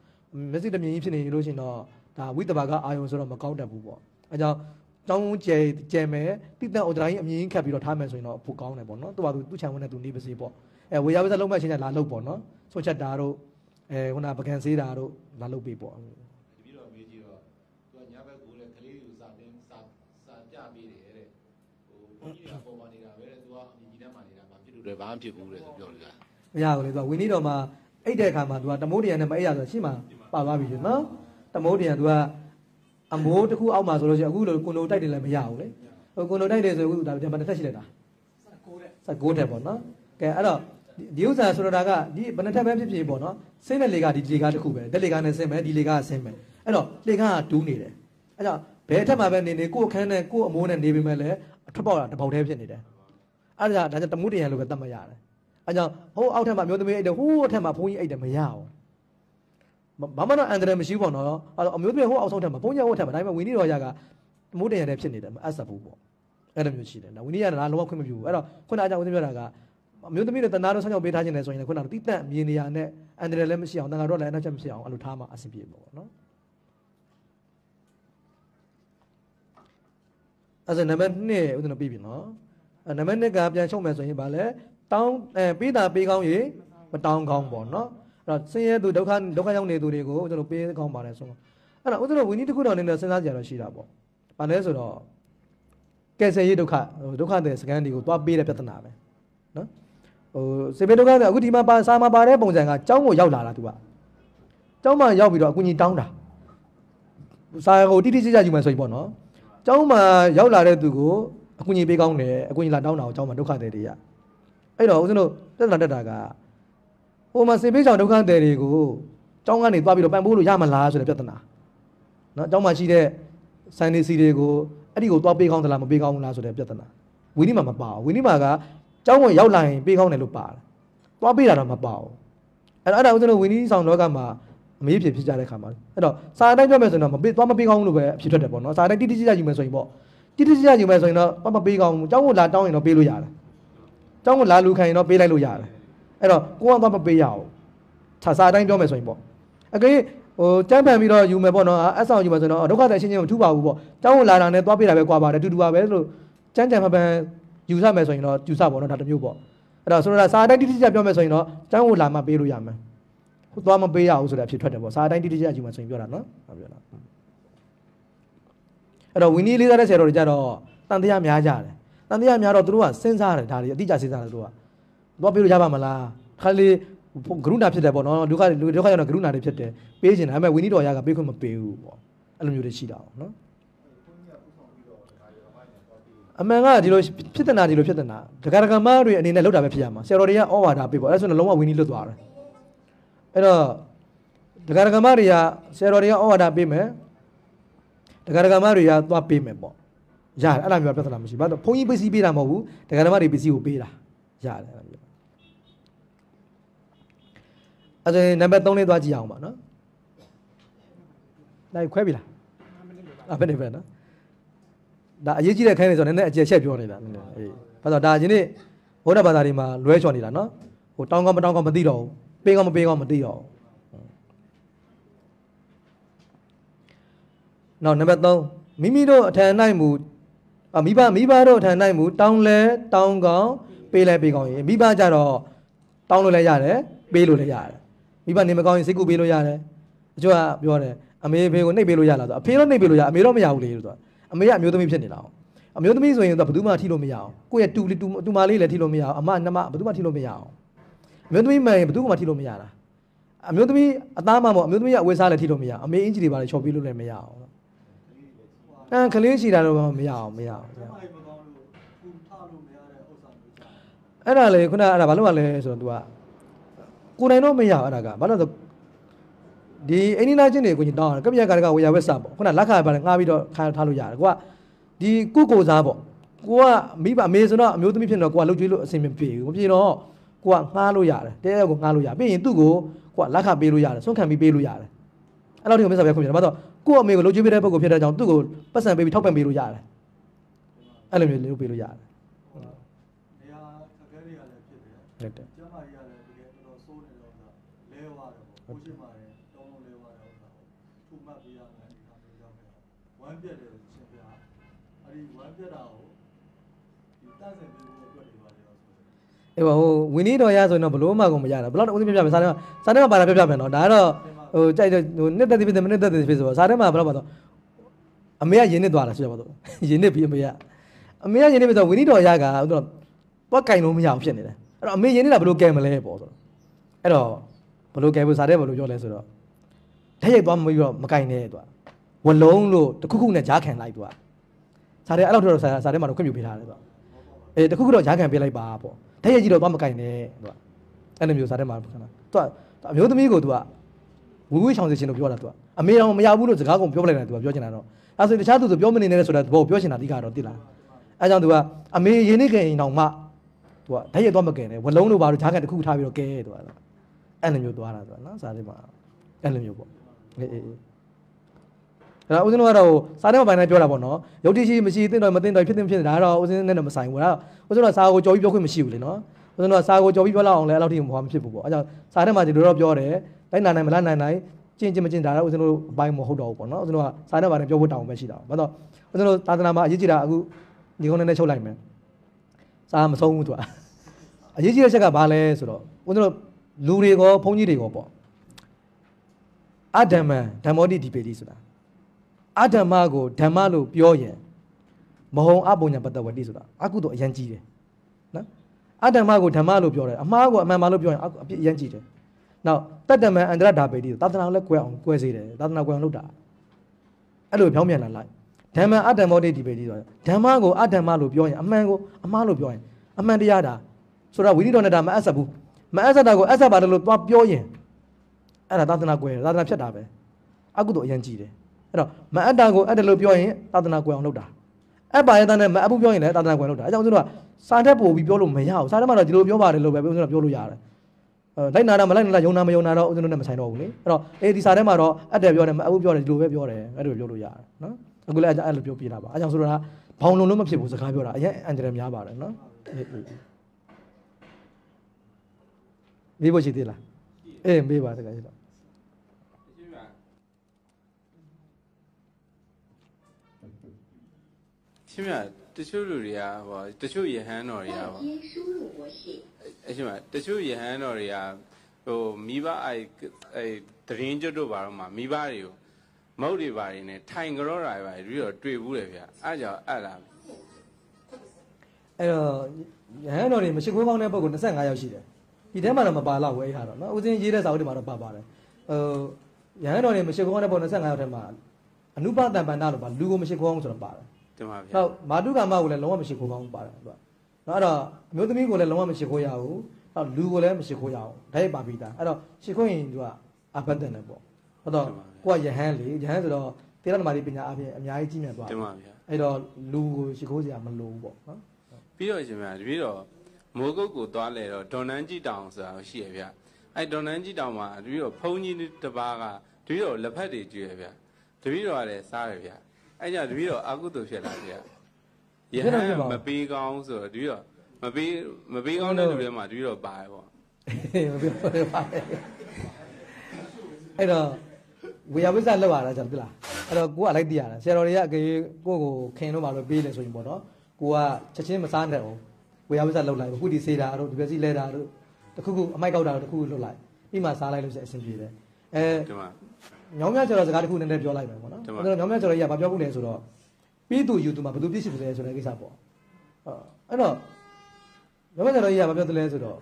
မျက်စိတမြင်ကြီးဖြစ်နေလို့ရှိရင်တော့ဒါဝိတဘာကအာယုံဆိုတော့မကောင်းတတ်ဘူးပေါ့အဲကြောင့်တောင်းကျဲကျဲမယ်တိတန်ဩဒရာကြီးအမြင်ခတ်ပြီးတော့ထားမယ်ဆိုရင်တော့ပိုကောင်းတယ်ပေါ့နော်သူကသူသူ့ချံဝင်နဲ့သူနေပါစေပေါ့အဲဝေယဝိဇ္ဇလုံးမဲ့ချင်းချလာလုပ်ပေါ့နော်ဆွတ်ချက်တာတို့အဲခုနပကံစေးတာတို့လာလုပ်ပေးပေါ့ တပည့်တော်မေးကြည့်တော့သူကညဘက်ကိုလည်းကလေးတွေကိုစာတင်စာစာပြပေးတယ်တဲ့ဟိုဘုန်းကြီးတွေကပေါ်ပါနေတာပဲတဲ့သူကအမြင်ကြီးတန်းမှနေ တာဘာဖြစ်လို့လဲဘာမှဖြစ်ဘူးတဲ့ဆိုပြောလို့ရတယ်မရဘူးလေသူကဝင်းနေတော်မှာအိတ်တဲ့အခါမှာသူကတမိုးတရံနဲ့မအိတ်ရဆိုရှင်းမှာပါသွားပြီရှင်နော်တမိုးတရံသူကအမိုးတစ်ခုအောက်မှာဆိုလို့ရှိရင်အခုလိုကွန်လိုတိုက်တယ်လည်းမရဘူးလေဟိုကွန်လိုတိုက်တယ်ဆိုအခုဒါပြန်မတစ်ထက်ရှိလိုက်တာကိုတဲ့စ9တက်ပေါ့နော်ကဲအဲ့တော့ဒီဥစ္စာဆိုတာကဒီဘယ်နှထက်ပဲဖြစ်ဖြစ်ပေါ့နော်ဆင်းတဲ့လေကဒီလေကတစ်ခုပဲတက်လေကနဲ့ဆင်းမယ်ဒီလေကဆင်းမယ်အဲ့တော့လေကကတူးနေတယ်အဲ့တော့ဘယ်ထက်မှပဲနေနေကိုယ့်အခန်းနဲ့ကိုယ့်အမိုးနဲ့နေပေမဲ့လည်းအထွက်ပေါက်တာတစ်ပေါက်တည်းဖြစ်နေတယ် အဲ့ဒါဒါကြောင့်တမှုတရံလို့ပဲသတ်မှတ်ရတယ်အဲ့ကြောင့်ဟိုအောက်ထက်မှာမျိုးသမီးအိတ်တယ်ဟိုးအထက်မှာဘုန်းကြီးအိတ်တယ်မရအောင်ဘာမှတော့အန်ဒရယ်မရှိဘူးပေါ့နော်အဲ့တော့အမျိုးသမီးဟိုးအောက်ဆုံးထက်မှာဘုန်းကြီးဟိုးထက်မှာဒါပေမဲ့ဝင်းနေတော်ရကတမှုတရံနဲ့ဖြစ်နေတယ်မအပ်ဆက်ဘူးပေါ့အဲ့လိုမျိုးရှိတယ်နော်ဝင်းနေရကလုံးဝခွင့်မပြုဘူးအဲ့တော့ခုနအကြောင်းဝင်းနေပြောတာကအမျိုးသမီးတွေတနာတော့ဆောင်းချောက်ပေးထားခြင်းလဲဆိုရင်လည်းခုနကတိတက်မြင်နေရနဲ့အန်ဒရယ်လည်းမရှိအောင်တန်ဃာတော့လည်းအနောက်ချက်မရှိအောင်အဲ့လိုထားမှအဆင်ပြေပေါ့နော်အဲ့ဒါနံပါတ်2ဦးဇင်းတို့ပြီးပြီနော်အဲ့ နံပါတ်2ကပြန်ချုပ်မယ်ဆိုရင်ဗာလဲတောင်းအဲပေးတာပေးကောင်းရေမတောင်းကောင်းပေါ့နော်အဲ့တော့ဆင်းရဲသူဒုက္ခဒုက္ခရောက်နေသူတွေကိုဦးဇင်းတို့ပေးကောင်းပါတယ်ဆိုတော့အဲ့တော့ဦးဇင်းတို့ဝိနည်းတစ်ခုတော့နည်းနည်းစဉ်းစားကြရတော့ရှိတာပေါ့ဘာလဲဆိုတော့ကယ်ဆယ်ရေးဒုက္ခဒုက္ခတဲ့စကန်တွေကိုသွားပေးတဲ့ပြဿနာပဲနော်ဟိုစေဘေဒုက္ခကအခုဒီမှာပါစာမှာပါတဲ့ပုံစံကကျောင်းကိုရောက်လာတာ तू ကကျောင်းမှာရောက်ပြီးတော့အကူကြီးတောင်းတာစာကိုတိတိကျကျယူမှဆိုရင်ပေါ့နော်ကျောင်းမှာရောက်လာတဲ့သူကို အကူကြီးပေးကောင်းတယ်အကူကြီးလာတောင်းတာကိုကျောင်းမှာဒုက္ခတွေတွေရအဲ့တော့ဦးဇင်းတို့ပြဿနာတက်တာကဟိုမှာစေပေးချောင်ဒုက္ခသည်တွေကိုကျောင်းကနေသွားပြီးတော့ပံ့ပိုးလို့ရမလားဆိုတဲ့ပြဿနာနော်ကျောင်းမှာရှိတဲ့ဆိုင်နေစီတွေကိုအဲ့ဒီကိုသွားပေးကောင်းသလားမပေးကောင်းဘူးလားဆိုတဲ့ပြဿနာဝီနီမှာမပါဘူးဝီနီမှာကကျောင်းဝင်ရောက်လာရင်ပေးကောင်းတယ်လို့ပါတယ်သွားပေးတာတော့မပါဘူးအဲ့တော့အဲ့ဒါဦးဇင်းတို့ဝီနီဆောင်လောကမှာအမေးဖြစ်ဖြစ်ကြတဲ့ခါမှာအဲ့တော့စာအတိုင်းပြောမယ်ဆိုရင်တော့မပေးသွားမပေးကောင်းဘူးလို့ပဲအဖြစ်ထွက်တယ်ပေါ့နော်စာအတိုင်းတိတိကျကျယူမယ်ဆိုရင်ပေါ့ တိတိကျကျယူမယ်ဆိုရင်တော့မပေးကောင်းဘူးကျောင်းကိုလာတောင်းရင်တော့ပေးလို့ရတယ်ကျောင်းကိုလာလူခံရင်တော့ပေးလိုက်လို့ရတယ်အဲ့တော့ကိုကတော့မပေးရအောင်ခြာစာအတိုင်းပြောမယ်ဆိုရင်ပေါ့အကေဟိုကြမ်းပန်ပြီးတော့ယူမယ်ပေါ့နော်အဆောင်ယူမယ်ဆိုတော့ဒုက္ခတဲ့အချင်းချင်းမထူပါဘူးပေါ့ကျောင်းကိုလာတာနဲ့သွားပေးတာပဲကွာပါတယ်တူတူပါပဲလို့ကြမ်းကြမ်းပန်ပန်ယူဆမယ်ဆိုရင်တော့ယူဆပေါ့နော်ဒါတစ်မျိုးပေါ့အဲ့တော့ဆိုတော့စာအတိုင်းတိတိကျကျပြောမယ်ဆိုရင်တော့ကျောင်းကိုလာမှပေးလို့ရမယ်ဟိုသွားမပေးရဘူးဆိုတဲ့အဖြစ်ထွက်တယ်ပေါ့စာအတိုင်းတိတိကျကျယူမယ်ဆိုရင်ပြောတာနော်ဟုတ်ပြောတာ အဲ့တော့ဝီနီလေးစားတဲ့ဆရာတော်တွေကြတော့တန်တရားများကြတယ်တန်တရားများတော့သူတို့ကစဉ်းစားတယ်ဒါတွေအတိအကျစဉ်းစားတယ်သူတို့ကသွားပေးလို့ရပါမလားခါလေးဂရုဏာဖြစ်တယ်ပေါ့နော်ဒုက္ခလူဒုက္ခရောက်တော့ဂရုဏာတွေဖြစ်တယ်ပေးခြင်းတယ်ဒါပေမဲ့ဝီနီတော်ရကပေးခွင့်မပေးဘူးပေါ့အဲ့လိုမျိုးတွေရှိတာပေါ့နော်အမှန်ကဒီလိုဖြစ်တဲ့နာဒီလိုဖြစ်တဲ့နာဒကာဒကာမတွေအနေနဲ့လောက်တာပဲဖြစ်ရမှာဆရာတော်တွေကဩဝါဒပေးပေါ့အဲ့ဒါဆိုရင်လုံးဝဝီနီလွတ်သွားတယ်အဲ့တော့ဒကာဒကာမတွေကဆရာတော်တွေကဩဝါဒပေးမယ် ဒကာဒကာမတွေကသွားပေးမယ်ပေါ့ရတယ်အဲ့လိုမျိုးပြဿနာမရှိဘူးဘာလို့ဘုန်းကြီးပစ္စည်းပေးတာမဟုတ်ဘူးဒကာဒကာမတွေပစ္စည်းကိုပေးတာရတယ်အဲ့လိုမျိုးအဲ့ဒါနံပါတ်3လေးသွားကြည့်အောင်ပါနော်နိုင်ခွဲပြီလားအဘယ်နေပဲနော်ဒါအရေးကြီးတဲ့ခိုင်းနေဆိုတော့နည်းနည်းအကျယ်ချက်ပြောနေတာနည်းနည်းအေးဘာလို့ဒါဒီနေ့ဘုရားဘာသာတွေမှာလွဲချော်နေတာနော်ဟိုတောင်းကောင်းမတောင်းကောင်းမသိတော့ဘူးပေးကောင်းမပေးကောင်းမသိတော့ဘူး နောက်နံပါတ်3မိမိတို့အထံ၌မူအမိဘမိဘတို့အထံ၌မူတောင်းလဲတောင်းကောင်းပေးလဲပေးကောင်းရင်မိဘကြတော့တောင်းလို့လည်းရတယ်ပေးလို့လည်းရတယ်မိဘနေမကောင်းရင်စိတ်ကူပေးလို့ရတယ်အချို့ကပြောတယ်အမေဖေကိုနှိပ်ပေးလို့ရလားဆိုအဖေတော့နှိပ်ပေးလို့ရအမေတော့မရဘူးလေလို့ဆိုအမေကအမျိုးသမီးဖြစ်နေတာအောင်အမျိုးသမီးဆိုရင်တော့ဘယ်သူမှထိလို့မရအောင်ကိုယ့်ရဲ့တူတူတူမလေးလည်းထိလို့မရအောင်အမနှမဘယ်သူမှထိလို့မရအောင်အမျိုးသမီးမှန်ရင်ဘယ်သူမှထိလို့မရတာအမျိုးသမီးအသားမှမဟုတ်အမျိုးသမီးကအဝေးစားလည်းထိလို့မရအောင်အမေအင်ဂျီတွေပါလေချော်ပေးလို့လည်းမရအောင် အဲကလေးရှိတာတော့မရအောင်မရအောင်အဲ့ဒါလေခုနအဲ့ဒါဘာလို့ ਆ လဲဆိုတော့ तू ကကိုယ်တိုင်တော့မရအောင်အဲ့ဒါကဘာလို့လဲဆိုဒီအိန္ဒိနာချင်းတွေကိုညတောင်းတယ်ကပြက်ကတကဝေယဝက်စပေါ့ခုနလက်ခါပါလေငှားပြီးတော့ခါထားလို့ရတယ်ကိုကဒီကုကိုစားပေါ့ကိုကမိဘအမေဆိုတော့အမျိုးသမီးဖြစ်တော့ကိုကလှုပ်ကြွေးလို့အဆင်မပြေဘူးမပြေတော့ကိုကငှားလို့ရတယ်တဲရဲကိုငှားလို့ရပြီးရင်သူ့ကိုကိုကလက်ခပေးလို့ရတယ်ဆွန့်ခံပြီးပေးလို့ရတယ်အဲ့လိုဒီကိုမစ္စာပဲခွင့်ပြတယ်ဘာလို့ ကို့အမေကိုလှုပ်ကြွေးပေးတဲ့ပုံကိုဖြစ်တဲ့ကြောင့်သူ့ကိုပတ်စံပေးပြီးထောက်ပံ့ပေးလို့ရတယ်အဲ့လိုမျိုးလုပ်ပေးလို့ရတယ်နေရာအခက်အခဲတွေကလည်းဖြစ်တယ်ဟုတ်တယ်ကျမကြီးကလည်းတကယ်တော်တော်ဆိုးနေတဲ့ဥစ္စာလဲဝါတယ်ပေါ့ကိုရှိမှလည်းတောင်းလို့လဲဝါတဲ့ဥစ္စာကိုထူမှတ်ပေးရမယ်ဒီကောင်မျိုးရောက်ခဲ့ဝမ်းပြက်တယ်လို့ရှင်ပြအဲ့ဒီဝမ်းပြက်တာကိုဒီတန့်စင်ပေးဖို့အတွက်တွေပါလေတော့ဆိုတယ်အေးပါဟိုဝင်းနီတော်ရဆိုရင်တော့ဘလို့မှကိုမရတာဘလို့တော့ဦးသိပြပြမယ်စားတယ်မှာစားတယ်မှာပါတာပြပြမယ်နော်ဒါကတော့ ဟိုကြိုက်တဲ့ဟိုနှစ်သက်သည်ဖြစ်တယ်မနှစ်သက်သည်ဖြစ်ဆိုတော့စားတယ်မှာဘလို့ပါတော့အမေကယင်းနစ်သွားတာဆိုကြပါတော့ယင်းနစ်ပြီးအမေကအမေကယင်းနစ်ပြီးတော့ဝင်းနီတော်ရကဟိုတော့ပွက်ကင်လို့မရအောင်ဖြစ်နေတယ်အဲ့တော့အမေယင်းနစ်တာဘလို့ကဲမလဲပေါ့ဆိုတော့အဲ့တော့ဘလို့ကဲဖို့စားတယ်ဘလို့ပြောလဲဆိုတော့လက်ရိုက်သွားမပြီးတော့မကင်နဲ့သူကဝလုံးလို့တခုခုနဲ့ဂျားခံလိုက်သူကစားတယ်အဲ့လောက်တော့စားစားတယ်မှာတော့ခွင့်ပြုပေးထားတယ်သူကအဲတခုခုတော့ရားခံပေးလိုက်ပါပေါ့တည့်ရကြီးတော့သွားမကင်နဲ့သူကအဲ့လိုမျိုးစားတယ်မှာခဏသူကအမျိုးသမီးကိုသူက ဝီဝီချောင်စီချင်းလို့ပြောတာသူကအမေတော်မရဘူးလို့စကားကုန်ပြောပလိုက်တယ်သူကပြောချင်တာတော့အဲဆိုတခြားသူဆိုပြောမနေနဲ့ဆိုတော့ဘောပြောချင်တာအဓိကတော့တိလားအဲကြောင့်သူကအမေရင်းနေခင်အောင်မှသူကတည့်ရသွားမကင်နဲ့ဝလုံးလို့ပါလို့ဂျားခံတခုထားပြီးတော့ကဲသူကအဲ့လိုမျိုးသွားတာသူကနော်စားတယ်မှာအဲ့လိုမျိုးပေါ့အေးအေးအေးအဲ့တော့ဦးဇင်းတို့ကတော့စားတဲ့မပိုင်းနဲ့ပြောတာပေါ့နော်ရုပ်တိရှိမရှိသိတော့မသိတော့ဖြစ်သိဖြစ်နေတာဒါတော့ဦးဇင်းနဲ့တော့မဆိုင်ဘူးဒါဦးဇင်းတို့ကစားကိုကြော်ပြီးပြောခွင့်မရှိဘူးလေနော် ဦးဇင်းတို့ကစားကိုကြော်ပြီးပြောလောက်အောင်လဲအဲ့လောက်ထိမဟောမဖြစ်ဘူးပေါ့အဲကြောင့်စားတဲ့မှာဒီလိုတော့ပြောတယ်တိုင်းနာနိုင်မလားနိုင်နိုင်ကျင့်ကျင့်မကျင့်ဒါတော့ဦးဇင်းတို့အပိုင်းမဟုတ်တော့ဘူးပေါ့နော်ဦးဇင်းတို့ကစားတဲ့ဘာနဲ့ပြောဖို့တောင်းပဲရှိတာဘာလို့ဦးဇင်းတို့သာသနာမှာအရေးကြီးတာအခုဒီကုန်းနဲ့နဲ့ချုပ်လိုက်မယ်စားမဆုံးဘူးသူကအရေးကြီးတဲ့ချက်ကဘာလဲဆိုတော့ဦးဇင်းတို့လူတွေကောဘုန်းကြီးတွေကောပေါ့အဓမ္မဓမ္မောတိဒီပေတိဆိုတာအဓမ္မကိုဓမ္မလို့ပြောရင်မဟုံအပုံညာပတ္တဝတိဆိုတာအကုသို့အရန်ကြီးတယ်နော် အဓမ္မကိုဓမ္မလို့ပြောတယ်အမှားကိုအမှန်မှန်လို့ပြောရင်အကုအပြစ်အရန်ကြီးတယ်နောက်တတ္တမံအန္တရဓာပေတိသာသနာကိုလည်းကွဲအောင်ကွဲစေတယ်သာသနာကွဲအောင်လုပ်တာအဲ့လိုဖြောင်းပြန်လာလိုက်ဓမ္မအဓမ္မောတိဒီပေတိဆိုတာဓမ္မကိုအဓမ္မလို့ပြောရင်အမှန်ကိုအမှားလို့ပြောရင်အမှန်တရားဒါဆိုတော့ဝိနည်းတော်နဲ့ဒါမအပ်ဆက်ဘူးမအပ်ဆက်တာကိုအပ်ဆက်ပါတယ်လို့သွားပြောရင်အဲ့ဒါသာသနာကွယ်သာသနာဖြတ်တာပဲအကုသို့အရင်ကြည့်တယ်အဲ့တော့မအပ်တာကိုအပ်တယ်လို့ပြောရင်သာသနာကွယ်အောင်လုပ်တာ အပ်ပါရဲ့တန်းနဲ့မအပ်ဘူးပြောရင်လည်းသာသနာကွယ်လုပ်တာအဲကြောင့်ဦးဇင်းတို့ကစာထက်ပို့ပြီးပြောလို့မရဘူးစာထက်မှာတော့ဒီလိုပြောပါတယ်လို့ပဲဦးဇင်းတို့ပြောလို့ရတယ်အဲလိုက်နာတာမလိုက်နာတာယုံနာမယုံနာတော့ဦးဇင်းတို့နဲ့မဆိုင်တော့ဘူးလေအဲ့တော့အေးဒီစာထဲမှာတော့အပ်တယ်ပြောတယ်မအပ်ဘူးပြောတယ်ဒီလိုပဲပြောတယ်အဲ့လိုပြောလို့ရတယ်နော်အခုလည်းအဲ့လိုပြောပြတာပါအဲကြောင့်ဆိုတော့ဘောင်လုံးလုံးမဖြစ်ဘူးစကားပြောတာအရင်အန်ဂျယ်များပါတယ်နော်အေးအေးမေးဖို့ရှိသေးလားအေးမေးပါတကယ်ရှိတော့ ရှင်မတချို့လူတွေကဟောတချို့ယဟန်တော်တွေကဟောအရှင်မတချို့ယဟန်တော်တွေကဟိုမိဘအဲအဲတရင်ကျွတ်တို့ဘာတော့မှမိဘတွေကိုမုတ်တွေဘာတွေနဲ့ထိုင်ကြောတာပါပြီးတော့တွေ့ဘူးတယ်ဗျအဲ့ကြောင့်အဲ့လားအဲ့တော့ယဟန်တော်တွေမရှိခိုးပေါင်းတဲ့ပုံက25ယောက်ရှိတယ်ဒီထဲမှာတော့မပါတော့ဘူးအဲ့ဟာတော့နော်ဦးစင်းရေးတဲ့စာအုပ်တွေမှာတော့ပါပါတယ်ဟိုရဟန်းတော်တွေမရှိခေါင်းတဲ့ပုံ25ယောက်ထဲမှာအနုပတံပန္နလို့ပါလူကိုမရှိခေါင်းဆိုတာပါတယ် တင်ပါဗျဟုတ်မာတုကာမကိုလည်းလုံးဝမရှိခိုးကောင်းပါတယ်သူကနော်အဲ့တော့အမျိုးသမီးကိုလည်းလုံးဝမရှိခိုးရဘူးနောက်လူကိုလည်းမရှိခိုးရအောင်ဒါရိုက်ပါပြီးသားအဲ့တော့ရှိခိုးရင်သူကအဘတ်တယ်နဲ့ပေါ့ဟုတ်တော့ကိုကယဟန်လေယဟန်ဆိုတော့တေရဓမ္မတိပညာအပြင်အများကြီးကြီးမြတ်သွားတင်ပါဗျအဲ့တော့လူကိုရှိခိုးစရာမလိုဘူးပေါ့နော်ပြီးတော့ရှင်ဗျတပြီးတော့မိုးကုတ်ကိုသွားလဲတော့ဒေါ်နန်းကြီးတောင်ဆိုတာရှိရဗျအဲ့ဒေါ်နန်းကြီးတောင်မှာတပြီးတော့ဖုန်းကြီးတစ်ပါးကတပြီးတော့လက်ဖက်တွေကျွေးရဗျတပြီးတော့လည်းစားရဗျ အဲ့ကြောင့်တပြီးတော့အာကုတုဖြစ်လာဗျယဟန်မပေးကောင်းဆိုတော့တပြီးတော့မပေးမပေးကောင်းတဲ့လူတွေမှာတပြီးတော့ပါရပေါ့မပြောရပါဘူးအဲ့တော့ဝေယဝိဇ္ဇလောက်ရတာကျွန်တော်ပြလားအဲ့တော့ကိုကလိုက်တည်ရတာဆရာတော်တွေကအကေကိုကိုခင်လို့မှလို့ပေးတယ်ဆိုရင်ပေါ့နော်ကိုကချက်ချင်းမစားနဲ့အောင်ဝေယဝိဇ္ဇလောက်လိုက်ခုဒီစေးတာတို့ဒီပက်စီလဲတာတို့တခုခုအမိုက်ကောက်တာတို့တခုခုလွတ်လိုက်ပြီးမှစားလိုက်လို့ရှိရင်အဆင်ပြေတယ်အဲတင်ပါ ညောင်းမြတ်ကျော်တော်စကားတခုနည်းနည်းပြောလိုက်မယ်ပေါ့နော်တင်ပါအဲ့တော့ညောင်းမြတ်ကျော်တော်ကြီးကဘာပြောဖို့လဲဆိုတော့ပြီးသူယူသူမှာဘယ်သူပြည့်ရှိတယ်လဲဆိုတဲ့ကိစ္စပေါ့ဟုတ်အဲ့တော့ညောင်းမြတ်ကျော်တော်ကြီးကဘာပြောတယ်လဲဆိုတော့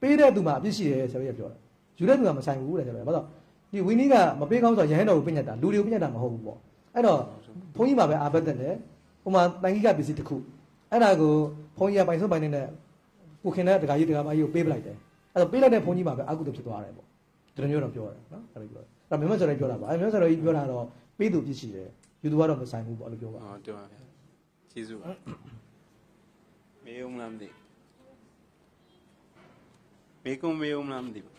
ပေးတဲ့သူမှာအပြစ်ရှိတယ်ဆိုပြီးပြောတယ်ယူတဲ့သူကမဆိုင်ဘူးတဲ့ကျွန်တော်ဘာလို့ဒီဝီနီးကမပေးကောင်းဆိုတော့ရဟန်းတော်ကိုပြညတ်တာလူတွေကိုပြညတ်တာမဟုတ်ဘူးပေါ့အဲ့တော့ဘုန်းကြီးမှာပဲအာဘတ်တဲ့တယ်ဟိုမှာတန်ကြီးကပစ္စည်းတစ်ခုအဲ့ဒါကိုဘုန်းကြီးကပိုင်ဆုံးပိုင်နေတဲ့ကိုခင်တဲ့တခါကြီးတခါမကြီးကိုပေးပလိုက်တယ်အဲ့တော့ပေးလိုက်တဲ့ဘုန်းကြီးမှာပဲအကုသိုလ်ဖြစ်သွားတယ်ပေါ့ဒီလိုမျိုးတော့ပြောတယ်နော်အဲ့လိုပြောတယ် အဲ့တော့မြတ်စွာဘုရားပြောတာပါအဲ့မြတ်စွာဘုရားကြီးပြောတာတော့ပေးသူပြစ်ရှိတယ်ယူသူကတော့မဆိုင်ဘူးပေါ့လို့ပြောပါ ဟောတင်ပါဗျကျေးဇူးပါမေယုံမလားမသိမေကုံမေယုံမလားမသိဘူး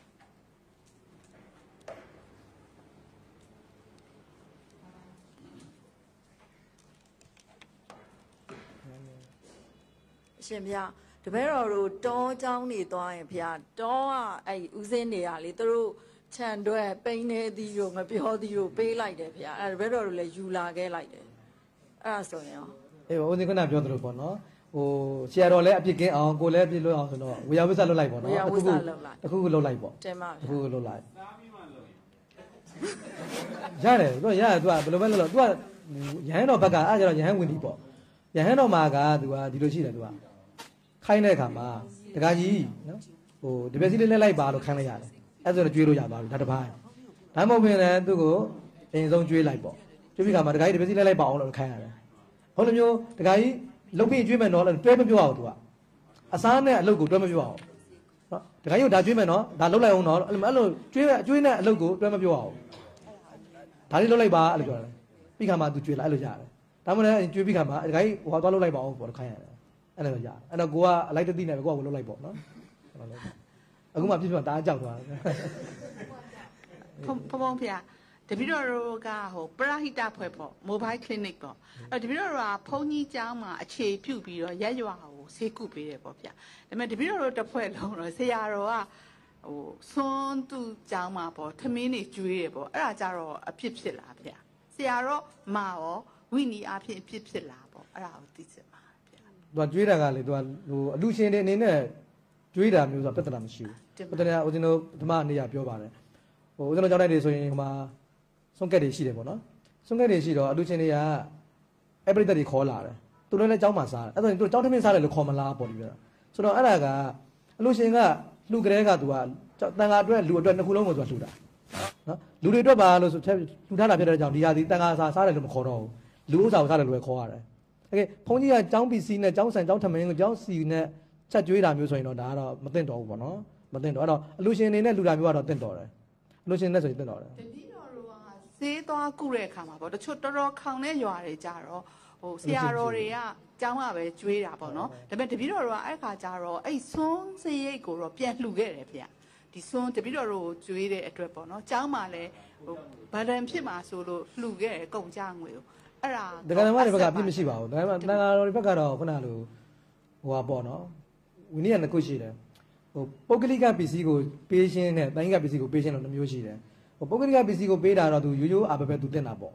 အရှင်ဘုရားတပည့်တော်တို့တောเจ้าနေသွားရင်ဘုရားတောကအဲ့ဦးစင်းတွေကလေသူတို့ ခြံတွဲပိန်းနေသည်တို့ငပြောသည်တို့ပေးလိုက်တယ်ဘုရားအဲ့တပည့်တော်တို့လည်းယူလာခဲ့လိုက်တယ်အဲ့ဒါဆိုရင်ရောအေးပါဦးဇင်းကနပြောသလိုပေါ့နော်ဟိုဆရာတော်လည်းအပြစ်ကင်းအောင်ကိုလည်းအပြစ်လွတ်အောင်ဆိုတော့ဝေယဝိဇ္ဇလွတ်လိုက်ပေါ့နော်တစ်ခုခုလွတ်လိုက်ပေါ့တင်ပါတစ်ခုဗျာခုလွတ်လိုက်ရတယ်သူကရတယ်သူကဘယ်လိုပဲလွတ်လို့သူကရဟန်းတော်ဘက်ကအဲ့ကျတော့ရဟန်းဝင်ဒီပေါ့ရဟန်းတော်မှာကသူကဒီလိုရှိတယ်သူကခိုင်းတဲ့အခါမှာတခါကြီးနော်ဟိုဒီပက်စီလေးလဲလိုက်ပါလို့ခိုင်းလိုက်ရတယ် အဲ့ဆိုတော့ကျွေးလို့ရပါဘူးဒါတစ်ပိုင်းဒါမှမဟုတ်ရင်လည်းသူ့ကိုအရင်ဆုံးကျွေးလိုက်ပေါ့ကျွေးပြီးခါမှာတခါကြီးဒီပက်စီလဲလိုက်ပါအောင်လို့ခိုင်းရတယ်ဟောလိုမျိုးတခါကြီးလုတ်ပြီးကျွေးမယ်နော်လို့တွဲမပြောအောင်သူကအစားနဲ့အလုပ်ကိုတွဲမပြောအောင်နော်တခါကြီးဒါကျွေးမယ်နော်ဒါလုတ်လိုက်အောင်နော်အဲ့လိုအဲ့လိုကျွေးကျွေးနဲ့အလုပ်ကိုတွဲမပြောအောင်ဒါလေးလုတ်လိုက်ပါအဲ့လိုပြောတယ်ပြီးခါမှသူကျွေးလိုက်အဲ့လိုရတယ်ဒါမှမဟုတ်လည်းကျွေးပြီးခါမှတခါကြီးဟိုသွားလုတ်လိုက်ပါအောင်ပေါ့ခိုင်းရတယ်အဲ့လိုရတယ်အဲ့တော့ကိုကအလိုက်တသိနဲ့ကိုကကိုလုတ်လိုက်ပေါ့နော်အဲ့လိုလုပ် အခုမှပြည့်ပြည့်တအားကြောက်သွားတယ်ဖုံဖုံဖုံဖေတပည့်တော်တို့ကဟိုပရဟိတဖွဲ့ပေါ့ mobile clinic ပေါ့အဲ့တပည့်တော်တို့ကဖုန်းကြီးကျောင်းမှာအခြေပြုပြီးတော့ရက်ရွာကိုဆေးကုပေးတယ်ပေါ့ဗျာဒါပေမဲ့တပည့်တော်တို့တစ်ဖွဲ့လုံးတော့ဆရာတော်ကဟိုသွန်းသူကျောင်းမှာပေါ့ထမင်းနေကျွေးတယ်ပေါ့အဲ့ဒါကြတော့အဖြစ်ဖြစ်လာဗျာဆရာတော်မာရောဝိနီအဖြစ်အဖြစ်ဖြစ်လာပေါ့အဲ့ဒါကိုသိချင်ပါဗျာသူကကျွေးတာကလေသူကဟိုအလူရှင်တွေအနေနဲ့ကျွေးတာမျိုးဆိုပြဿနာမရှိဘူး ပြဿနာဦးဇင်းတို့ဓမ္မအနေရပြောပါတယ်ဟိုဦးဇင်းတို့ကြောင်းတိုက်တွေဆိုရင်ဟိုမှာဆုံးကက်တွေရှိတယ်ပေါ့နော်ဆုံးကက်တွေရှိတော့အလူရှင်တွေကအဲ့ပရိသတ်တွေခေါ်လာတယ်သူတို့လည်းကြောင်းမှာစားတယ်အဲ့ဒါဆိုရင်သူကြောင်းထမင်းစားတယ်လို့ခေါ်မလားပေါ့ဒီပြောတာဆိုတော့အဲ့ဒါကအလူရှင်ကလူကလေးကသူကတန်ဃာအတွက်လူအတွက်နှစ်ခုလုံးကိုသူကလှူတာနော်လူတွေအတွက်ပါလို့ဆိုလှူထားတာဖြစ်တဲ့ကြောင့်ဒီဟာဒီတန်ဃာစားစားတယ်လို့မခေါ်တော့ဘူးလူဥစ္စာကိုစားတယ်လို့ပဲခေါ်ရတယ် โอเคဘုန်းကြီးကကျောင်းပစ္စည်းနဲ့ကျောင်းဆန်ကျောင်းထမင်းကိုကျောင်းစီနဲ့ ချက်ကျွေးတာမျိုးဆိုရင်တော့ဒါကတော့မသိတော့ဘူးပေါ့နော် မသိတော့အဲ့တော့အလူရှင်အနေနဲ့လူတာမျိုးကတော့သိတော့တယ်အလူရှင်နဲ့ဆိုရင်သိတော့တယ်တတိတော်တို့ကဈေးသွားကုတဲ့အခါမှာပေါ့တချို့တော်တော်ခေါင်တဲ့ရွာတွေကြတော့ဟိုဆရာတော်တွေကကျောင်းကပဲကျွေးတာပေါ့နော်ဒါပေမဲ့တပည့်တော်တို့ကအဲ့ခါကျတော့အဲ့စွန်းစရိတ်ကိုတော့ပြန်လှူခဲ့တယ်ဗျဒီစွန်းတပည့်တော်တို့ကိုကျွေးတဲ့အတွက်ပေါ့နော်ကျောင်းမှာလည်းဟိုဗဒံဖြစ်မှာဆိုလို့လှူခဲ့တယ်ကုန်ကြငွေကိုအဲ့ဒါဒကာဓမ္မတွေဘက်ကအပြစ်မရှိပါဘူးဒါပေမဲ့တန်ဃာတော်တွေဘက်ကတော့ခုနလိုဟိုပါပေါ့နော်ဝိနည်းကနှစ်ခုရှိတယ် ဟိုပုဂ္ဂလိကပစ္စည်းကိုပေးရှင်းနဲ့တိုင်းကပစ္စည်းကိုပေးရှင်းလို့နှမျိုးရှိတယ်ဟိုပုဂ္ဂလိကပစ္စည်းကိုပေးတာတော့သူရိုးရိုးအပပဲသူတင်တာပေါ့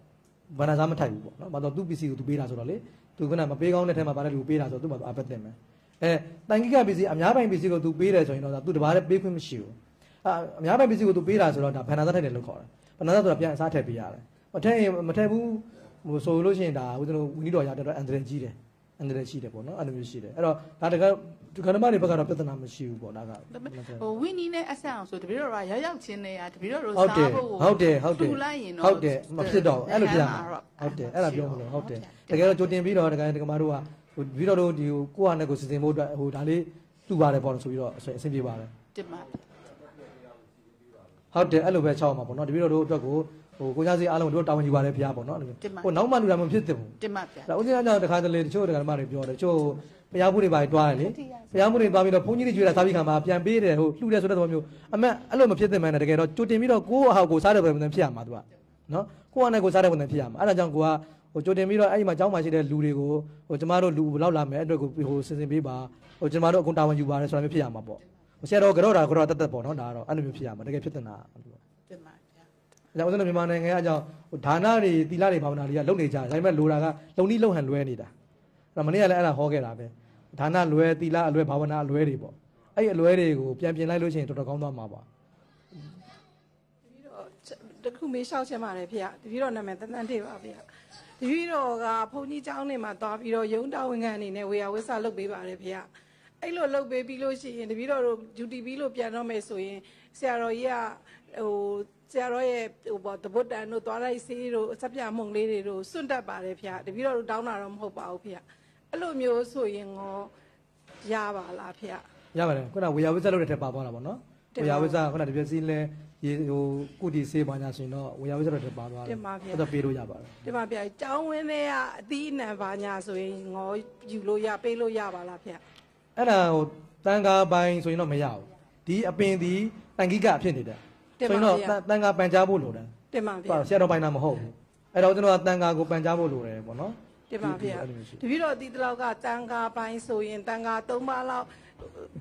ဘာသာစားမထိုက်ဘူးပေါ့နော်ဘာလို့သူပစ္စည်းကိုသူပေးတာဆိုတော့လေသူကမပေးကောင်းတဲ့ထဲမှာဗါတဲ့လူပေးတာဆိုတော့သူ့မှာသူအပတင်မယ်အဲတိုင်းကပစ္စည်းအများပိုင်းပစ္စည်းကိုသူပေးတယ်ဆိုရင်တော့သူတဘာနဲ့ပေးခွင့်မရှိဘူးအာအများပိုင်းပစ္စည်းကိုသူပေးတာဆိုတော့ဒါဘာသာစားထိုက်တယ်လို့ခေါ်တယ်ဘာသာစားဆိုတာပြန်အစားထည့်ပေးရတယ်မထည့်ရင်မထည့်ဘူးဟိုဆိုလို့ရှိရင်ဒါဦးဇင်းတို့ဝီနီတော်ရတဲ့တော့အန်ဒရကြီးတယ် အန်ဒရရှိတယ်ပေါ့နော်အဲ့လိုမျိုးရှိတယ်အဲ့တော့ဒါတကယ်ဒီကနမတွေဘက်ကတော့ပြဿနာမရှိဘူးပေါ့ဒါကဟိုဝင်းနီနဲ့အဆက်အောင်ဆိုတပည့်တော်ကရောက်ရောက်ချင်းနေရတပည့်တော်တို့ဟုတ်တယ်စားဖို့ဟုတ်တယ်ဟုတ်တယ်လှူလိုက်ရင်တော့ဟုတ်တယ်မဖြစ်တော့ဘူးအဲ့လိုပြရမှာတော့ဟုတ်တယ်အဲ့ဒါပြောမလို့ဟုတ်တယ်တကယ်တော့ကြိုတင်ပြီးတော့တကယ်တကယ်မတို့ကဟိုပြီးတော့တို့ဒီကိုကိုယ့်ဟာနဲ့ကိုယ်စီစဉ်ဖို့အတွက်ဟိုဒါလေးတူပါတယ်ပေါ့ဆိုပြီးတော့အဆင်အဆင်ပြေပါတယ်တင်ပါဟုတ်တယ်အဲ့လိုပဲချောက်မှာပေါ့နော်တပည့်တော်တို့အတွက်ကို ဟိုကိုကြီးစီအားလုံးတို့တာဝန်ယူပါတယ်ဖရားပေါ့နော်အဲ့လိုဟိုနောက်မှလူတာမဖြစ်သင့်ဘူးတင်ပါဗျာဒါဦးဇင်းအကြောင်းတခါတလေတချို့တခါမှတွေပြောတယ်တချို့ဘုရားမှုတွေပါတွားတယ်လေဘုရားမှုတွေတွားပြီးတော့ဘုန်းကြီးတွေကျွေးတာစားပြီးခါမှာပြန်ပေးတယ်ဟိုလှူတယ်ဆိုတဲ့သဘောမျိုးအမက်အဲ့လိုမဖြစ်သင့်မှန်းတကယ်တော့ကြိုတင်ပြီးတော့ကိုယ့်အဟောက်ကိုစားတဲ့ပုံစံဖြစ်ရမှာသူကနော်ကိုယ့်အနေကိုစားတဲ့ပုံစံဖြစ်ရမှာအဲ့ဒါကြောင့်ကိုကဟိုကြိုတင်ပြီးတော့အဲ့ဒီမှာကျောင်းမှာရှိတဲ့လူတွေကိုဟိုကျမတို့လူဘယ်လောက်လာမယ်အဲ့အတွက်ကိုဟိုစင်စင်ပေးပါဟိုကျမတို့အကုန်တာဝန်ယူပါတယ်ဆိုတာမျိုးဖြစ်ရမှာပေါ့ဟိုဆရာတော်ကတော့တာကတော့တက်တက်ပေါ့နော်ဒါကတော့အဲ့လိုမျိုးဖြစ်ရမှာတကယ်ဖြစ်တင်တာအဲ့လိုတင်ပါ ဗျာ။ဒါကြောင့်ဦးဇင်းတို့မြန်မာနိုင်ငံကအကြောင်းဟိုဒါနတွေသီလတွေဘာဝနာတွေကလုံနေကြတယ်။ဒါပေမဲ့လိုတာကလုံနီးလုံဟန်လွဲနေတာ။အဲ့တော့မနေ့ကလည်းအဲ့ဒါဟောခဲ့တာပဲ။ဒါနလွဲသီလအလွဲဘာဝနာအလွဲတွေပေါ့။အဲ့ဒီအလွဲတွေကိုပြန်ပြင်လိုက်လို့ရှိရင်တော်တော်ကောင်းသွားမှာပါပြီးတော့တခုမေးလျှောက်ချင်ပါတယ်ဖေ။တပည့်တော်နာမည်တန်တန်တေပါဖေ။တပည့်တော်ကဘုန်းကြီးကျောင်းနေမှာသွားပြီးတော့ရုံးတော်ဝင်ခံအနေနဲ့ဝေယဝစ္စလုပ်ပေးပါတယ်ဖေ။အဲ့လိုလုပ်ပေးပြီးလို့ရှိရင်တပည့်တော်တို့ duty ပြီးလို့ပြန်တော့မယ်ဆိုရင်ဆရာတော်ကြီးကဟို ဆရာတော်ရဲ့ဟိုပေါ့တပုတ်တန်တို့သွားလိုက်စေးတို့စက်ပြမှုန်လေးတွေတို့စွန့်တက်ပါတယ်ဖေ။တပည့်တော်တို့တောင်းတာတော့မဟုတ်ပါဘူးဖေ။အဲ့လိုမျိုးဆိုရင်ငေါရပါလားဖေ။။ရပါတယ်။ခုနဝေယဝိဇ္ဇလုပ်တဲ့ထက်ပါသွားတာပေါ့နော်တင်။ဝေပါယဝိဇ္ဇခုနတပြည့်စည်းလဲရေဟိုကုတီစေးပါညာဆိုရင်တော့ဝေယဝိဇ္ဇလုပ်တဲ့ထက်ပါသွားတယ်တင်ပါဗျာအဲ့တော့ပေးလို့ရပါတယ်ဒီမှာပြကျောင်းဝင်းထဲကအသီးအနှံပါညာဆိုရင်ငေါယူလို့ရပေးလို့ရပါလားဖေ။အဲ့ဒါဟိုတန်ခါပိုင်းဆိုရင်တော့မရဘူး။ဒီအပင်ဒီတန်ခိကအဖြစ်နေတယ်။ ဆိုရင်တော့တန်ခါပန်ကြားဖို့လိုတယ်။တင်ပါဖေပါဆရာတော်ပိုင်းတာမဟုတ်ဘူးအဲ့တော့ကျွန်တော်ကတန်ခါကိုပန်ကြားဖို့လိုတယ်ပေါ့နော်တင်ပါဖေအဲ့လိုမျိုးရှိတပည့်တော်ဒီတလောက်ကတန်ခါပိုင်းဆိုရင်တန်ခါ၃ပါးလောက်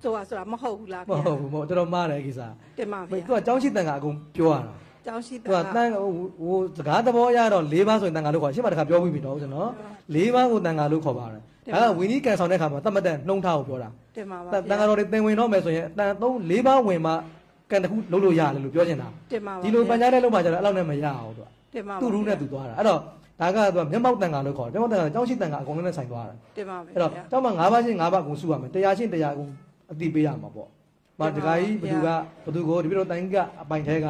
ဆိုတာဆိုတာမဟုတ်ဘူးလားမဖေဟုတ်ဘူးမဟုတ်တော်တော်မားတယ်ကိစ္စတင်ပါသူဖေကကျောင်းရှိတန်ခါအကုန်ပြောရတာကျောင်းရှိတသူကန်တခါန်ဟိုဟိုစကားသဘောရတော့၄ပါးဆိုရင်တန်ခါလို့ခေါ်ရှင်းပါတခါပြောပြီးပြီတော့ကျွန်တော်၄ပါးကိုတန်ခါလို့ခေါ်ပါတယ်ဒါကဝီနီကန်ဆောင်တဲ့ခါမှာတတ်မတ်တဲ့နှုံထားကိုပြောတာတင်ပါပါတန်ခါတော်တွေသင်ဝင်တော့မယ်ဆိုရင်တန်သုံး၄ပါးဝင်မှ ကန်တစ်ခုလုံးလို့ရတယ်လို့ပြောချင်တာတင်ပါပါဒီလိုပန်ကြားတဲ့လုံးမှာကျတော့အဲ့လောက်နဲ့မရအောင်သူကတင်ပါပါသူ့ရူးနဲ့သူသွားတာအဲ့တော့ဒါကသူကမျက်မှောက်တန်ခါလို့ခေါ်တယ်မျက်မှောက်တန်ခါကျောင်းရှိတန်ခါအကုန်လုံးနဲ့ဆိုင်သွားတာတင်ပါဖေအဲ့တော့ကျောင်းမှာ၅ပါးချင်း၅ပါးကိုစုရမယ်တရားချင်းတရားကိုအတိပေးရမှာပေါ့။မာဒကာကြီးဘသူကဘသူကိုဒီပြတော့တိုင်းကအပိုင်ထဲက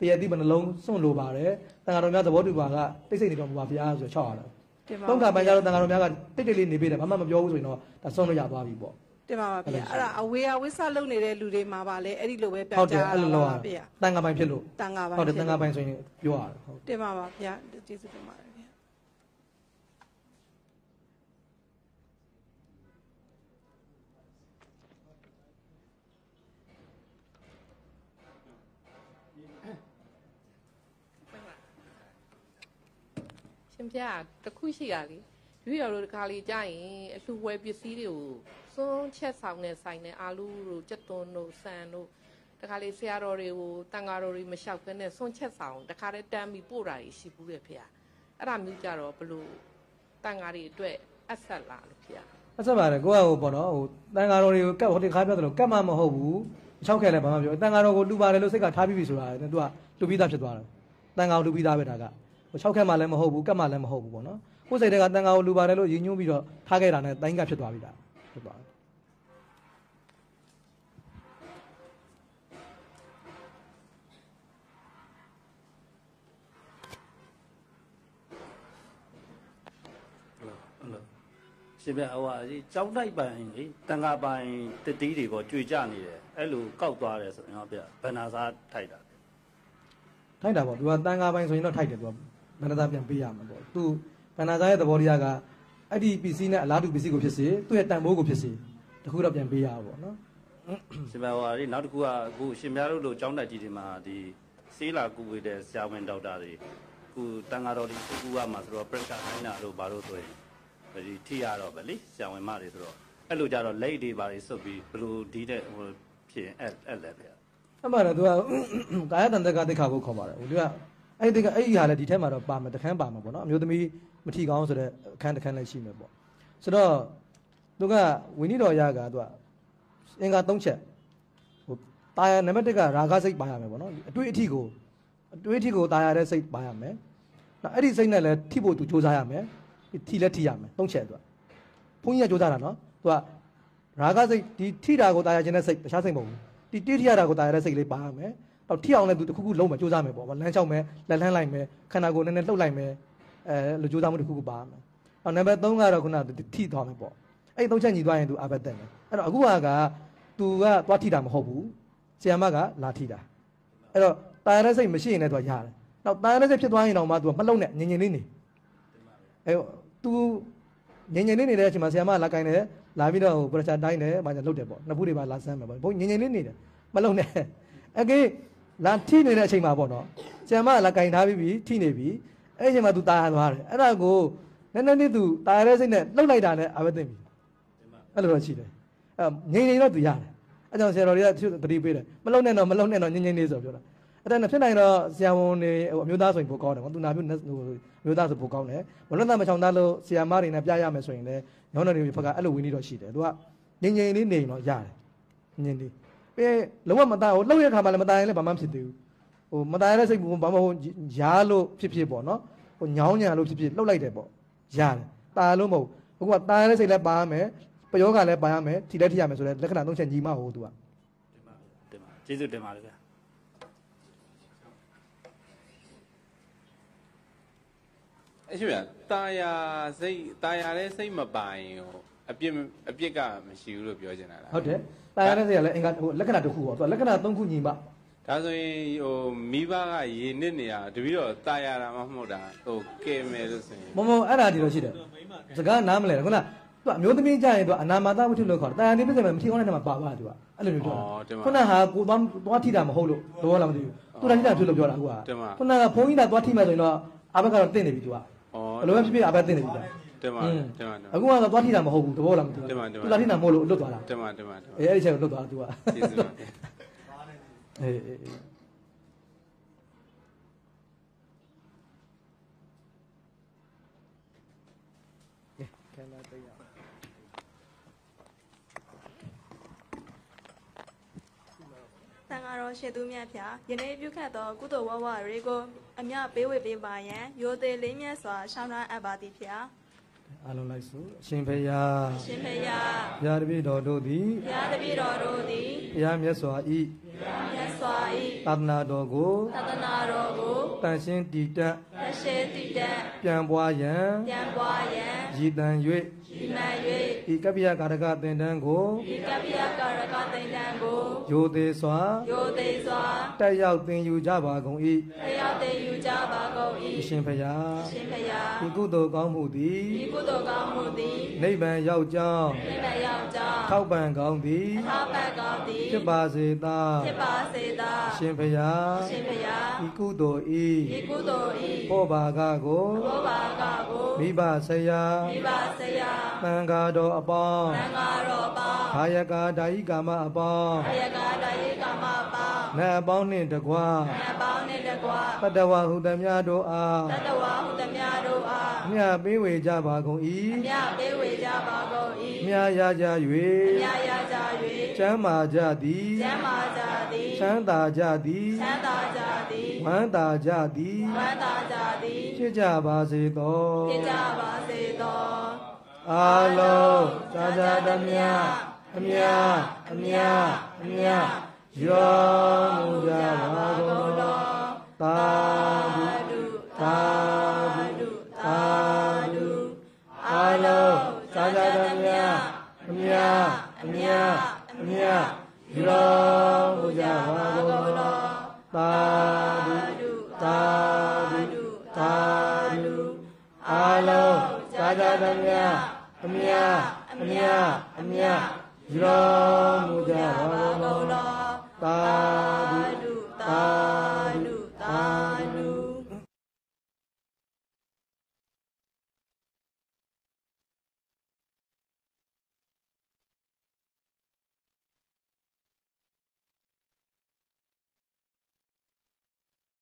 တရားတိဘနှလုံးစွန့်လိုပါတယ်။တန်ဃာတော်များသဘောတူပါကတိတ်ဆိတ်နေတော်မူပါဗျာဆိုတော့ချောက်ရတယ်တင်။ပါသုံးခါပန်ကြတော့တန်ဃာတော်များကတိတ်တိတ်လေးနေပေးတယ်ဘာမှမပြောဘူးဆိုရင်တော့ဒါစွန့်လို့ရသွားပြီပေါ့ တင်ပါပါဖေအဲ့ဒါအဝေယဝစ္စလုပ်နေတဲ့လူတွေမှာပါလေအဲ့ဒီလိုပဲ။ပြောဟုတ်ကြတယ်တာအဲ့လိုလုပ်ရပါတာဖေ။တန်ဃာပိုင်ဖြစ်လို့တန်ခါပိုင်းဟုတ်တယ်တန်ဃာပိုင်ဆိုရင်ပြောရတယ်ဟုတ်တင်ပါပါဖေကျေးဇူးတင်ပါတယ်ဖေရှင်ပြတစ်ခုရှိရလေရွေးတော်တို့တခါလေးကြာရင်အလှဝဲပစ္စည်းတွေကို စွန်းချက်ဆောင်နဲ့ဆိုင်နဲ့အာလူတို့ကြက်သွန်းတို့ဆန်တို့တခါလေးဆရာတော်တွေကိုတန်ဃာတော်တွေမလျှောက်ဘဲနဲ့စွန်းချက်ဆောင်တခါတည်းတမ်းပြီးပို့တာကြီးရှိဘူးတဲ့ဖေ။အဲ့ဒါမျိုးကြတော့ဘလို့တန်ဃာတွေအတွက်အဆက်လာလို့ဖေ။အဲ့ဆက်ပါတယ်ကိုကဟိုပေါ့နော်ဟိုတန်ဃာတော်တွေကိုကတ်ဟိုဒီခါပြောတယ်လို့ကတ်မှမဟုတ်ဘူး။ချောက်ခဲလဲဘာမှပြောတန်ဃာတော်ကိုလူပါတယ်လို့စိတ်ကထားပြီးပြီဆိုတာသူကလူပြီးသားဖြစ်သွားတယ်။တန်ဃာကိုလူပြီးသားပဲဒါကဟိုချောက်ခဲမှလည်းမဟုတ်ဘူးကတ်မှလည်းမဟုတ်ဘူးပေါ့နော်။ကိုယ်စိတ်တွေကတန်ဃာကိုလူပါတယ်လို့ရည်ညွှန်းပြီးတော့ထားခဲ့တာနဲ့တိုင်းကဖြစ်သွားပြီဒါ ဖြစ်သွားတယ်ဟယ်လိုဟယ်လိုရှင်ပြဟိုဟာဒီကြောင်းတိုက်ပိုင်လေတန်ခါပိုင်တတိတွေပေါ့ကြွေကြနေတယ်အဲ့လိုကောက်သွားတယ်ဆိုရင်တော့ဗျဘန္နာစားထိုက်တာထိုက်တာပေါ့သူကတန်ခါပိုင်းဆိုရင်တော့ထိုက်တယ်သူကဘန္နာသားပြန်ပေးရမှာပေါ့သူဘန္နာသားရဲ့သဘောတရားက အဲ့ဒီ PC နဲ့အလားတူ PC ကိုဖြစ်စေသူ့ရဲ့တန်ဖိုးကိုဖြစ်စေတခုတော့ပြန်ပေးရပါပေါ့နော်ရှင်ပြဟိုဟာဒီနောက်တစ်ခုကအခုရှင်ပြတို့လိုကြောင်းတိုက်ကြီးတွေမှာဒီစေးလာကူဝေးတဲ့ဆရာဝန်ဒေါက်တာတွေခုတန်ခါတော်ဒီကူကမှာဆိုတော့ပရက်ကာနိုင်တာတို့ဘာလို့ဆိုရင်ဒီထိရတော့ပဲလေဆရာဝန်မတွေဆိုတော့အဲ့လိုကြတော့လက်တွေဘာတွေစွတ်ပြီးဘလို့ဒီတဲ့ဟိုဖြစ်ရင်အဲ့အဲ့လည်းဗျအမှန်တော့သူကကာယတန်တက်ကတိခါဖို့ခေါ်ပါတယ်သူကအဲ့ဒီကအဲ့ဒီဟာလည်းဒီထဲမှာတော့ပါမယ်တခန်းပါမှာပေါ့နော်အမျိုးသမီး မထီကောင်းဆိုတဲ့အခန်းတခန်းလည်းရှိမယ်ပေါ့ဆိုတော့သူကဝိနည်းတော်ရကသူကအင်္ဂါ၃ချက်ဟိုတာယာနံပါတ်၁ကရာဂစိတ်ပါရမယ်ပေါ့နော်အတွေ့အထိကိုအတွေ့အထိကိုတာယာတဲ့စိတ်ပါရမယ်နောက်အဲ့ဒီစိတ်နဲ့လည်းထိဖို့သူစူးစမ်းရမယ်ထိလည်းထိရမယ်၃ချက်သူကဘုန်းကြီးကစူးစမ်းတာနော်သူကရာဂစိတ်ဒီထိတာကိုတာယာခြင်းတဲ့စိတ်တခြားစိတ်မဟုတ်ဘူးဒီတိထိရတာကိုတာရတဲ့စိတ်လေးပါရမယ်။တော့ထိအောင်လည်းသူတစ်ခုခုလုံးမစူးစမ်းမယ်ပေါ့။လမ်းလျှောက်မယ်လက်လှမ်းလိုက်မယ်ခန္ဓာကိုယ်နည်းနည်းလှုပ်လိုက်မယ် အဲလိုစူးစမ်းမှုတစ်ခုခုပါရမယ်။နောက်နံပါတ်3ကတော့ခုနကထိသွားမယ်ပေါ့။အဲ့ဒီသုံးချက်ညီသွားရင်သူအဘတ်တက်မယ်။အဲ့တော့အခုကကသူကသွားထိတာမဟုတ်ဘူး။ဆီယမကလာထိတာ။အဲ့တော့တာရတဲ့စိတ်မရှိရင်လည်းသူကရတယ်။နောက်တာရတဲ့စိတ်ဖြစ်သွားရင်တော့မှသူကမလုံနဲ့ငြိမ်ငြိမ်လေးနေ။အဲ့သူငြိမ်ငြိမ်လေးနေတဲ့အချိန်မှာဆီယမလာကင်တယ်လာပြီးတော့ပရက်ချာတိုင်းတယ်ဘာညာလုတ်တယ်ပေါ့နှစ်ဖူးတွေပါလာဆမ်းမယ်ပေါ့ဘုန်းငြိမ်ငြိမ်လေးနေတယ်မလုံနဲ့အကေလာထိနေတဲ့အချိန်မှာပေါ့နော်ဆီယမလာကင်ထားပြီးပြီထိနေပြီ အဲ့ဒီအချိန်မှာသူตายရသွားတယ်အဲ့ဒါကိုနည်းနည်းလေးသူตายရတဲ့စိတ်နဲ့လှုပ်လိုက်တာနဲ့အာပဲသိပြီအဲ့လိုတော့ရှိတယ်အဲ့ငြိမ်နေတော့သူရတယ်အဲ့ကြောင့်ဆရာတော်တွေကသူတတိပေးတယ်မလှုပ်နဲ့တော့မလှုပ်နဲ့တော့ငြိမ်ငြိမ်လေးဆိုပြောတာအဲ့ဒါနဲ့ဖြစ်နိုင်တော့ဆရာဝန်တွေဟိုအမျိုးသားဆိုရင်ပိုကောင်းတယ်ပေါ့သူနာမျိုးမျိုးသားဆိုပိုကောင်းတယ်မလွတ်သားမချောင်သားလို့ဆရာမတွေနဲ့ပြရမယ်ဆိုရင်လည်းညောင်းတော်တွေဘက်ကအဲ့လိုဝင်နေတော့ရှိတယ်သူကငြိမ်ငြိမ်လေးနေရင်တော့ရတယ်ငြိမ်လေးပြီးလုံးဝမသားဟိုလှုပ်ရတဲ့ခါမှလည်းမသားရင်လည်းဘာမှဖြစ်သေးဘူးဟိုမသားရတဲ့စိတ်ကဘာမှဟိုရားလို့ဖြစ်ဖြစ်ပေါ့နော် ဟိုညောင်းညာလို့ဖြစ်ဖြစ်လှုပ်လိုက်တယ်ပေါ့ရတယ်တာလို့မဟုတ်အခုကတာတဲ့စိတ်လည်းပါရမယ်ပယောဂလည်းပါရမယ်ထိလည်းထိရမယ်ဆိုတဲ့လက္ခဏာသုံးချက်ညီမဟုတ်သူကတင်ပါတင်ပါကျေးဇူးတင်ပါတယ်ဗျာအဲ့ရှင်ဗျာတာယာစိတ်တာယာလည်းစိတ်မပိုင်ဟိုအပြစ်အပြစ်ကမရှိဘူးလို့ပြောချင်တာလားဟုတ်တယ်တာယာလည်းစိတ်ကလည်းအင်္ဂါဟိုလက္ခဏာတစ်ခုပေါ့သူကလက္ခဏာသုံးခုညီမဟုတ် ဒါဆိုရင်ဟိုမိဘကရေနစ်နေရတပည့်တော့ตาယာတာမှမဟုတ်တာဟိုကဲမယ်လို့ဆိုရင် မမအဲ့ဒါဒီလိုရှိတယ်စကားနားမလဲခုနကသူကအမျိုးသမီးကြရင်သူကအနာမတာဝိထုလို့ခေါ်တယ်တာယာနေပြည့်စုံမယ်မထီကောင်းတဲ့နေရာမှာပါပါသူကအဲ့လိုမျိုးပြောတာခုနဟာကိုသွားသွားထိတာမဟုတ်လို့တော့လားမသိဘူးသူတန်ထိတာဖြစ်လို့ပြောတာအခုကခုနကဘုန်းကြီးကသွားထိမှဆိုရင်တော့အဘက်ကတော့တင့်နေပြီသူက ဩ ဘယ်လိုပဲဖြစ်ဖြစ်အဘက်တင့်နေပြီသူ တင်ပါ อืม တင်ပါ အခုကတော့သွားထိတာမဟုတ်ဘူးတဘောလားမသိဘူး တင်ပါတင်ပါ သူလာထိတာမဟုတ်လို့လွတ်သွားတာ တင်ပါတင်ပါတင်ပါ အေးအဲ့ဒီချက်ကိုလွတ်သွားတာသူက ကျေးဇူးပါ အေးအေးအေးကဲလာတရားသံဃာတော်ရှေသူမြတ်ဖျာယနေ့ပြုခတ်သောကုသိုလ်ဝဝတွေကိုအမြပေးဝေပေးပါယံရိုသေလေးမြတ်စွာရှောင်းထားအပ်ပါသည်ဖျာအားလုံးလိုက်ဆိုအရှင်ဖေယာရှင်ဖေယဘုရားတပည့်တော်တို့သည်ဘုရားတပည့်တော်တို့သည်ဘုရားမြတ်စွာဤမြတ်စွာဤ သာသနာတော်ကိုသတ္တနာတော်ကိုတန်ရှင်းတည်တတ်တရှိတိတံပြန်ပွားရန်ပြန်ပွားယံရည်တန်ဤမှန်၍၍ဤကပ္ပိယကာရကသင်္တန်းကိုဤကပ္ပိယကာရကသိဉ္တံကိုယိုသေးစွာယိုသေးစွာတက်ရောက်သင်ယူကြပါကုန်၏တရားသိယူကြပါကုန်၏အရှင်ဖျားရှင်ဖေယဤကုသိုလ်ကောင်းမှုသည်ဤကုသိုလ်ကောင်းမှုသည်နိဗ္ဗာန်ရောက်ကြောင်းနိဗ္ဗာန်ရောက်ကြောင်းထောက်ပံ့ကောင်းသည်အထောက်ပံ့ကောင်းသည် ဖြစ်ပါစေသာဖြစ်ပါစေသာအရှင်ဖျားရှင်ဖေယဤကုသိုလ်ဤဤကုသိုလ်ဤဘောဘာကကိုဘောဘာကကိုမိဘဆရာမိဘဆရာသံဃာတော်အပေါင်းသံဃာတော်ပေါင်းဘာယကာဒါယိကာမအပေါင်းအယကာတယေကမပေါင်းနတ်အပေါင်းနှင့်တကွာနတ်ပေါင်းနှင့်တကွာပတ္တဝဟုသမျှတို့အားတတဝဟုသမျှတို့အားမြတ်ပေးဝေကြပါကုန်၏မြတ်ပေးဝေကြပါကုန်၏မြတ်ရကြမြ၍တ်ရကြ ကျမ်းမာကြသည်၍ကျမ်းမာကြသည်ချမ်းသာကြသည်ချမ်းသာကြသည်ဝမ်းသာကြသည်ဝမ်းသာကြသည်ဖြစ်ကြပါစေသောဖြစ်ကြပါစေသောအာလုံးသာသာတမြအမြအမြအမြရောမူကြပါကုန်သောသာဓုသာဓုသာဓုအာလုံးသာသာတမြ မြယူတော်မူကြပါကုန်သောသာဓုသာဓုသာဓုအာလောသာသာသမြအမြအမြအမြယူတော်မူကြပါကုန်သောသာ